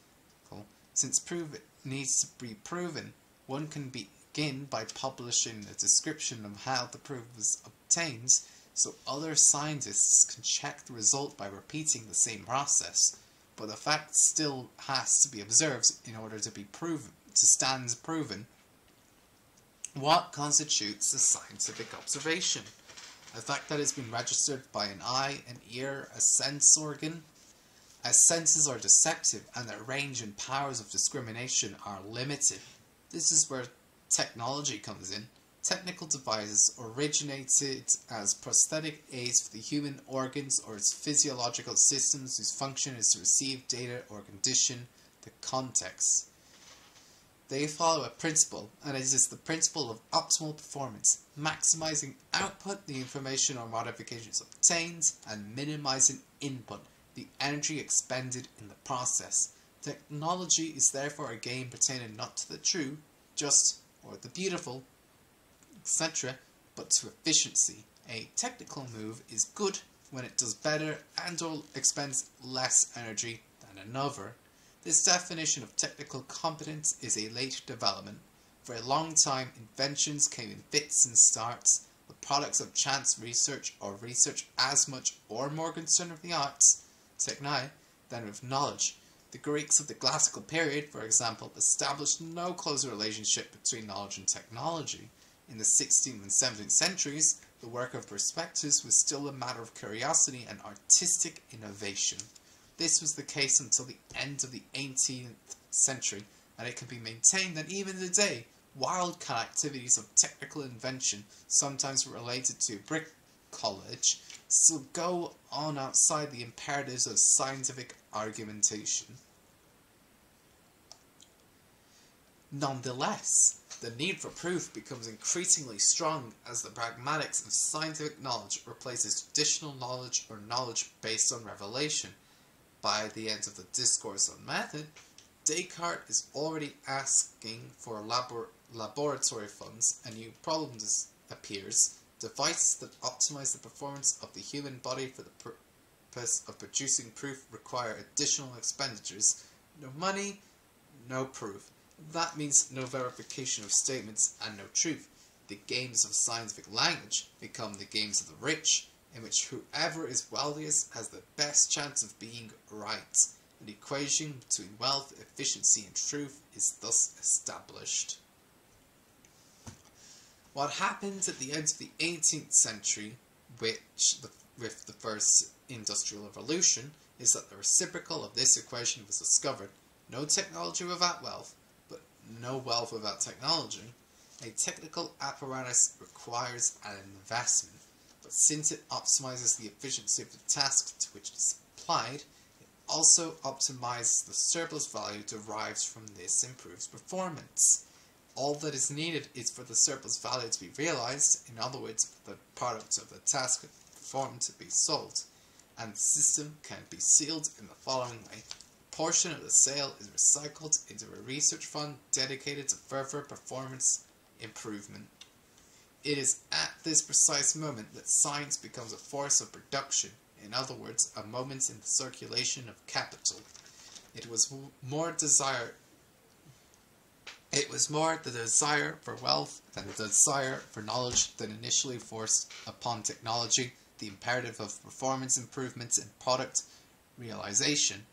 Since proof needs to be proven, one can begin by publishing a description of how the proof was obtained so other scientists can check the result by repeating the same process, but the fact still has to be observed in order to be proven to stand proven. What constitutes a scientific observation? a fact that it's been registered by an eye, an ear, a sense organ, as senses are deceptive and their range and powers of discrimination are limited. This is where technology comes in. Technical devices originated as prosthetic aids for the human organs or its physiological systems whose function is to receive data or condition the context. They follow a principle, and it is the principle of optimal performance, maximizing output, the information or modifications obtained, and minimizing input, the energy expended in the process. Technology is therefore a game pertaining not to the true, just, or the beautiful, etc., but to efficiency. A technical move is good when it does better and or expends less energy than another. This definition of technical competence is a late development. For a long time, inventions came in fits and starts, the products of chance research or research as much or more concerned with the arts, techne, than with knowledge. The Greeks of the classical period, for example, established no closer relationship between knowledge and technology. In the 16th and 17th centuries, the work of Perspectus was still a matter of curiosity and artistic innovation. This was the case until the end of the 18th century, and it can be maintained that even today, wildcat activities of technical invention, sometimes related to brick college, still go on outside the imperatives of scientific argumentation. Nonetheless, the need for proof becomes increasingly strong as the pragmatics of scientific knowledge replaces traditional knowledge or knowledge based on revelation by the end of the discourse on method, Descartes is already asking for labor laboratory funds, a new problem appears, devices that optimize the performance of the human body for the purpose of producing proof require additional expenditures. No money, no proof. That means no verification of statements and no truth. The games of scientific language become the games of the rich, in which whoever is wealthiest has the best chance of being right. An equation between wealth, efficiency, and truth is thus established. What happened at the end of the 18th century, which the, with the first industrial revolution, is that the reciprocal of this equation was discovered. No technology without wealth, but no wealth without technology. A technical apparatus requires an investment but since it optimizes the efficiency of the task to which it is applied, it also optimizes the surplus value derived from this improved performance. All that is needed is for the surplus value to be realized, in other words, for the product of the task performed to be sold, and the system can be sealed in the following way. A portion of the sale is recycled into a research fund dedicated to further performance improvement. It is at this precise moment that science becomes a force of production, in other words, a moment in the circulation of capital. It was more desire it was more the desire for wealth than the desire for knowledge that initially forced upon technology the imperative of performance improvements in product realization,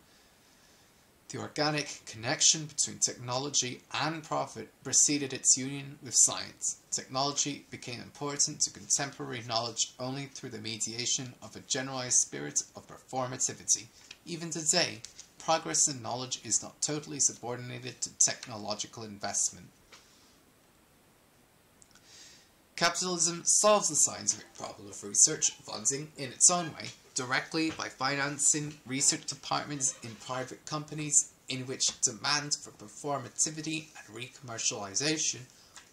the organic connection between technology and profit preceded its union with science. Technology became important to contemporary knowledge only through the mediation of a generalized spirit of performativity. Even today, progress in knowledge is not totally subordinated to technological investment. Capitalism solves the scientific problem of research funding in its own way, directly by financing research departments in private companies in which demand for performativity and recommercialization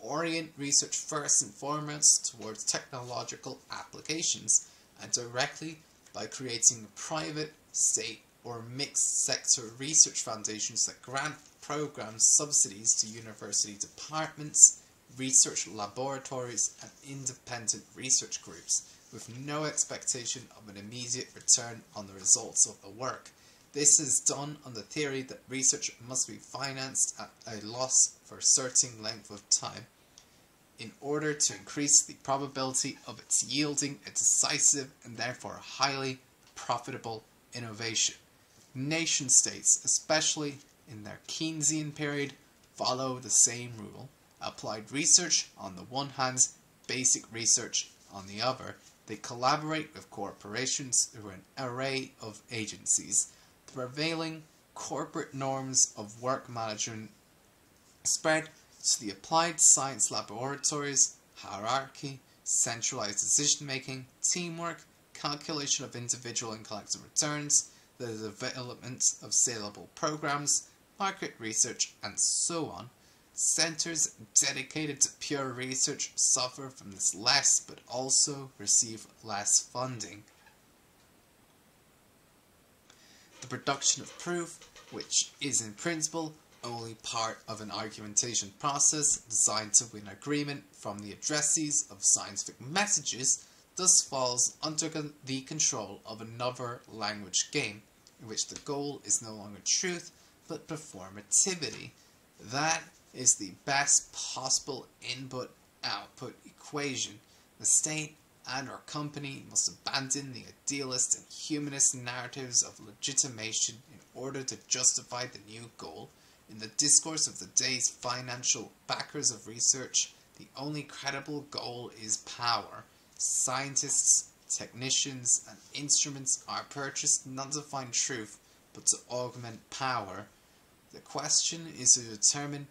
orient research first and foremost towards technological applications, and directly by creating private, state, or mixed sector research foundations that grant programs subsidies to university departments, research laboratories, and independent research groups, with no expectation of an immediate return on the results of the work. This is done on the theory that research must be financed at a loss for a certain length of time in order to increase the probability of its yielding a decisive and therefore highly profitable innovation. Nation states, especially in their Keynesian period, follow the same rule. Applied research on the one hand, basic research on the other. They collaborate with corporations through an array of agencies. The prevailing corporate norms of work management spread to the applied science laboratories, hierarchy, centralized decision making, teamwork, calculation of individual and collective returns, the development of saleable programs, market research, and so on. Centers dedicated to pure research suffer from this less but also receive less funding. The production of proof, which is in principle only part of an argumentation process designed to win agreement from the addressees of scientific messages, thus falls under the control of another language game, in which the goal is no longer truth but performativity. That is the best possible input output equation. The state and our company must abandon the idealist and humanist narratives of legitimation in order to justify the new goal in the discourse of the day's financial backers of research, the only credible goal is power. Scientists, technicians, and instruments are purchased not to find truth, but to augment power. The question is to determine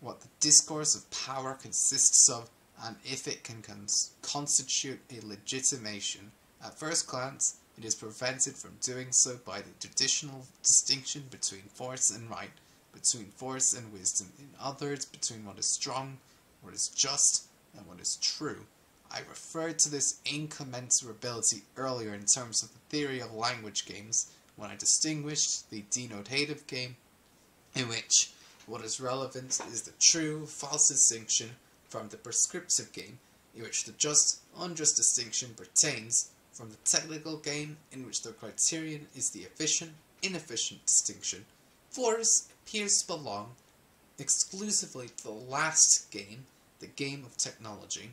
what the discourse of power consists of and if it can cons constitute a legitimation. At first glance, it is prevented from doing so by the traditional distinction between force and right, between force and wisdom, in others between what is strong, what is just, and what is true. I referred to this incommensurability earlier in terms of the theory of language games when I distinguished the denotative game, in which what is relevant is the true false distinction from the prescriptive game, in which the just unjust distinction pertains from the technical game, in which the criterion is the efficient inefficient distinction. Force appears to belong exclusively to the last game, the game of technology.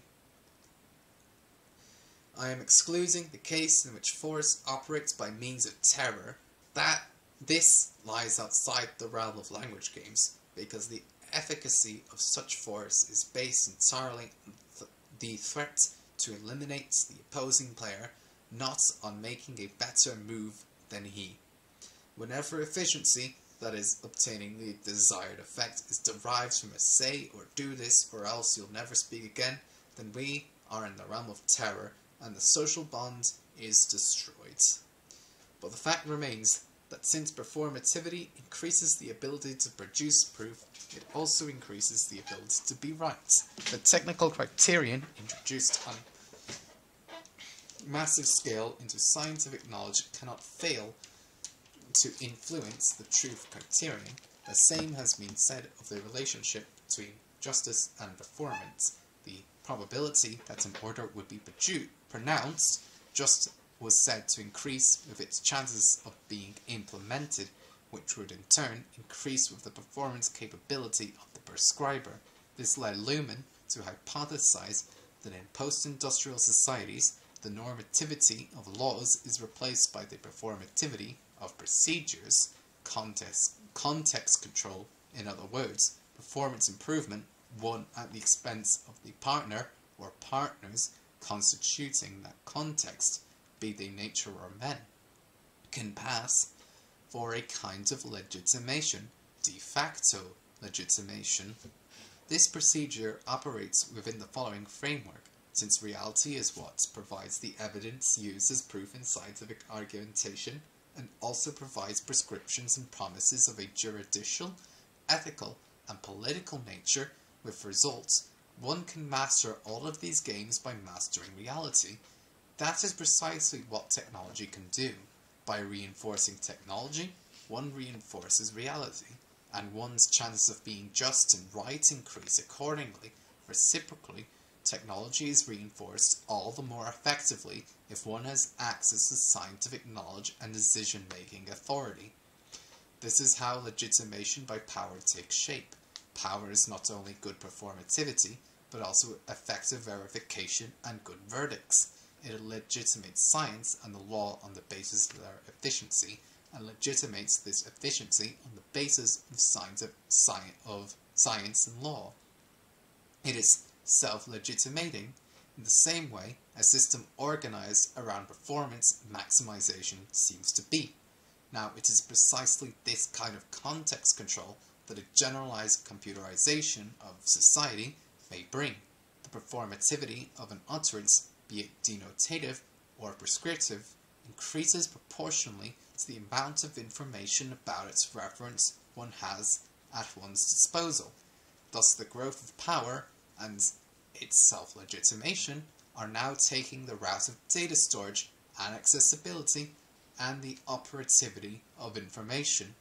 I am excluding the case in which force operates by means of terror. That this lies outside the realm of language games, because the efficacy of such force is based entirely on th the threat to eliminate the opposing player, not on making a better move than he. Whenever efficiency that is, obtaining the desired effect, is derived from a say or do this or else you'll never speak again, then we are in the realm of terror and the social bond is destroyed. But the fact remains that since performativity increases the ability to produce proof, it also increases the ability to be right. The technical criterion introduced on massive scale into scientific knowledge cannot fail to influence the truth criterion, the same has been said of the relationship between justice and performance. The probability that an order would be pronounced just was said to increase with its chances of being implemented, which would in turn increase with the performance capability of the prescriber. This led Luhmann to hypothesize that in post-industrial societies, the normativity of laws is replaced by the performativity of procedures, context, context control, in other words, performance improvement, one at the expense of the partner or partners constituting that context, be they nature or men, can pass for a kind of legitimation, de facto legitimation. This procedure operates within the following framework, since reality is what provides the evidence used as proof in scientific argumentation and also provides prescriptions and promises of a juridical, ethical, and political nature with results. One can master all of these games by mastering reality. That is precisely what technology can do. By reinforcing technology, one reinforces reality, and one's chances of being just and right increase accordingly. Reciprocally, technology is reinforced all the more effectively if one has access to scientific knowledge and decision-making authority. This is how legitimation by power takes shape. Power is not only good performativity, but also effective verification and good verdicts. It legitimates science and the law on the basis of their efficiency, and legitimates this efficiency on the basis of science, of, of science and law. It is self-legitimating in the same way a system organized around performance maximization seems to be. Now, it is precisely this kind of context control that a generalized computerization of society may bring. The performativity of an utterance, be it denotative or prescriptive, increases proportionally to the amount of information about its reference one has at one's disposal. Thus, the growth of power and its self-legitimation are now taking the route of data storage and accessibility and the operativity of information.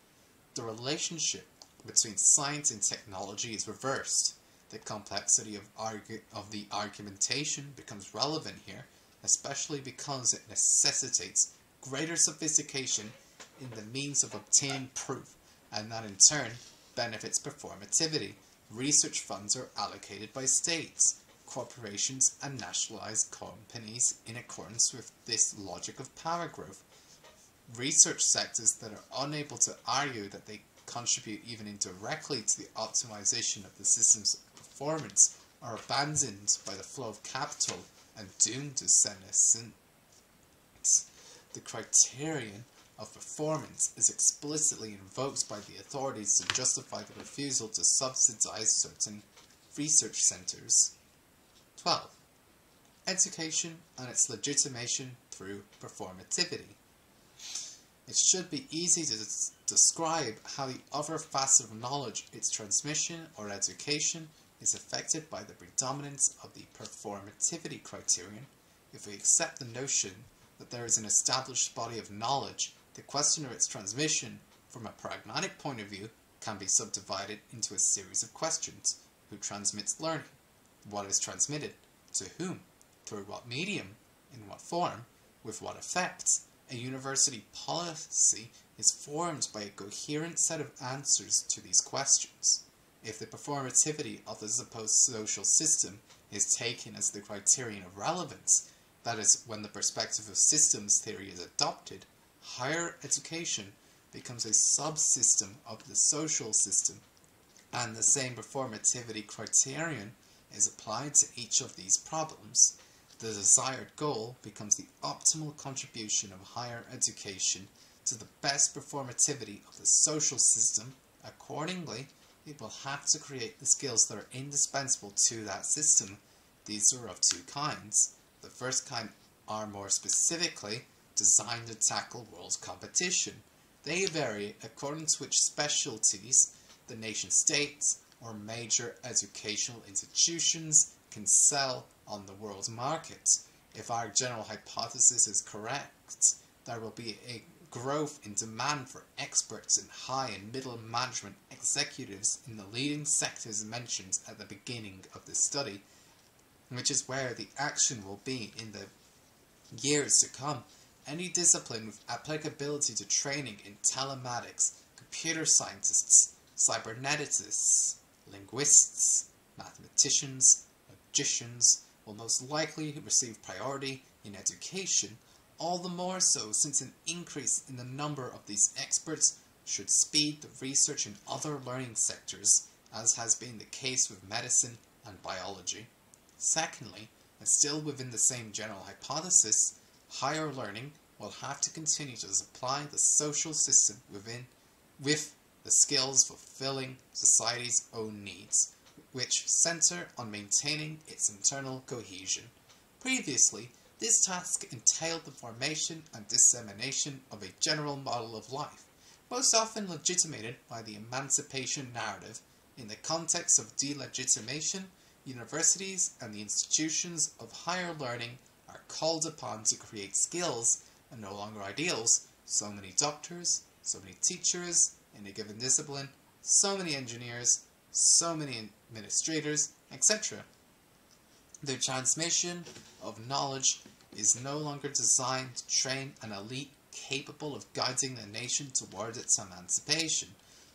The relationship between science and technology is reversed. The complexity of, of the argumentation becomes relevant here, especially because it necessitates greater sophistication in the means of obtaining proof, and that in turn benefits performativity. Research funds are allocated by states, corporations, and nationalized companies in accordance with this logic of power growth. Research sectors that are unable to argue that they contribute even indirectly to the optimization of the system's performance are abandoned by the flow of capital and doomed to senescence. The criterion of performance is explicitly invoked by the authorities to justify the refusal to subsidize certain research centers. 12. Education and its legitimation through performativity. It should be easy to describe how the other facet of knowledge, its transmission or education, is affected by the predominance of the performativity criterion. If we accept the notion that there is an established body of knowledge, the question of its transmission, from a pragmatic point of view, can be subdivided into a series of questions. Who transmits learning? What is transmitted? To whom? Through what medium? In what form? With what effects? A university policy is formed by a coherent set of answers to these questions. If the performativity of the supposed social system is taken as the criterion of relevance, that is, when the perspective of systems theory is adopted, higher education becomes a subsystem of the social system, and the same performativity criterion is applied to each of these problems the desired goal becomes the optimal contribution of higher education to the best performativity of the social system. Accordingly, will have to create the skills that are indispensable to that system. These are of two kinds. The first kind are more specifically designed to tackle world competition. They vary according to which specialties the nation states or major educational institutions can sell on the world's market. If our general hypothesis is correct, there will be a growth in demand for experts in high and middle management executives in the leading sectors mentioned at the beginning of this study, which is where the action will be in the years to come. Any discipline with applicability to training in telematics, computer scientists, cyberneticists, linguists, mathematicians, magicians, will most likely receive priority in education, all the more so since an increase in the number of these experts should speed the research in other learning sectors, as has been the case with medicine and biology. Secondly, and still within the same general hypothesis, higher learning will have to continue to supply the social system within with the skills fulfilling society's own needs, which center on maintaining its internal cohesion. Previously, this task entailed the formation and dissemination of a general model of life, most often legitimated by the emancipation narrative. In the context of delegitimation, universities and the institutions of higher learning are called upon to create skills and no longer ideals. So many doctors, so many teachers in a given discipline, so many engineers, so many administrators, etc. The transmission of knowledge is no longer designed to train an elite capable of guiding the nation towards its emancipation,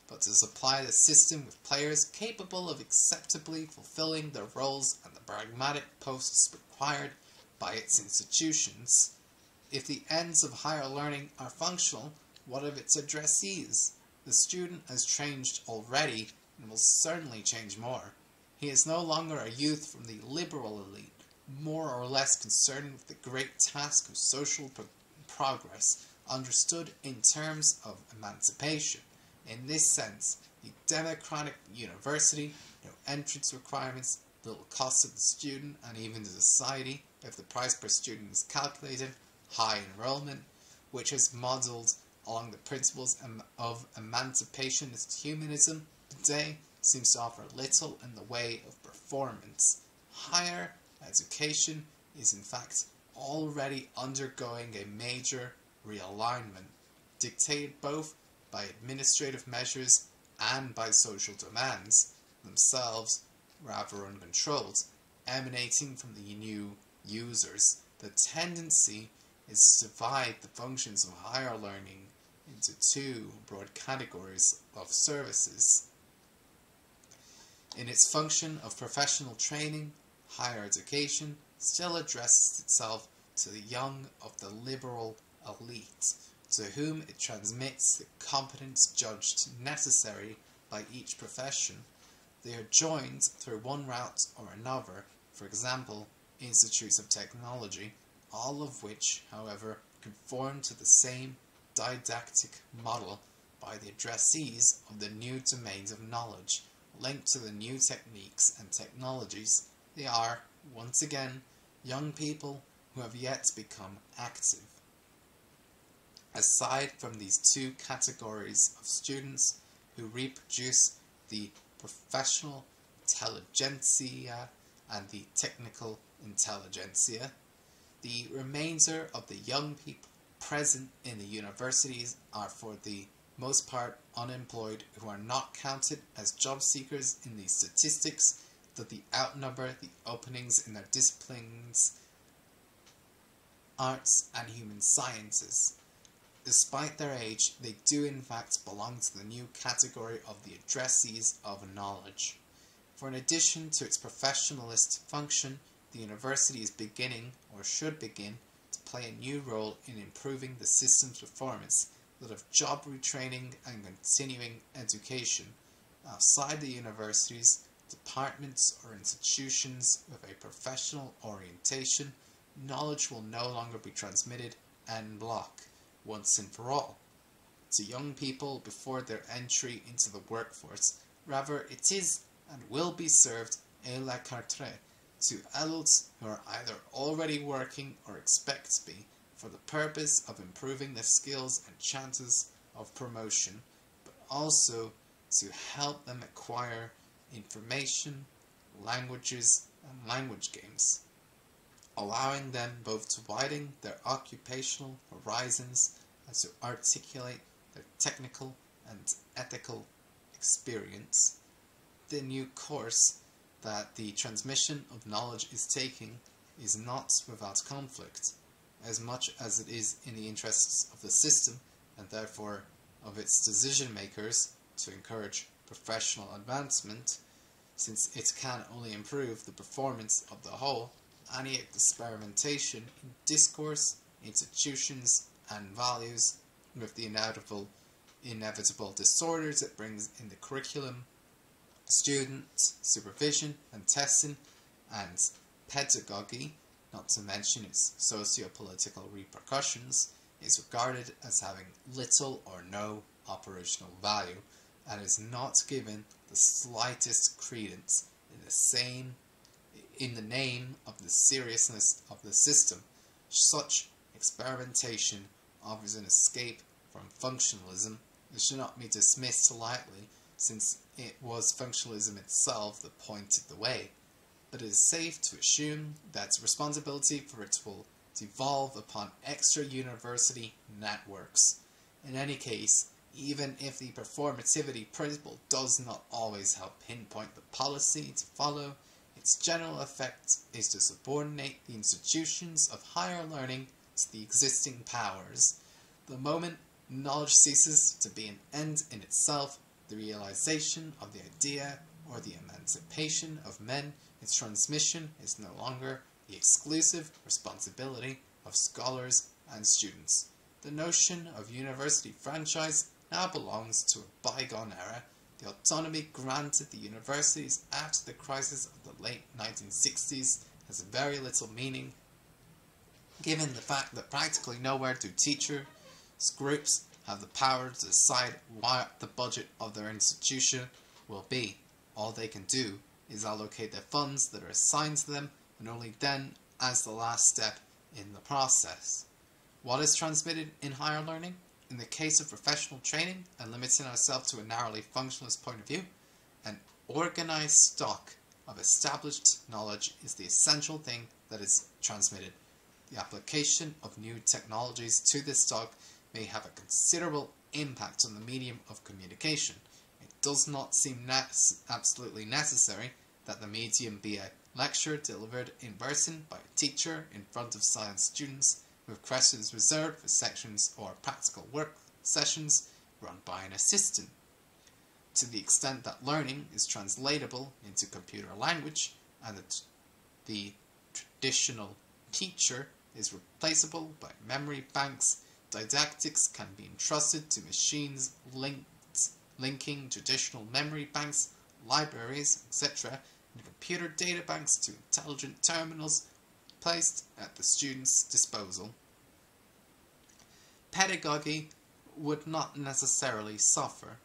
but to supply the system with players capable of acceptably fulfilling the roles and the pragmatic posts required by its institutions. If the ends of higher learning are functional, what of its addressees? The student has changed already and will certainly change more. He is no longer a youth from the liberal elite, more or less concerned with the great task of social pro progress, understood in terms of emancipation. In this sense, the democratic university, no entrance requirements, little cost to the student and even to society if the price per student is calculated, high enrollment, which is modelled along the principles of emancipationist humanism, today seems to offer little in the way of performance. Higher education is in fact already undergoing a major realignment, dictated both by administrative measures and by social demands, themselves rather uncontrolled, emanating from the new users. The tendency is to divide the functions of higher learning into two broad categories of services. In its function of professional training, higher education still addresses itself to the young of the liberal elite, to whom it transmits the competence judged necessary by each profession. They are joined through one route or another, for example, institutes of technology, all of which, however, conform to the same didactic model by the addressees of the new domains of knowledge, linked to the new techniques and technologies. They are, once again, young people who have yet to become active. Aside from these two categories of students who reproduce the professional intelligentsia and the technical intelligentsia, the remainder of the young people present in the universities are for the most part unemployed who are not counted as job seekers in these statistics that the outnumber the openings in their disciplines arts and human sciences. Despite their age, they do in fact belong to the new category of the addressees of knowledge. For in addition to its professionalist function, the university is beginning, or should begin, to play a new role in improving the system's performance, that of job retraining and continuing education. Outside the universities, departments or institutions with a professional orientation, knowledge will no longer be transmitted en bloc, once and for all, to young people before their entry into the workforce. Rather, it is and will be served à la carte to adults who are either already working or expect to be for the purpose of improving their skills and chances of promotion, but also to help them acquire information, languages, and language games, allowing them both to widen their occupational horizons and to articulate their technical and ethical experience. The new course that the transmission of knowledge is taking is not without conflict, as much as it is in the interests of the system and therefore of its decision makers to encourage professional advancement, since it can only improve the performance of the whole, any experimentation in discourse, institutions, and values with the inevitable, inevitable disorders it brings in the curriculum, student supervision and testing, and pedagogy, not to mention its socio-political repercussions, is regarded as having little or no operational value and is not given the slightest credence in the same in the name of the seriousness of the system. Such experimentation offers an escape from functionalism It should not be dismissed lightly since it was functionalism itself that pointed the way, but it is safe to assume that responsibility for it will devolve upon extra university networks. In any case, even if the performativity principle does not always help pinpoint the policy to follow, its general effect is to subordinate the institutions of higher learning to the existing powers. The moment knowledge ceases to be an end in itself, the realization of the idea or the emancipation of men, its transmission is no longer the exclusive responsibility of scholars and students. The notion of university franchise now belongs to a bygone era. The autonomy granted the universities after the crisis of the late 1960s has very little meaning, given the fact that practically nowhere do teachers groups have the power to decide what the budget of their institution will be. All they can do is allocate the funds that are assigned to them, and only then as the last step in the process. What is transmitted in higher learning? In the case of professional training and limiting ourselves to a narrowly functionalist point of view, an organized stock of established knowledge is the essential thing that is transmitted. The application of new technologies to this stock may have a considerable impact on the medium of communication. It does not seem ne absolutely necessary that the medium be a lecture delivered in person by a teacher in front of science students with questions reserved for sections or practical work sessions run by an assistant. To the extent that learning is translatable into computer language and that the traditional teacher is replaceable by memory banks, didactics can be entrusted to machines linked, linking traditional memory banks, libraries, etc., and computer data banks to intelligent terminals placed at the student's disposal. Pedagogy would not necessarily suffer.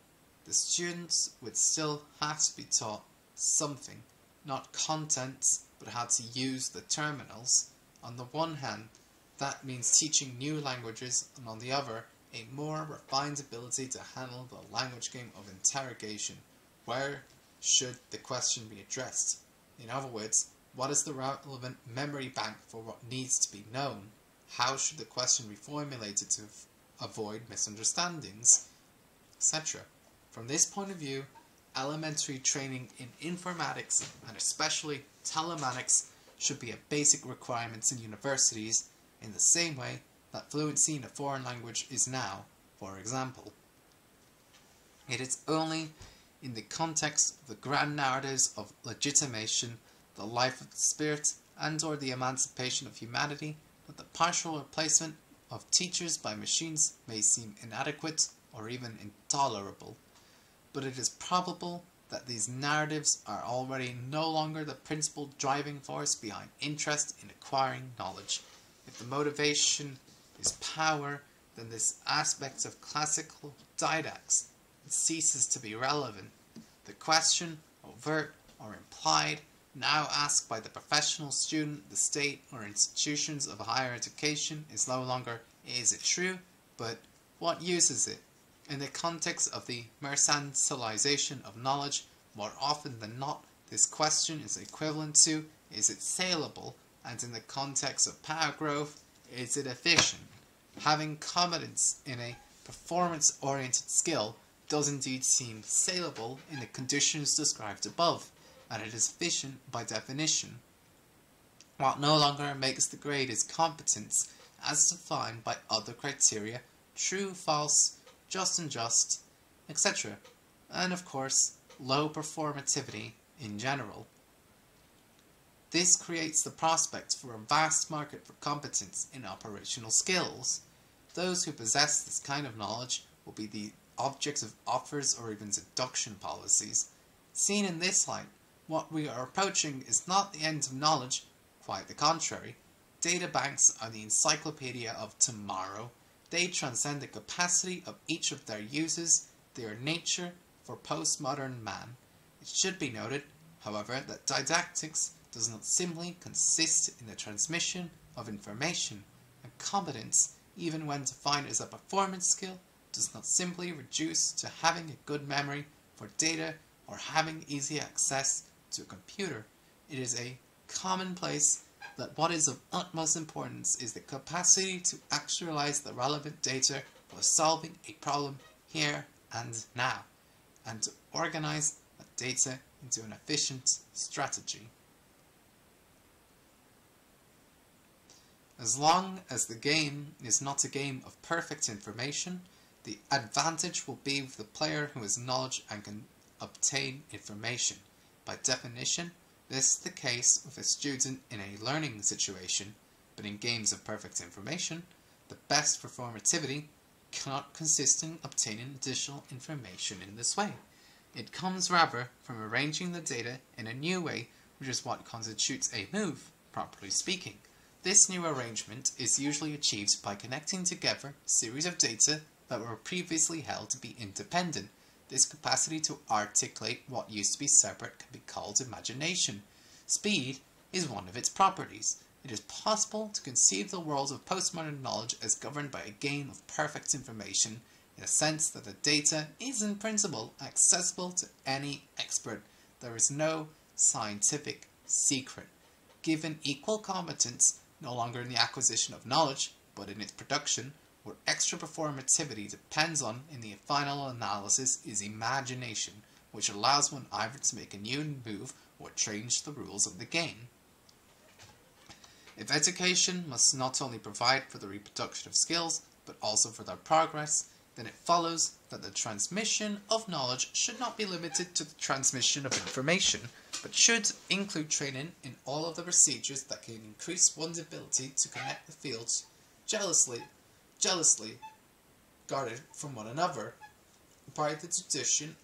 The students would still have to be taught something, not contents, but how to use the terminals. On the one hand, that means teaching new languages, and on the other, a more refined ability to handle the language game of interrogation. Where should the question be addressed? In other words, what is the relevant memory bank for what needs to be known? How should the question be formulated to avoid misunderstandings, etc. From this point of view, elementary training in informatics and especially telematics should be a basic requirement in universities in the same way that fluency in a foreign language is now, for example. It is only in the context of the grand narratives of legitimation, the life of the spirit, and or the emancipation of humanity that the partial replacement of teachers by machines may seem inadequate or even intolerable, but it is probable that these narratives are already no longer the principal driving force behind interest in acquiring knowledge. If the motivation is power, then this aspect of classical didactics ceases to be relevant. The question, overt or implied, now asked by the professional student, the state, or institutions of higher education is no longer is it true, but what use is it? In the context of the mercantilization of knowledge, more often than not, this question is equivalent to is it saleable, and in the context of power growth, is it efficient? Having competence in a performance oriented skill does indeed seem saleable in the conditions described above and it is efficient by definition. What no longer makes the grade is competence as defined by other criteria, true, false, just and just, etc. And of course, low performativity in general. This creates the prospect for a vast market for competence in operational skills. Those who possess this kind of knowledge will be the objects of offers or even seduction policies. Seen in this light, what we are approaching is not the end of knowledge, quite the contrary. Data banks are the encyclopedia of tomorrow. They transcend the capacity of each of their users, their nature for postmodern man. It should be noted, however, that didactics does not simply consist in the transmission of information, and competence, even when defined as a performance skill, does not simply reduce to having a good memory for data or having easy access to a computer. It is a commonplace that what is of utmost importance is the capacity to actualize the relevant data for solving a problem here and now, and to organize that data into an efficient strategy. As long as the game is not a game of perfect information, the advantage will be with the player who has knowledge and can obtain information. By definition, this is the case with a student in a learning situation, but in games of perfect information, the best performativity cannot consist in obtaining additional information in this way. It comes rather from arranging the data in a new way, which is what constitutes a move, properly speaking. This new arrangement is usually achieved by connecting together series of data that were previously held to be independent. This capacity to articulate what used to be separate can be called imagination. Speed is one of its properties. It is possible to conceive the world of postmodern knowledge as governed by a game of perfect information, in a sense that the data is in principle accessible to any expert. There is no scientific secret. Given equal competence, no longer in the acquisition of knowledge, but in its production, what extra performativity depends on in the final analysis is imagination, which allows one either to make a new move or change the rules of the game. If education must not only provide for the reproduction of skills, but also for their progress, then it follows that the transmission of knowledge should not be limited to the transmission of information, but should include training in all of the procedures that can increase one's ability to connect the fields jealously, jealously guarded from one another by the tradition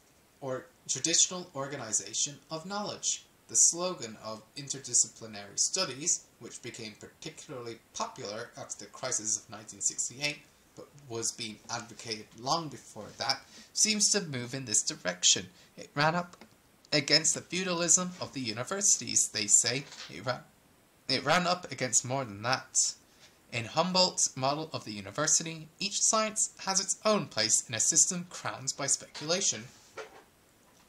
or traditional organization of knowledge. The slogan of interdisciplinary studies, which became particularly popular after the crisis of 1968, but was being advocated long before that, seems to move in this direction. It ran up against the feudalism of the universities, they say. It ran, it ran up against more than that. In Humboldt's model of the university, each science has its own place in a system crowned by speculation.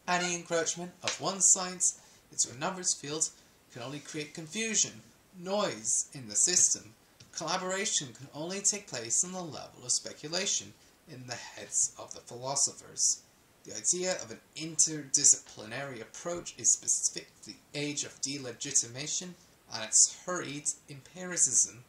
Any encroachment of one science into another's field can only create confusion, noise in the system. Collaboration can only take place on the level of speculation in the heads of the philosophers. The idea of an interdisciplinary approach is specific to the age of delegitimation and its hurried empiricism.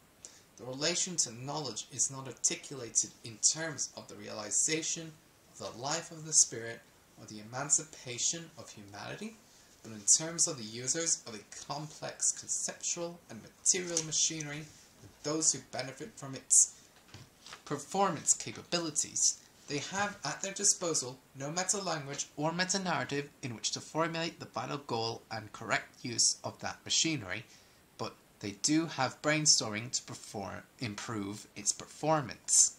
The relation to knowledge is not articulated in terms of the realization of the life of the spirit or the emancipation of humanity, but in terms of the users of a complex conceptual and material machinery and those who benefit from its performance capabilities. They have at their disposal no meta-language or meta-narrative in which to formulate the vital goal and correct use of that machinery, they do have brainstorming to perform, improve its performance.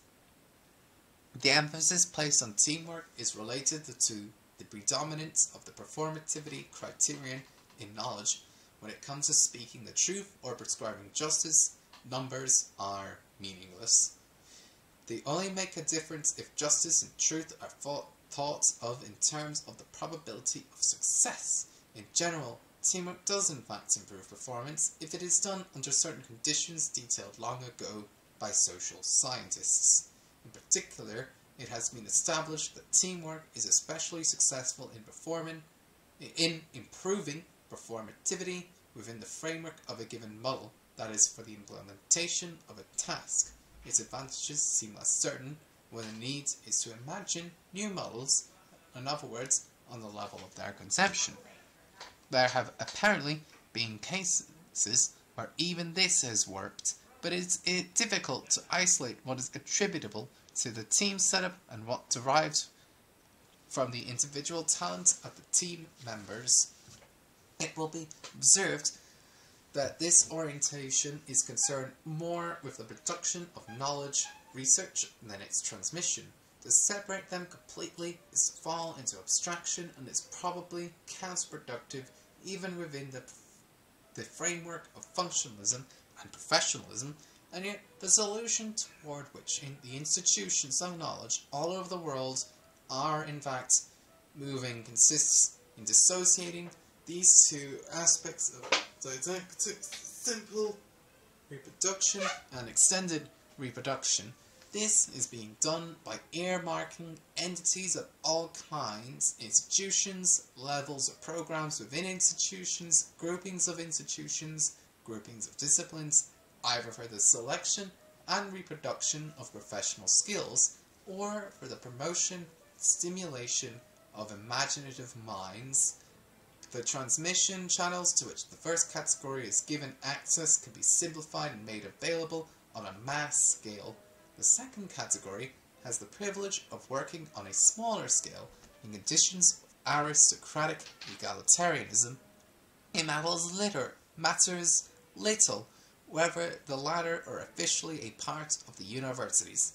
The emphasis placed on teamwork is related to the predominance of the performativity criterion in knowledge when it comes to speaking the truth or prescribing justice, numbers are meaningless. They only make a difference if justice and truth are thought, thought of in terms of the probability of success. In general, teamwork does in fact improve performance if it is done under certain conditions detailed long ago by social scientists. In particular, it has been established that teamwork is especially successful in performing in improving performativity within the framework of a given model, that is, for the implementation of a task. Its advantages seem less certain when the need is to imagine new models, in other words, on the level of their conception. There have apparently been cases where even this has worked, but it's it difficult to isolate what is attributable to the team setup and what derived from the individual talent of the team members. It will be observed that this orientation is concerned more with the production of knowledge research than its transmission. To separate them completely is to fall into abstraction and is probably counterproductive even within the, the framework of functionalism and professionalism, and yet the solution toward which in the institutions of knowledge all over the world are in fact moving consists in dissociating these two aspects of didactic simple reproduction and extended reproduction this is being done by earmarking entities of all kinds, institutions, levels of programs within institutions, groupings of institutions, groupings of disciplines, either for the selection and reproduction of professional skills, or for the promotion, stimulation of imaginative minds. The transmission channels to which the first category is given access can be simplified and made available on a mass scale the second category has the privilege of working on a smaller scale in conditions of aristocratic egalitarianism. Little, matters little whether the latter are officially a part of the universities.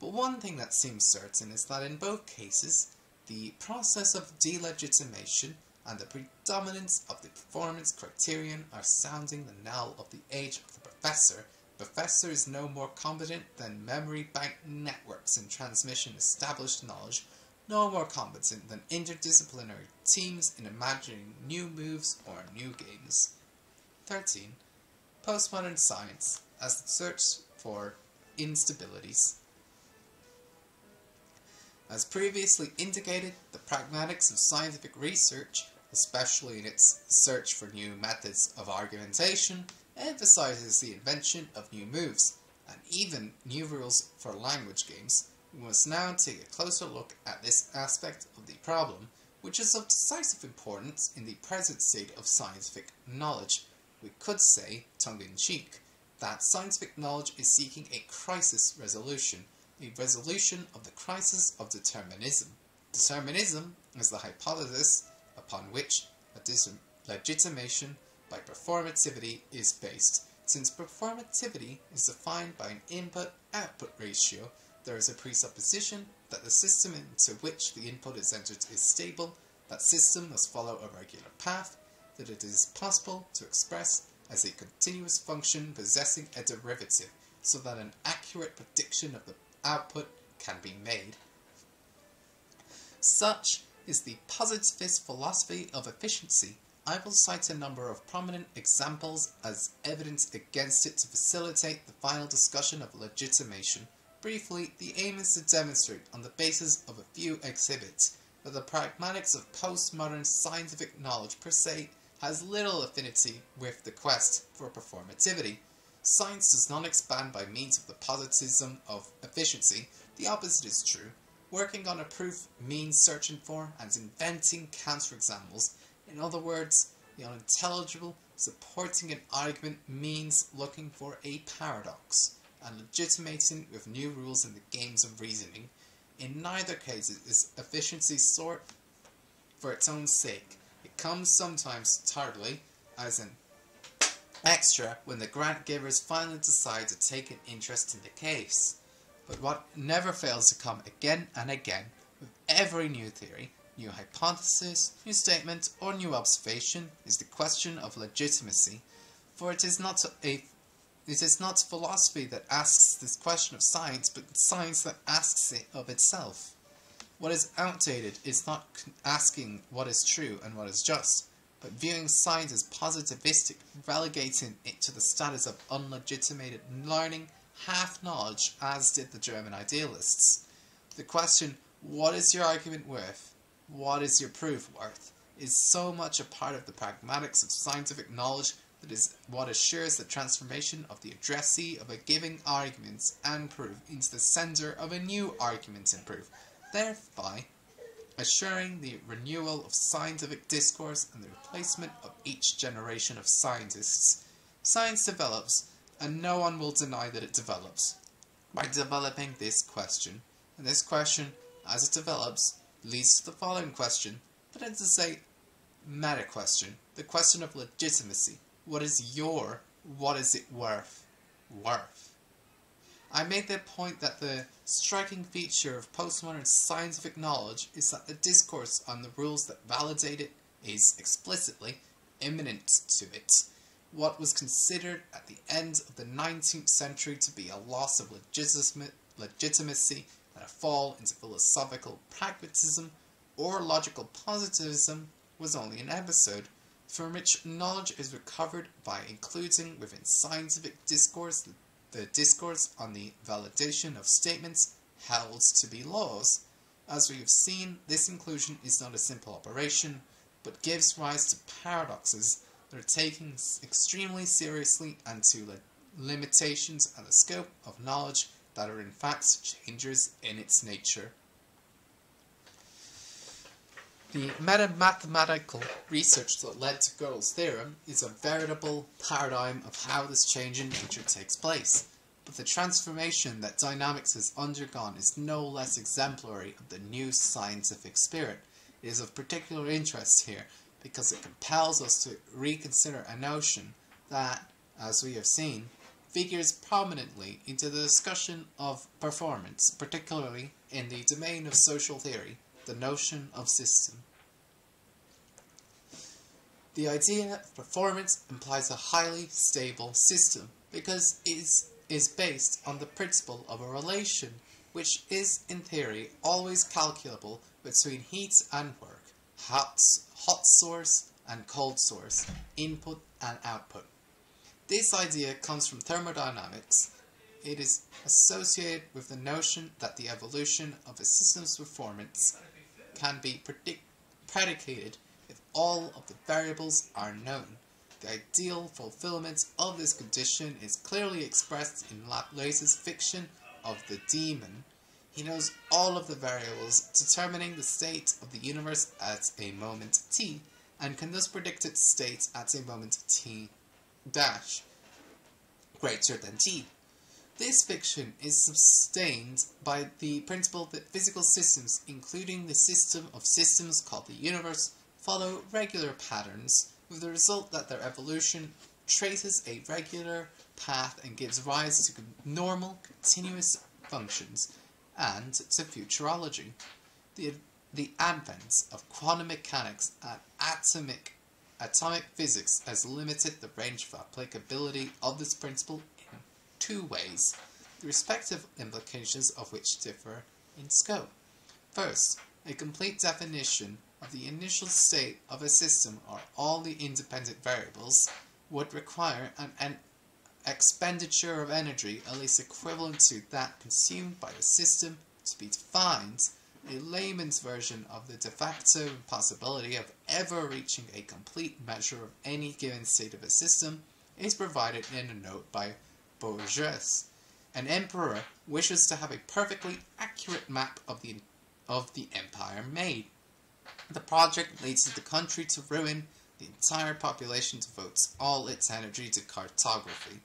But one thing that seems certain is that in both cases, the process of delegitimation and the predominance of the performance criterion are sounding the knell of the age of the professor Professor is no more competent than memory bank networks in transmission established knowledge, no more competent than interdisciplinary teams in imagining new moves or new games. 13. Postmodern science as the search for instabilities. As previously indicated, the pragmatics of scientific research, especially in its search for new methods of argumentation, emphasizes the invention of new moves, and even new rules for language games. We must now take a closer look at this aspect of the problem, which is of decisive importance in the present state of scientific knowledge. We could say, tongue-in-cheek, that scientific knowledge is seeking a crisis resolution, a resolution of the crisis of determinism. Determinism is the hypothesis upon which a legitimation by performativity is based. Since performativity is defined by an input-output ratio, there is a presupposition that the system into which the input is entered is stable, that system must follow a regular path, that it is possible to express as a continuous function possessing a derivative, so that an accurate prediction of the output can be made. Such is the positivist philosophy of efficiency I will cite a number of prominent examples as evidence against it to facilitate the final discussion of legitimation. Briefly, the aim is to demonstrate, on the basis of a few exhibits, that the pragmatics of postmodern scientific knowledge per se has little affinity with the quest for performativity. Science does not expand by means of the positivism of efficiency, the opposite is true. Working on a proof means searching for and inventing counterexamples in other words, the unintelligible supporting an argument means looking for a paradox and legitimating with new rules in the games of reasoning. In neither case is efficiency sought for its own sake. It comes sometimes tardily, as an extra when the grant givers finally decide to take an interest in the case. But what never fails to come again and again with every new theory new hypothesis, new statement, or new observation is the question of legitimacy, for it is not a it is not philosophy that asks this question of science, but science that asks it of itself. What is outdated is not asking what is true and what is just, but viewing science as positivistic, relegating it to the status of unlegitimated learning, half-knowledge, as did the German idealists. The question, what is your argument worth, what is your proof worth, is so much a part of the pragmatics of scientific knowledge that is what assures the transformation of the addressee of a given argument and proof into the sender of a new argument and proof, thereby assuring the renewal of scientific discourse and the replacement of each generation of scientists. Science develops, and no one will deny that it develops. By developing this question, and this question, as it develops, leads to the following question, but it's to say, meta question, the question of legitimacy. What is your, what is it worth, worth? I made the point that the striking feature of postmodern scientific knowledge is that the discourse on the rules that validate it is explicitly immanent to it. What was considered at the end of the 19th century to be a loss of legitimacy fall into philosophical pragmatism or logical positivism was only an episode from which knowledge is recovered by including within scientific discourse the discourse on the validation of statements held to be laws. As we have seen, this inclusion is not a simple operation, but gives rise to paradoxes that are taken extremely seriously and to limitations and the scope of knowledge that are in fact changes in its nature. The meta-mathematical research that led to Gödel's theorem is a veritable paradigm of how this change in nature takes place, but the transformation that dynamics has undergone is no less exemplary of the new scientific spirit. It is of particular interest here because it compels us to reconsider a notion that, as we have seen, figures prominently into the discussion of performance, particularly in the domain of social theory the notion of system. The idea of performance implies a highly stable system because it is, is based on the principle of a relation which is, in theory, always calculable between heat and work, hot, hot source and cold source, input and output. This idea comes from thermodynamics it is associated with the notion that the evolution of a system's performance can be predicated if all of the variables are known. The ideal fulfillment of this condition is clearly expressed in Laplace's fiction of the demon. He knows all of the variables determining the state of the universe at a moment t, and can thus predict its state at a moment t dash greater than t. This fiction is sustained by the principle that physical systems, including the system of systems called the universe, follow regular patterns, with the result that their evolution traces a regular path and gives rise to normal, continuous functions, and to futurology. The, the advent of quantum mechanics and atomic, atomic physics has limited the range of applicability of this principle in two ways, the respective implications of which differ in scope. First, a complete definition of the initial state of a system or all the independent variables would require an, an expenditure of energy at least equivalent to that consumed by the system to be defined, a layman's version of the de facto impossibility of ever reaching a complete measure of any given state of a system is provided in a note by Borges. An emperor wishes to have a perfectly accurate map of the, of the empire made. The project leads the country to ruin, the entire population devotes all its energy to cartography.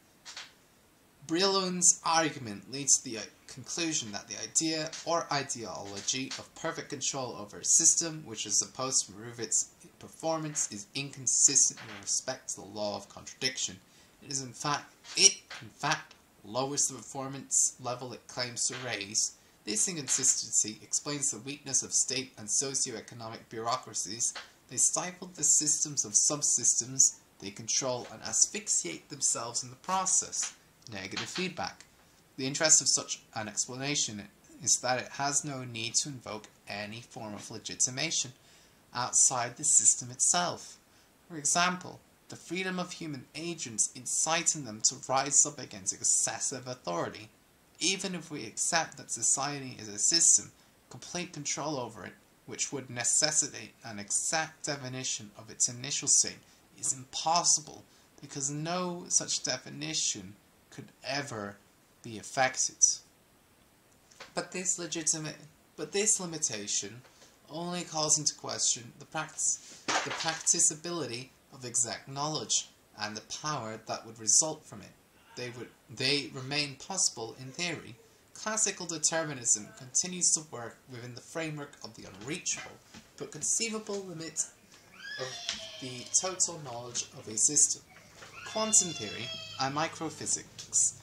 Brillouin's argument leads to the conclusion that the idea or ideology of perfect control over a system which is supposed to improve its performance is inconsistent with respect to the law of contradiction. It is in fact it, in fact, lowers the performance level it claims to raise. This inconsistency explains the weakness of state and socio-economic bureaucracies. They stifle the systems of subsystems they control and asphyxiate themselves in the process. Negative feedback. The interest of such an explanation is that it has no need to invoke any form of legitimation outside the system itself. For example, the freedom of human agents inciting them to rise up against excessive authority. Even if we accept that society is a system, complete control over it, which would necessitate an exact definition of its initial state, is impossible because no such definition could ever be effected. But this legitimate but this limitation only calls into question the practice the practicability of exact knowledge, and the power that would result from it. They would they remain possible in theory. Classical determinism continues to work within the framework of the unreachable, but conceivable limit of the total knowledge of a system. Quantum theory and microphysics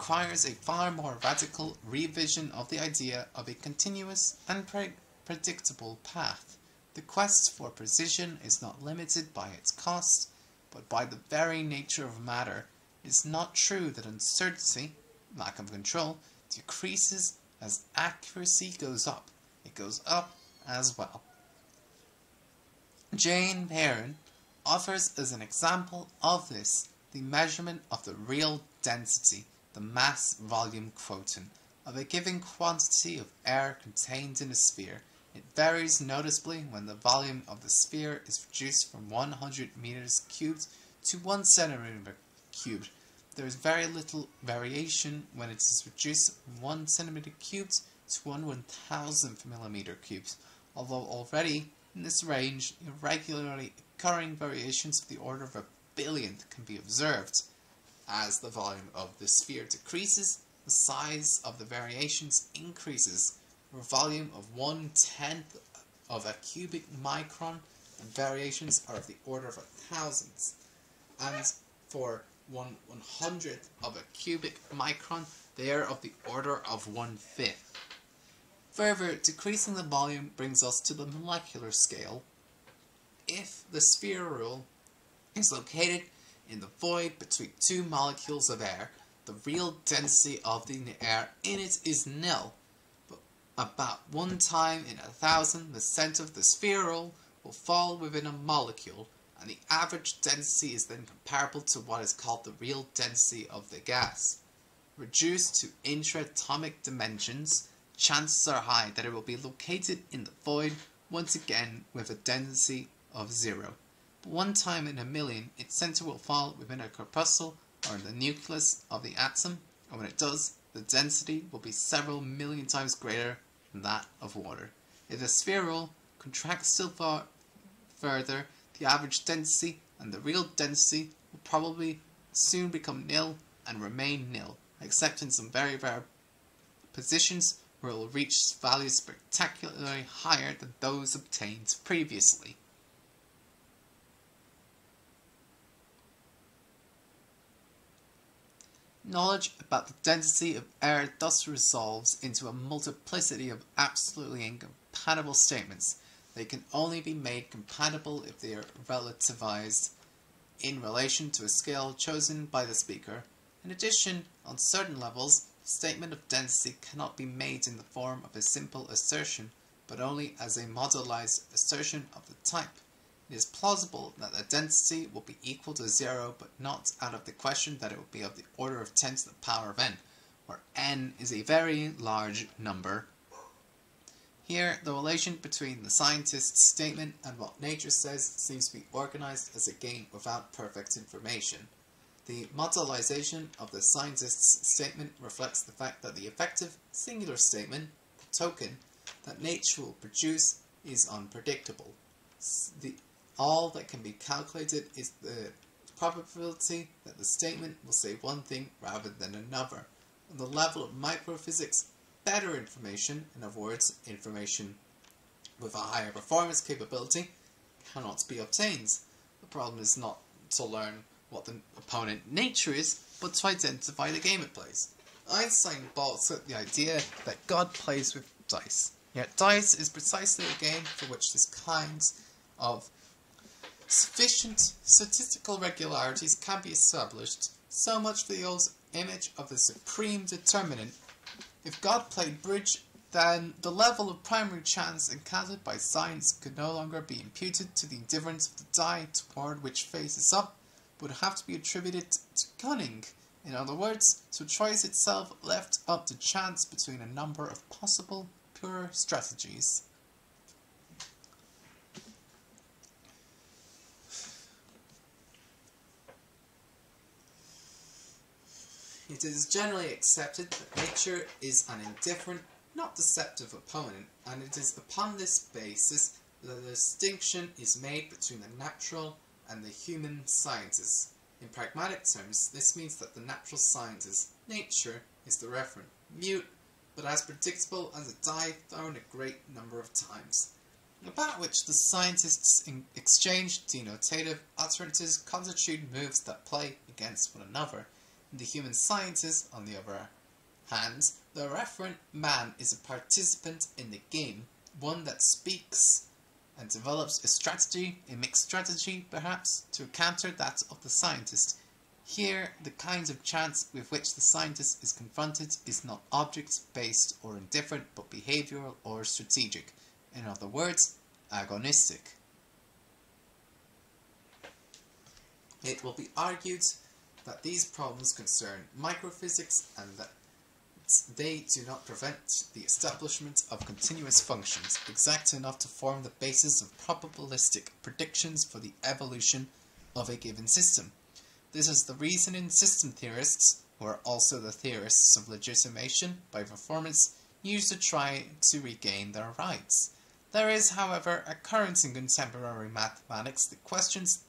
requires a far more radical revision of the idea of a continuous and pre predictable path. The quest for precision is not limited by its cost, but by the very nature of matter. It is not true that uncertainty, lack of control, decreases as accuracy goes up. It goes up as well. Jean Perrin offers as an example of this the measurement of the real density, the mass volume quotient, of a given quantity of air contained in a sphere. It varies noticeably when the volume of the sphere is reduced from 100 meters cubed to 1 centimeter cubed. There is very little variation when it is reduced from 1 centimeter cubed to 1 1000 millimeter cubed, although already in this range irregularly occurring variations of the order of a billionth can be observed. As the volume of the sphere decreases, the size of the variations increases. For a volume of one tenth of a cubic micron, the variations are of the order of a thousandth. And for one one hundredth of a cubic micron, they are of the order of one fifth. Further, decreasing the volume brings us to the molecular scale. If the spherule is located in the void between two molecules of air, the real density of the air in it is nil. But about one time in a thousand, the center of the spheroid will fall within a molecule, and the average density is then comparable to what is called the real density of the gas. Reduced to intraatomic dimensions, chances are high that it will be located in the void once again with a density of zero. But one time in a million, its center will fall within a corpuscle or in the nucleus of the atom, and when it does, the density will be several million times greater than that of water. If the spheroid contracts still far further, the average density and the real density will probably soon become nil and remain nil, except in some very rare positions where it will reach values spectacularly higher than those obtained previously. Knowledge about the density of air thus resolves into a multiplicity of absolutely incompatible statements. They can only be made compatible if they are relativized in relation to a scale chosen by the speaker. In addition, on certain levels, the statement of density cannot be made in the form of a simple assertion, but only as a modelized assertion of the type. It is plausible that the density will be equal to zero, but not out of the question that it will be of the order of 10 to the power of n, where n is a very large number. Here, the relation between the scientist's statement and what nature says seems to be organized as a game without perfect information. The modelization of the scientist's statement reflects the fact that the effective singular statement, the token, that nature will produce is unpredictable. The, all that can be calculated is the probability that the statement will say one thing rather than another. On the level of microphysics, better information, in other words, information with a higher performance capability, cannot be obtained. The problem is not to learn what the opponent nature is, but to identify the game it plays. Einstein balks at the idea that God plays with dice. Yet dice is precisely a game for which this kind of sufficient statistical regularities can be established, so much for the old image of the supreme determinant. If God played bridge, then the level of primary chance encountered by science could no longer be imputed to the indifference of the die toward which faces up, but would have to be attributed to cunning. In other words, to choice itself left up to chance between a number of possible pure strategies. It is generally accepted that nature is an indifferent, not deceptive opponent, and it is upon this basis that the distinction is made between the natural and the human sciences. In pragmatic terms, this means that the natural sciences, nature, is the referent, mute, but as predictable as a die thrown a great number of times, about which the scientists exchange denotative utterances constitute moves that play against one another. The human sciences, on the other hand, the referent man is a participant in the game, one that speaks and develops a strategy, a mixed strategy perhaps, to counter that of the scientist. Here, the kinds of chance with which the scientist is confronted is not object-based or indifferent, but behavioral or strategic. In other words, agonistic. It will be argued that these problems concern microphysics and that they do not prevent the establishment of continuous functions, exact enough to form the basis of probabilistic predictions for the evolution of a given system. This is the reason in system theorists, who are also the theorists of legitimation by performance, use to try to regain their rights. There is, however, a current in contemporary mathematics that questions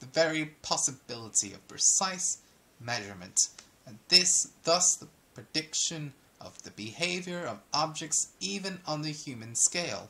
the very possibility of precise measurement, and this, thus the prediction of the behavior of objects even on the human scale.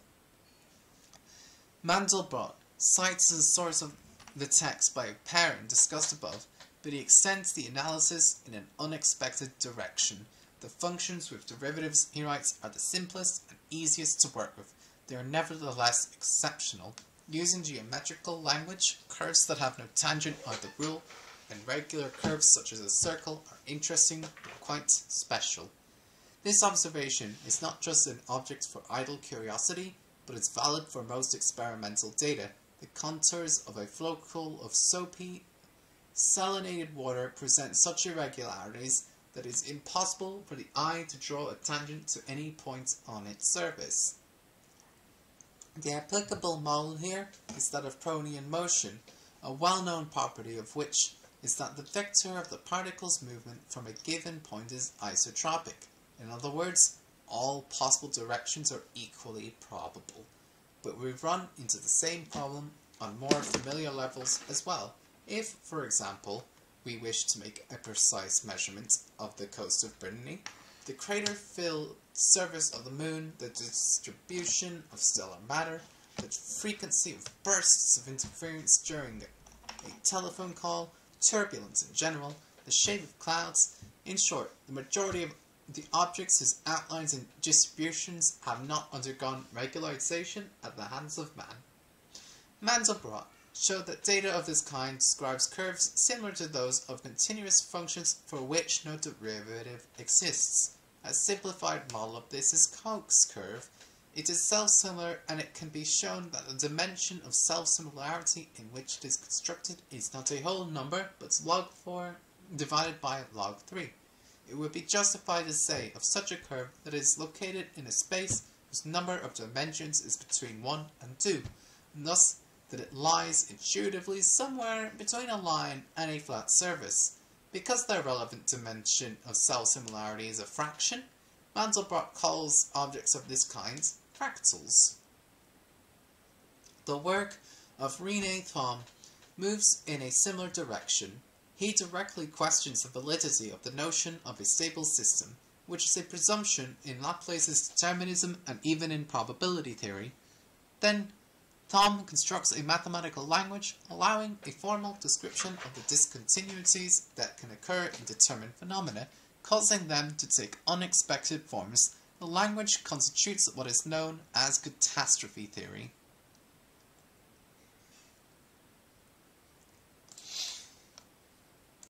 Mandelbrot cites a source of the text by a parent discussed above, but he extends the analysis in an unexpected direction. The functions with derivatives, he writes, are the simplest and easiest to work with. They are nevertheless exceptional. Using geometrical language, curves that have no tangent are the rule, and regular curves such as a circle are interesting but quite special. This observation is not just an object for idle curiosity, but is valid for most experimental data. The contours of a flocal of soapy, salinated water present such irregularities that it is impossible for the eye to draw a tangent to any point on its surface. The applicable model here is that of Brownian motion, a well-known property of which is that the vector of the particle's movement from a given point is isotropic. In other words, all possible directions are equally probable. But we run into the same problem on more familiar levels as well. If, for example, we wish to make a precise measurement of the coast of Brittany, the crater-filled surface of the moon, the distribution of stellar matter, the frequency of bursts of interference during a telephone call, turbulence in general, the shape of clouds. In short, the majority of the objects whose outlines and distributions have not undergone regularization at the hands of man. Mandelbrot showed that data of this kind describes curves similar to those of continuous functions for which no derivative exists. A simplified model of this is Koch's curve, it is self-similar and it can be shown that the dimension of self-similarity in which it is constructed is not a whole number but log 4 divided by log 3. It would be justified to say of such a curve that it is located in a space whose number of dimensions is between 1 and 2, and thus that it lies intuitively somewhere between a line and a flat surface. Because their relevant dimension of self-similarity is a fraction, Mandelbrot calls objects of this kind fractals. The work of Rene Thom moves in a similar direction. He directly questions the validity of the notion of a stable system, which is a presumption in Laplace's determinism and even in probability theory. Then, Thom constructs a mathematical language allowing a formal description of the discontinuities that can occur in determined phenomena, causing them to take unexpected forms the language constitutes what is known as catastrophe theory.